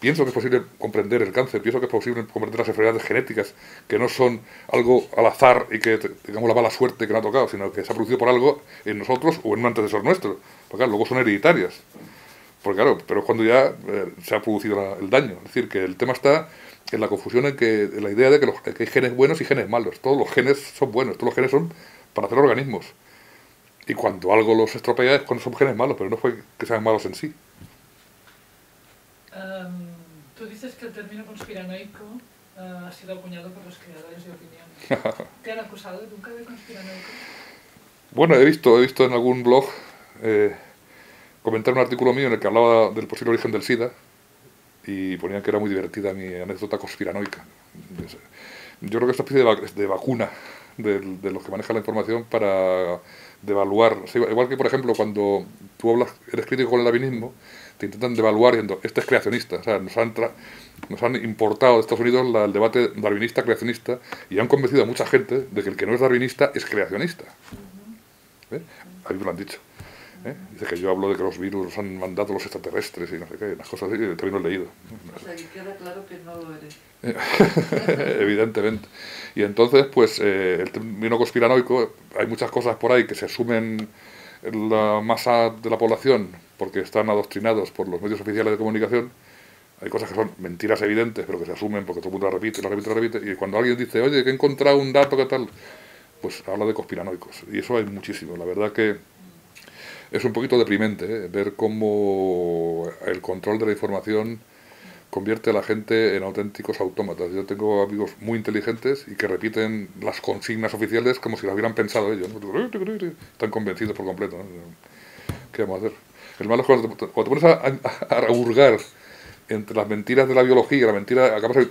Pienso que es posible comprender el cáncer, pienso que es posible comprender las enfermedades genéticas, que no son algo al azar y que tengamos la mala suerte que nos ha tocado, sino que se ha producido por algo en nosotros o en un antecesor nuestro. Porque luego son hereditarias. Porque claro, pero es cuando ya eh, se ha producido el daño. Es decir, que el tema está en la confusión en que la idea de que, los, que hay genes buenos y genes malos. Todos los genes son buenos, todos los genes son para hacer organismos. Y cuando algo los estropea es cuando son genes malos, pero no fue que sean malos en sí. Em, tú dices que el término conspiranoico uh, ha sido acuñado por los creadores de opinión. ¿Te han acusado nunca de conspiranoico? Bueno, he visto, he visto en algún blog eh, comentar un artículo mío en el que hablaba del posible origen del SIDA y ponían que era muy divertida mi anécdota conspiranoica. Yo creo que esta especie de, de vacuna de, de, los que manejan la información para devaluar, igual que por ejemplo cuando tú hablas, eres crítico con el darwinismo, te intentan devaluar diciendo, este es creacionista, o sea, nos han, nos han importado de Estados Unidos el debate darwinista-creacionista y han convencido a mucha gente de que el que no es darwinista es creacionista. ¿Eh? A mí me lo han dicho. ¿Eh? Dice que yo hablo de que los virus los han mandado los extraterrestres y no sé qué, las cosas así, también lo he leído. O sea, que queda claro que no lo eres. Evidentemente. Y entonces, pues, eh, el término conspiranoico, hay muchas cosas por ahí que se asumen en la masa de la población porque están adoctrinados por los medios oficiales de comunicación. Hay cosas que son mentiras evidentes, pero que se asumen porque todo el mundo la repite, la repite, la repite. Y cuando alguien dice, oye, que he encontrado un dato que tal, pues habla de conspiranoicos. Y eso hay muchísimo. La verdad que es un poquito deprimente ¿eh? ver cómo el control de la información convierte a la gente en auténticos autómatas. Yo tengo amigos muy inteligentes y que repiten las consignas oficiales como si las hubieran pensado ellos. Están convencidos por completo. ¿Qué vamos a hacer? El malo es cuando te, pones a, a, entre las mentiras de la biología, la mentira acabas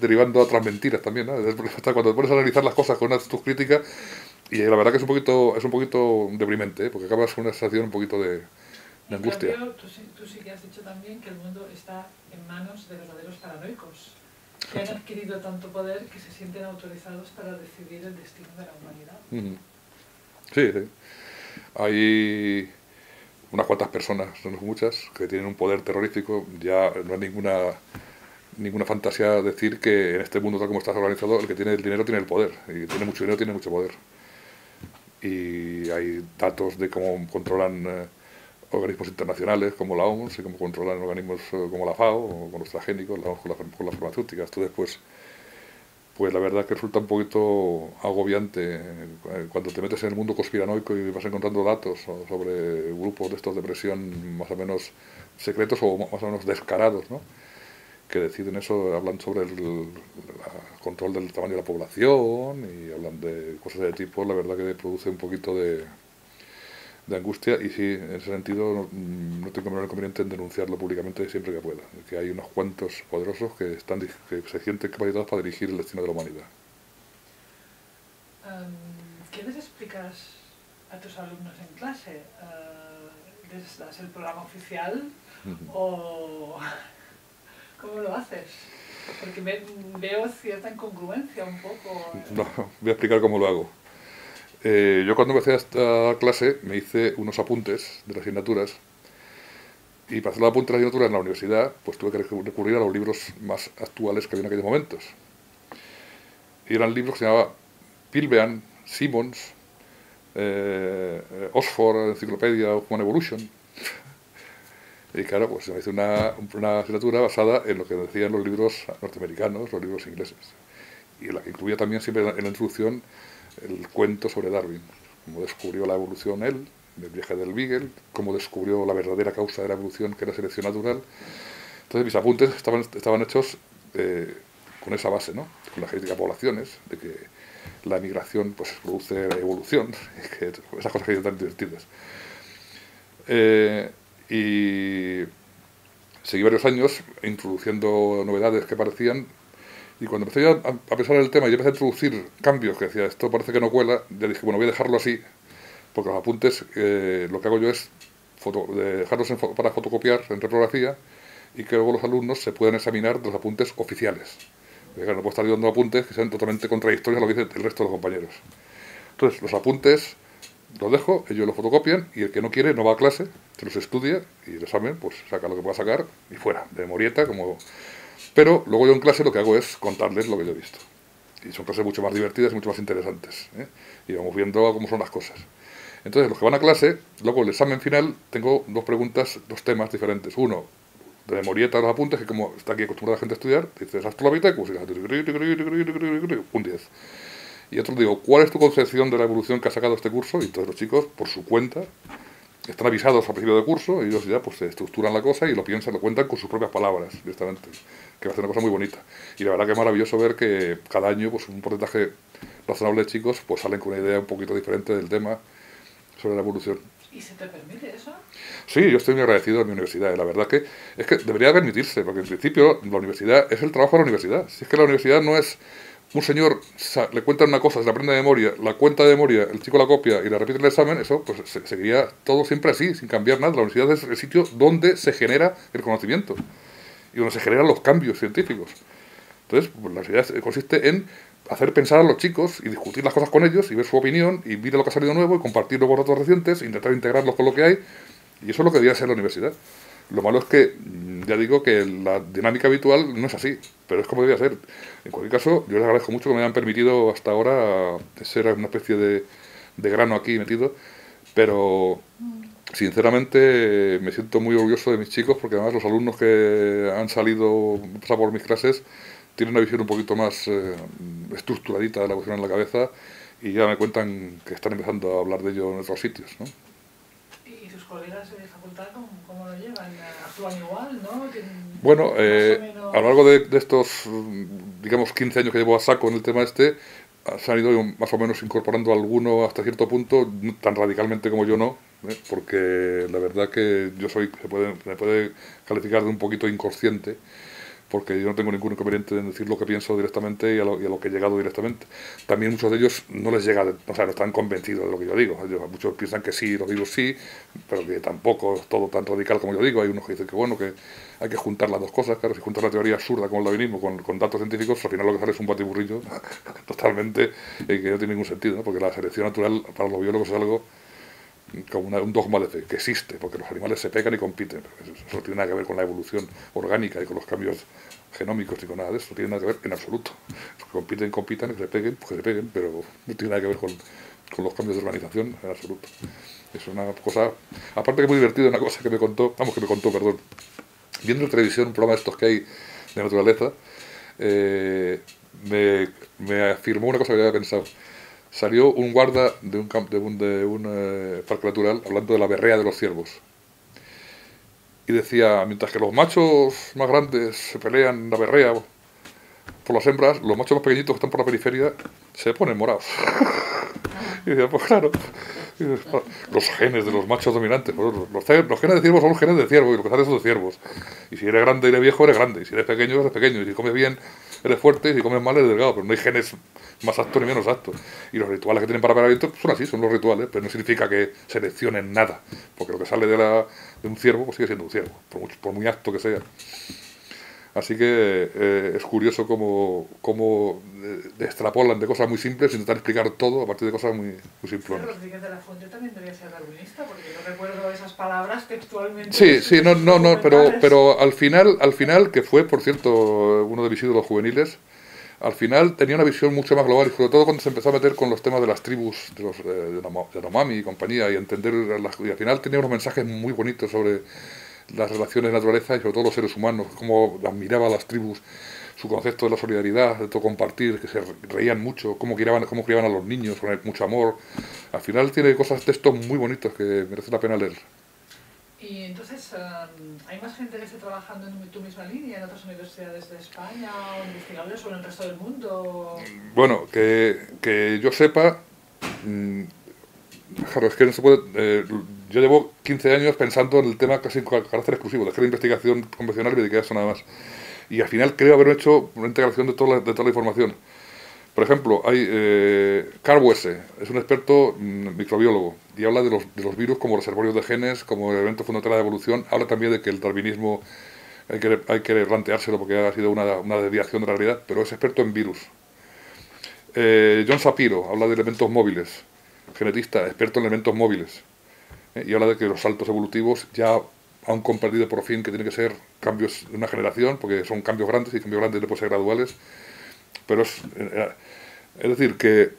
derivando a otras mentiras también. ¿no? Cuando te pones a analizar las cosas con una tus críticas, y la verdad que es un poquito, es un poquito deprimente, ¿eh? porque acabas con una sensación un poquito de, de angustia. Cambio, tú, tú, sí que has dicho también que el mundo está en manos de verdaderos paranoicos, que han adquirido tanto poder que se sienten autorizados para decidir el destino de la humanidad. Sí, sí. Hay unas cuantas personas, son muchas, que tienen un poder terrorífico. Ya no hay ninguna ninguna fantasía decir que en este mundo tal como está organizado, el que tiene el dinero tiene el poder. Y tiene mucho dinero tiene mucho poder y hay datos de cómo controlan eh, organismos internacionales como la OMS y cómo controlan organismos eh, como la FAO o con los transgénicos, la con, con, las farmacéuticas. Entonces, pues, pues la verdad que resulta un poquito agobiante eh, cuando te metes en el mundo conspiranoico y vas encontrando datos sobre grupos de estos de presión más o menos secretos o más o menos descarados, ¿no? Que deciden eso, hablan sobre el, control del tamaño de la población y hablan de cosas de tipo, la verdad que produce un poquito de, de angustia y sí, en ese sentido no, tengo ningún inconveniente en denunciarlo públicamente siempre que pueda, que hay unos cuantos poderosos que, están, que se sienten capacitados para dirigir el destino de la humanidad. ¿Qué les explicas a tus alumnos en clase? Uh, ¿Les das el programa oficial o ¿Cómo lo haces? Porque veo cierta incongruencia un poco. No, voy a explicar cómo lo hago. Eh, yo cuando empecé esta clase me hice unos apuntes de las asignaturas y para hacer los apuntes de las asignaturas en la universidad pues tuve que recurrir a los libros más actuales que había en aquellos momentos. Y eran libros que se llamaban Pilbean, Simmons, eh, Oxford, Enciclopedia of Human Evolution, y claro, pues se me hizo una, una asignatura basada en lo que decían los libros norteamericanos, los libros ingleses. y la que incluía también siempre en la introducción el cuento sobre Darwin, cómo descubrió la evolución él, el viaje del Beagle, cómo descubrió la verdadera causa de la evolución, que era selección natural. Entonces mis apuntes estaban, estaban hechos eh, con esa base, ¿no? con la genética de poblaciones, de que la migración pues, produce evolución, esas cosas que son tan divertidas. Eh, y seguí varios años introduciendo novedades que parecían y cuando empecé a, pensar en el tema y empecé a introducir cambios que decía esto parece que no cuela, ya dije, bueno, voy a dejarlo así, porque los apuntes eh, lo que hago yo es dejarlos para fotocopiar en reprografía y que luego los alumnos se puedan examinar los apuntes oficiales. Porque no puedo estar dando apuntes que sean totalmente contradictorios a lo que dice el resto de los compañeros. Entonces, los apuntes los dejo, ellos los fotocopian y el que no quiere no va a clase, se los estudia y el examen pues saca lo que pueda sacar y fuera, de morieta como... Pero luego yo en clase lo que hago es contarles lo que yo he visto. Y son clases mucho más divertidas y mucho más interesantes. ¿eh? Y vamos viendo cómo son las cosas. Entonces, los que van a clase, luego el examen final, tengo dos preguntas, dos temas diferentes. Uno, de morieta los apuntes, que como está aquí acostumbrada la gente a estudiar, dices Astrolopithecus, un 10. Y otro digo, ¿cuál es tu concepción de la evolución que ha sacado este curso? Y todos los chicos, por su cuenta, están avisados al principio del curso y ellos ya pues se estructuran la cosa y lo piensan, lo cuentan con sus propias palabras directamente, que va a ser una cosa muy bonita. Y la verdad que es maravilloso ver que cada año pues un porcentaje razonable de chicos pues salen con una idea un poquito diferente del tema sobre la evolución. ¿Y se te permite eso? Sí, yo estoy muy agradecido a mi universidad. La verdad que es que debería permitirse, porque en principio la universidad es el trabajo de la universidad. Si es que la universidad no es un señor le cuenta una cosa, se la aprende de memoria, la cuenta de memoria, el chico la copia y la repite en el examen, eso pues seguiría todo siempre así, sin cambiar nada. La universidad es el sitio donde se genera el conocimiento y donde se generan los cambios científicos. Entonces, pues, la universidad consiste en hacer pensar a los chicos y discutir las cosas con ellos y ver su opinión y ver lo que ha salido nuevo y compartirlo con datos recientes, intentar integrarlos con lo que hay. Y eso es lo que debería ser la universidad. Lo malo es que, ya digo que la dinámica habitual no es así, pero es como debería ser. En cualquier caso, yo les agradezco mucho que me hayan permitido hasta ahora ser una especie de, de grano aquí metido, pero sinceramente me siento muy orgulloso de mis chicos porque además los alumnos que han salido por mis clases tienen una visión un poquito más eh, estructuradita de la cuestión en la cabeza y ya me cuentan que están empezando a hablar de ello en otros sitios. ¿no? ¿Y tus colegas cómo, lo llevan? ¿Actúan igual? ¿no? Bueno, eh, a lo largo de, estos, digamos, 15 años que llevo a saco en el tema este, se han ido más o menos incorporando alguno hasta cierto punto, tan radicalmente como yo no, ¿eh? porque la verdad que yo soy, se puede, me puede calificar de un poquito inconsciente, porque yo no tengo ningún inconveniente en decir lo que pienso directamente y a lo, y que he llegado directamente. También muchos de ellos no les llega, o sea, no están convencidos de lo que yo digo. muchos piensan que sí, lo digo sí, pero que tampoco es todo tan radical como yo digo. Hay unos que dicen que bueno, que hay que juntar las dos cosas, claro, si juntas la teoría absurda como el darwinismo con, datos científicos, al final lo que sale es un batiburrillo totalmente eh, que no tiene ningún sentido, porque la selección natural para los biólogos es algo como un dogma de que existe, porque los animales se pegan y compiten. Eso, no tiene nada que ver con la evolución orgánica y con los cambios genómicos y con nada de eso, no tiene nada que ver en absoluto. compiten, compitan, que se peguen, pues que se peguen, pero no tiene nada que ver con, los cambios de organización en absoluto. Es una cosa, aparte que muy divertido, una cosa que me contó, vamos, que me contó, perdón, viendo en televisión un programa de estos que hay de naturaleza, eh, me, me afirmó una cosa que había pensado salió un guarda de un, eh, parque natural hablando de la berrea de los ciervos. Y decía, mientras que los machos más grandes se pelean en la berrea por las hembras, los machos más pequeñitos que están por la periferia se ponen morados. y decía, pues claro, los genes de los machos dominantes. Pues los, los, genes de ciervos son los genes de ciervo y lo que sale son de ciervos. Y si eres grande y eres viejo, eres grande. Y si eres pequeño, eres pequeño. Y si comes bien, eres fuerte. Y si comes mal, eres delgado. Pero no hay genes más aptos ni menos aptos. Y los rituales que tienen para apareamiento son así, son los rituales. Pero no significa que seleccionen nada. Porque lo que sale de, la, de un ciervo pues sigue siendo un ciervo, por, mucho, por muy apto que sea. Así que eh, es curioso cómo, cómo eh, extrapolan de cosas muy simples intentar explicar todo a partir de cosas muy, muy simples. Rodríguez de la Fuente también debería ser darwinista, porque yo recuerdo esas palabras textualmente. Sí, sí, no, no, no, pero, pero al final, al final, que fue, por cierto, uno de mis ídolos juveniles, al final tenía una visión mucho más global y sobre todo cuando se empezó a meter con los temas de las tribus, de, los, eh, de, Nomami y compañía y entender, las, y al final tenía unos mensajes muy bonitos sobre las relaciones de naturaleza y sobre todo los seres humanos, cómo admiraba a las tribus, su concepto de la solidaridad, de todo compartir, que se reían mucho, cómo criaban, cómo criaban a los niños con mucho amor. Al final tiene cosas, textos muy bonitos que merece la pena leer. Y entonces, ¿hay más gente que esté trabajando en tu misma línea en otras universidades de España o investigadores o en el resto del mundo? Bueno, que, que yo sepa, mm, claro, es que no se puede... Eh, yo llevo 15 años pensando en el tema casi con carácter exclusivo, de hacer investigación convencional y dedicar eso nada más. Y al final creo haber hecho una integración de toda la, de toda la información. Por ejemplo, hay eh, Carl Wesse, es un experto mm, microbiólogo y habla de los, de los virus como reservorios de genes, como elemento fundamental de la evolución. Habla también de que el darwinismo hay que, hay que planteárselo porque ha sido una, una desviación de la realidad, pero es experto en virus. Eh, John Sapiro habla de elementos móviles, genetista, experto en elementos móviles. Eh, y habla de que los saltos evolutivos ya han comprendido por fin que tienen que ser cambios de una generación, porque son cambios grandes y cambios grandes no pueden ser graduales. Pero es, es decir, que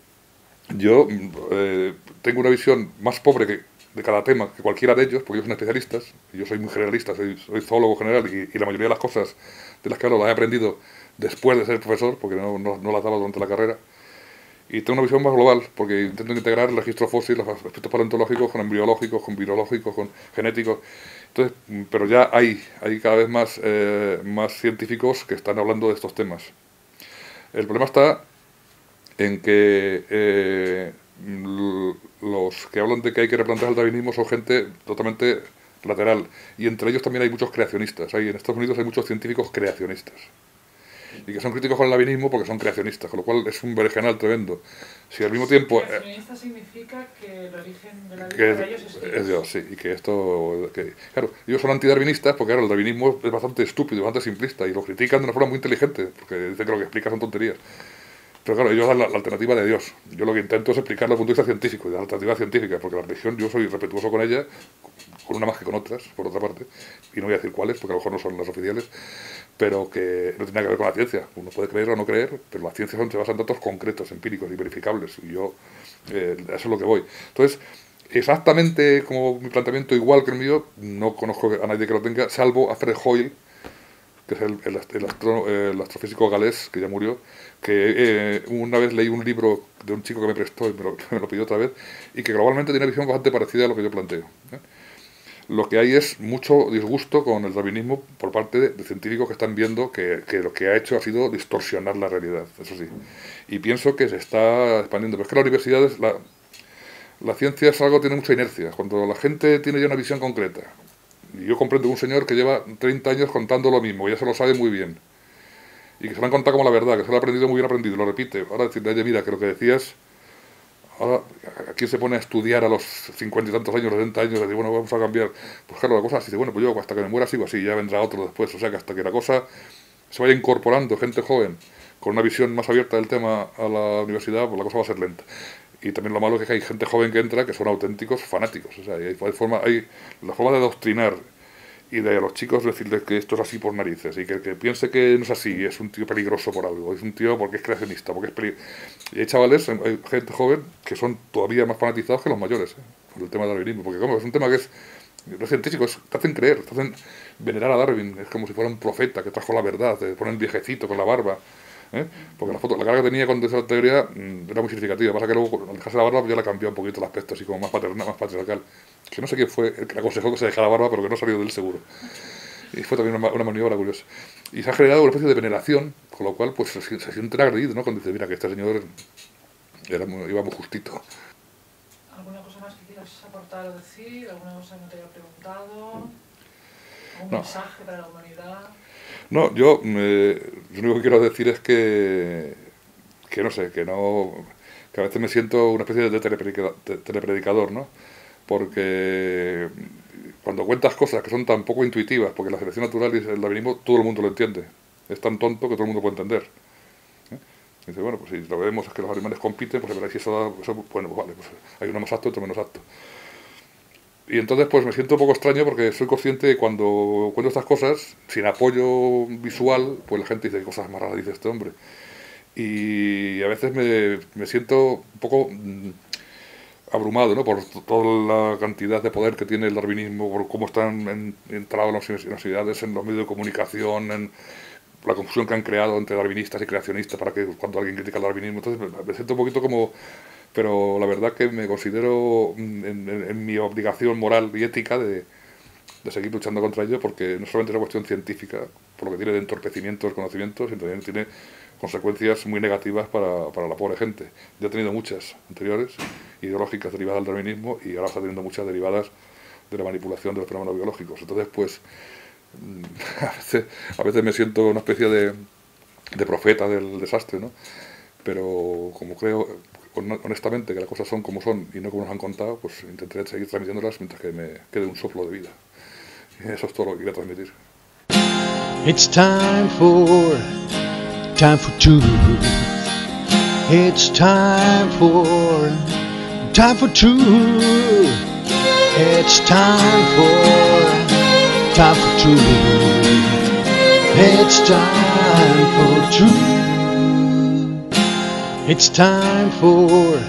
yo eh, tengo una visión más pobre que, de cada tema que cualquiera de ellos, porque ellos son especialistas, yo soy muy generalista, soy, soy zoólogo general, y, la mayoría de las cosas de las que hablo las he aprendido después de ser profesor, porque no, no, no las daba durante la carrera. Y tengo una visión más global, porque intento integrar el registro fósil, los aspectos paleontológicos con embriológicos, con virológicos, con genéticos. Entonces, pero ya hay, hay cada vez más, eh, más científicos que están hablando de estos temas. El problema está en que eh, los que hablan de que hay que replantear el darwinismo son gente totalmente lateral. Y entre ellos también hay muchos creacionistas. Hay, en Estados Unidos hay muchos científicos creacionistas. Y que son críticos con el darwinismo porque son creacionistas, con lo cual es un berenjenal tremendo. Si al mismo tiempo... Eh, creacionista significa que el origen de la vida de ellos es Dios. Es Dios, sí. Y que esto... Que, claro, ellos son antidarwinistas porque claro, el darwinismo es bastante estúpido, bastante simplista y lo critican de una forma muy inteligente porque dicen que lo que explica son tonterías. Pero claro, ellos dan la, alternativa de Dios. Yo lo que intento es explicarlo desde el punto de vista científico, y la alternativa científica, porque la religión yo soy respetuoso con ella, con una más que con otras, por otra parte, y no voy a decir cuáles, porque a lo mejor no son las oficiales, pero que no tiene que ver con la ciencia. Uno puede creer o no creer, pero las ciencias se basan en datos concretos, empíricos y verificables, y yo, eh, eso es lo que voy. Entonces, exactamente como mi planteamiento, igual que el mío, no conozco a nadie que lo tenga, salvo a Fred Hoyle, que es el, el, astrofísico galés, que ya murió, que eh, una vez leí un libro de un chico que me prestó y me lo, pidió otra vez, y que globalmente tiene una visión bastante parecida a lo que yo planteo. ¿eh? Lo que hay es mucho disgusto con el darwinismo por parte de, científicos que están viendo que, que, lo que ha hecho ha sido distorsionar la realidad, eso sí. Y pienso que se está expandiendo. Pero es que las universidades, la, la ciencia es algo que tiene mucha inercia. Cuando la gente tiene ya una visión concreta, y yo comprendo un señor que lleva 30 años contando lo mismo, ya se lo sabe muy bien. Y que se lo han contado como la verdad, que se lo ha aprendido muy bien aprendido, lo repite. Ahora decirle, oye, mira, que lo que decías, ahora, ¿a se pone a estudiar a los 50 y tantos años, 70 años? Y bueno, vamos a cambiar. Pues claro, la cosa así, bueno, pues yo hasta que me muera sigo así, ya vendrá otro después. O sea, que hasta que la cosa se vaya incorporando gente joven con una visión más abierta del tema a la universidad, pues la cosa va a ser lenta. Y también lo malo es que hay gente joven que entra que son auténticos fanáticos. O sea, hay, forma, hay la forma de adoctrinar y de a los chicos decirles que esto es así por narices y que el que piense que no es así es un tío peligroso por algo, es un tío porque es creacionista, porque es peligroso. Y hay chavales, hay gente joven que son todavía más fanatizados que los mayores ¿eh? por el tema del darwinismo, porque es un tema que es los científicos te hacen creer, te hacen venerar a Darwin, es como si fuera un profeta que trajo la verdad, te ponen viejecito con la barba ¿eh? Porque la foto, la cara que tenía con esa teoría mm, era muy significativa. Pasa que luego, al dejarse la barba, ya le cambió un poquito el aspecto, así como más paternal, más patriarcal. Que no sé quién fue el que aconsejó que se dejara la barba, pero que no salió del seguro. Y fue también una, maniobra curiosa. Y se ha generado una especie de veneración, con lo cual pues se, se siente agredido, ¿no? Cuando dice, mira, que este señor era muy, iba muy justito. ¿Alguna cosa más que quieras aportar o decir? ¿Alguna cosa que no te haya preguntado? ¿Un mensaje para la humanidad? No, yo lo único que quiero decir es que, que no sé, que no que a veces me siento una especie de telepredicador, ¿no? Porque cuando cuentas cosas que son tan poco intuitivas, porque la selección natural y el darwinismo todo el mundo lo entiende, es tan tonto que todo el mundo puede entender. ¿eh? dice, bueno, pues si lo vemos es que los animales compiten, pues si eso, eso bueno, pues vale, pues hay uno más apto, otro menos apto. Y entonces pues me siento un poco extraño porque soy consciente de cuando cuento estas cosas, sin apoyo visual, pues la gente dice cosas más raras, dice este hombre. Y a veces me, me siento un poco mm, abrumado ¿no? por toda la cantidad de poder que tiene el darwinismo, por cómo están entrados en las universidades, en los medios de comunicación, en, la confusión que han creado entre darwinistas y creacionistas para que cuando alguien critica el darwinismo, entonces me siento un poquito como pero la verdad que me considero en, mi obligación moral y ética de, seguir luchando contra ello porque no solamente es una cuestión científica, por lo que tiene de entorpecimiento del conocimiento, sino también tiene consecuencias muy negativas para, la pobre gente. Ya he tenido muchas anteriores, ideológicas derivadas del darwinismo, y ahora está teniendo muchas derivadas de la manipulación de los fenómenos biológicos. Entonces, pues, mm, a veces, a veces me siento una especie de, de profeta del desastre, ¿no? Pero como creo, honestamente que las cosas son como son y no como nos han contado, pues intentaré seguir transmitiéndolas mientras que me quede un soplo de vida. Y eso es todo lo que quiero transmitir. It's time for, time for truth. It's time for, time for truth. It's time for, time for truth. It's time for truth. It's time for,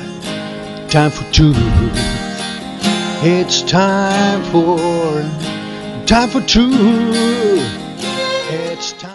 time for two. It's time for, time for two. It's time.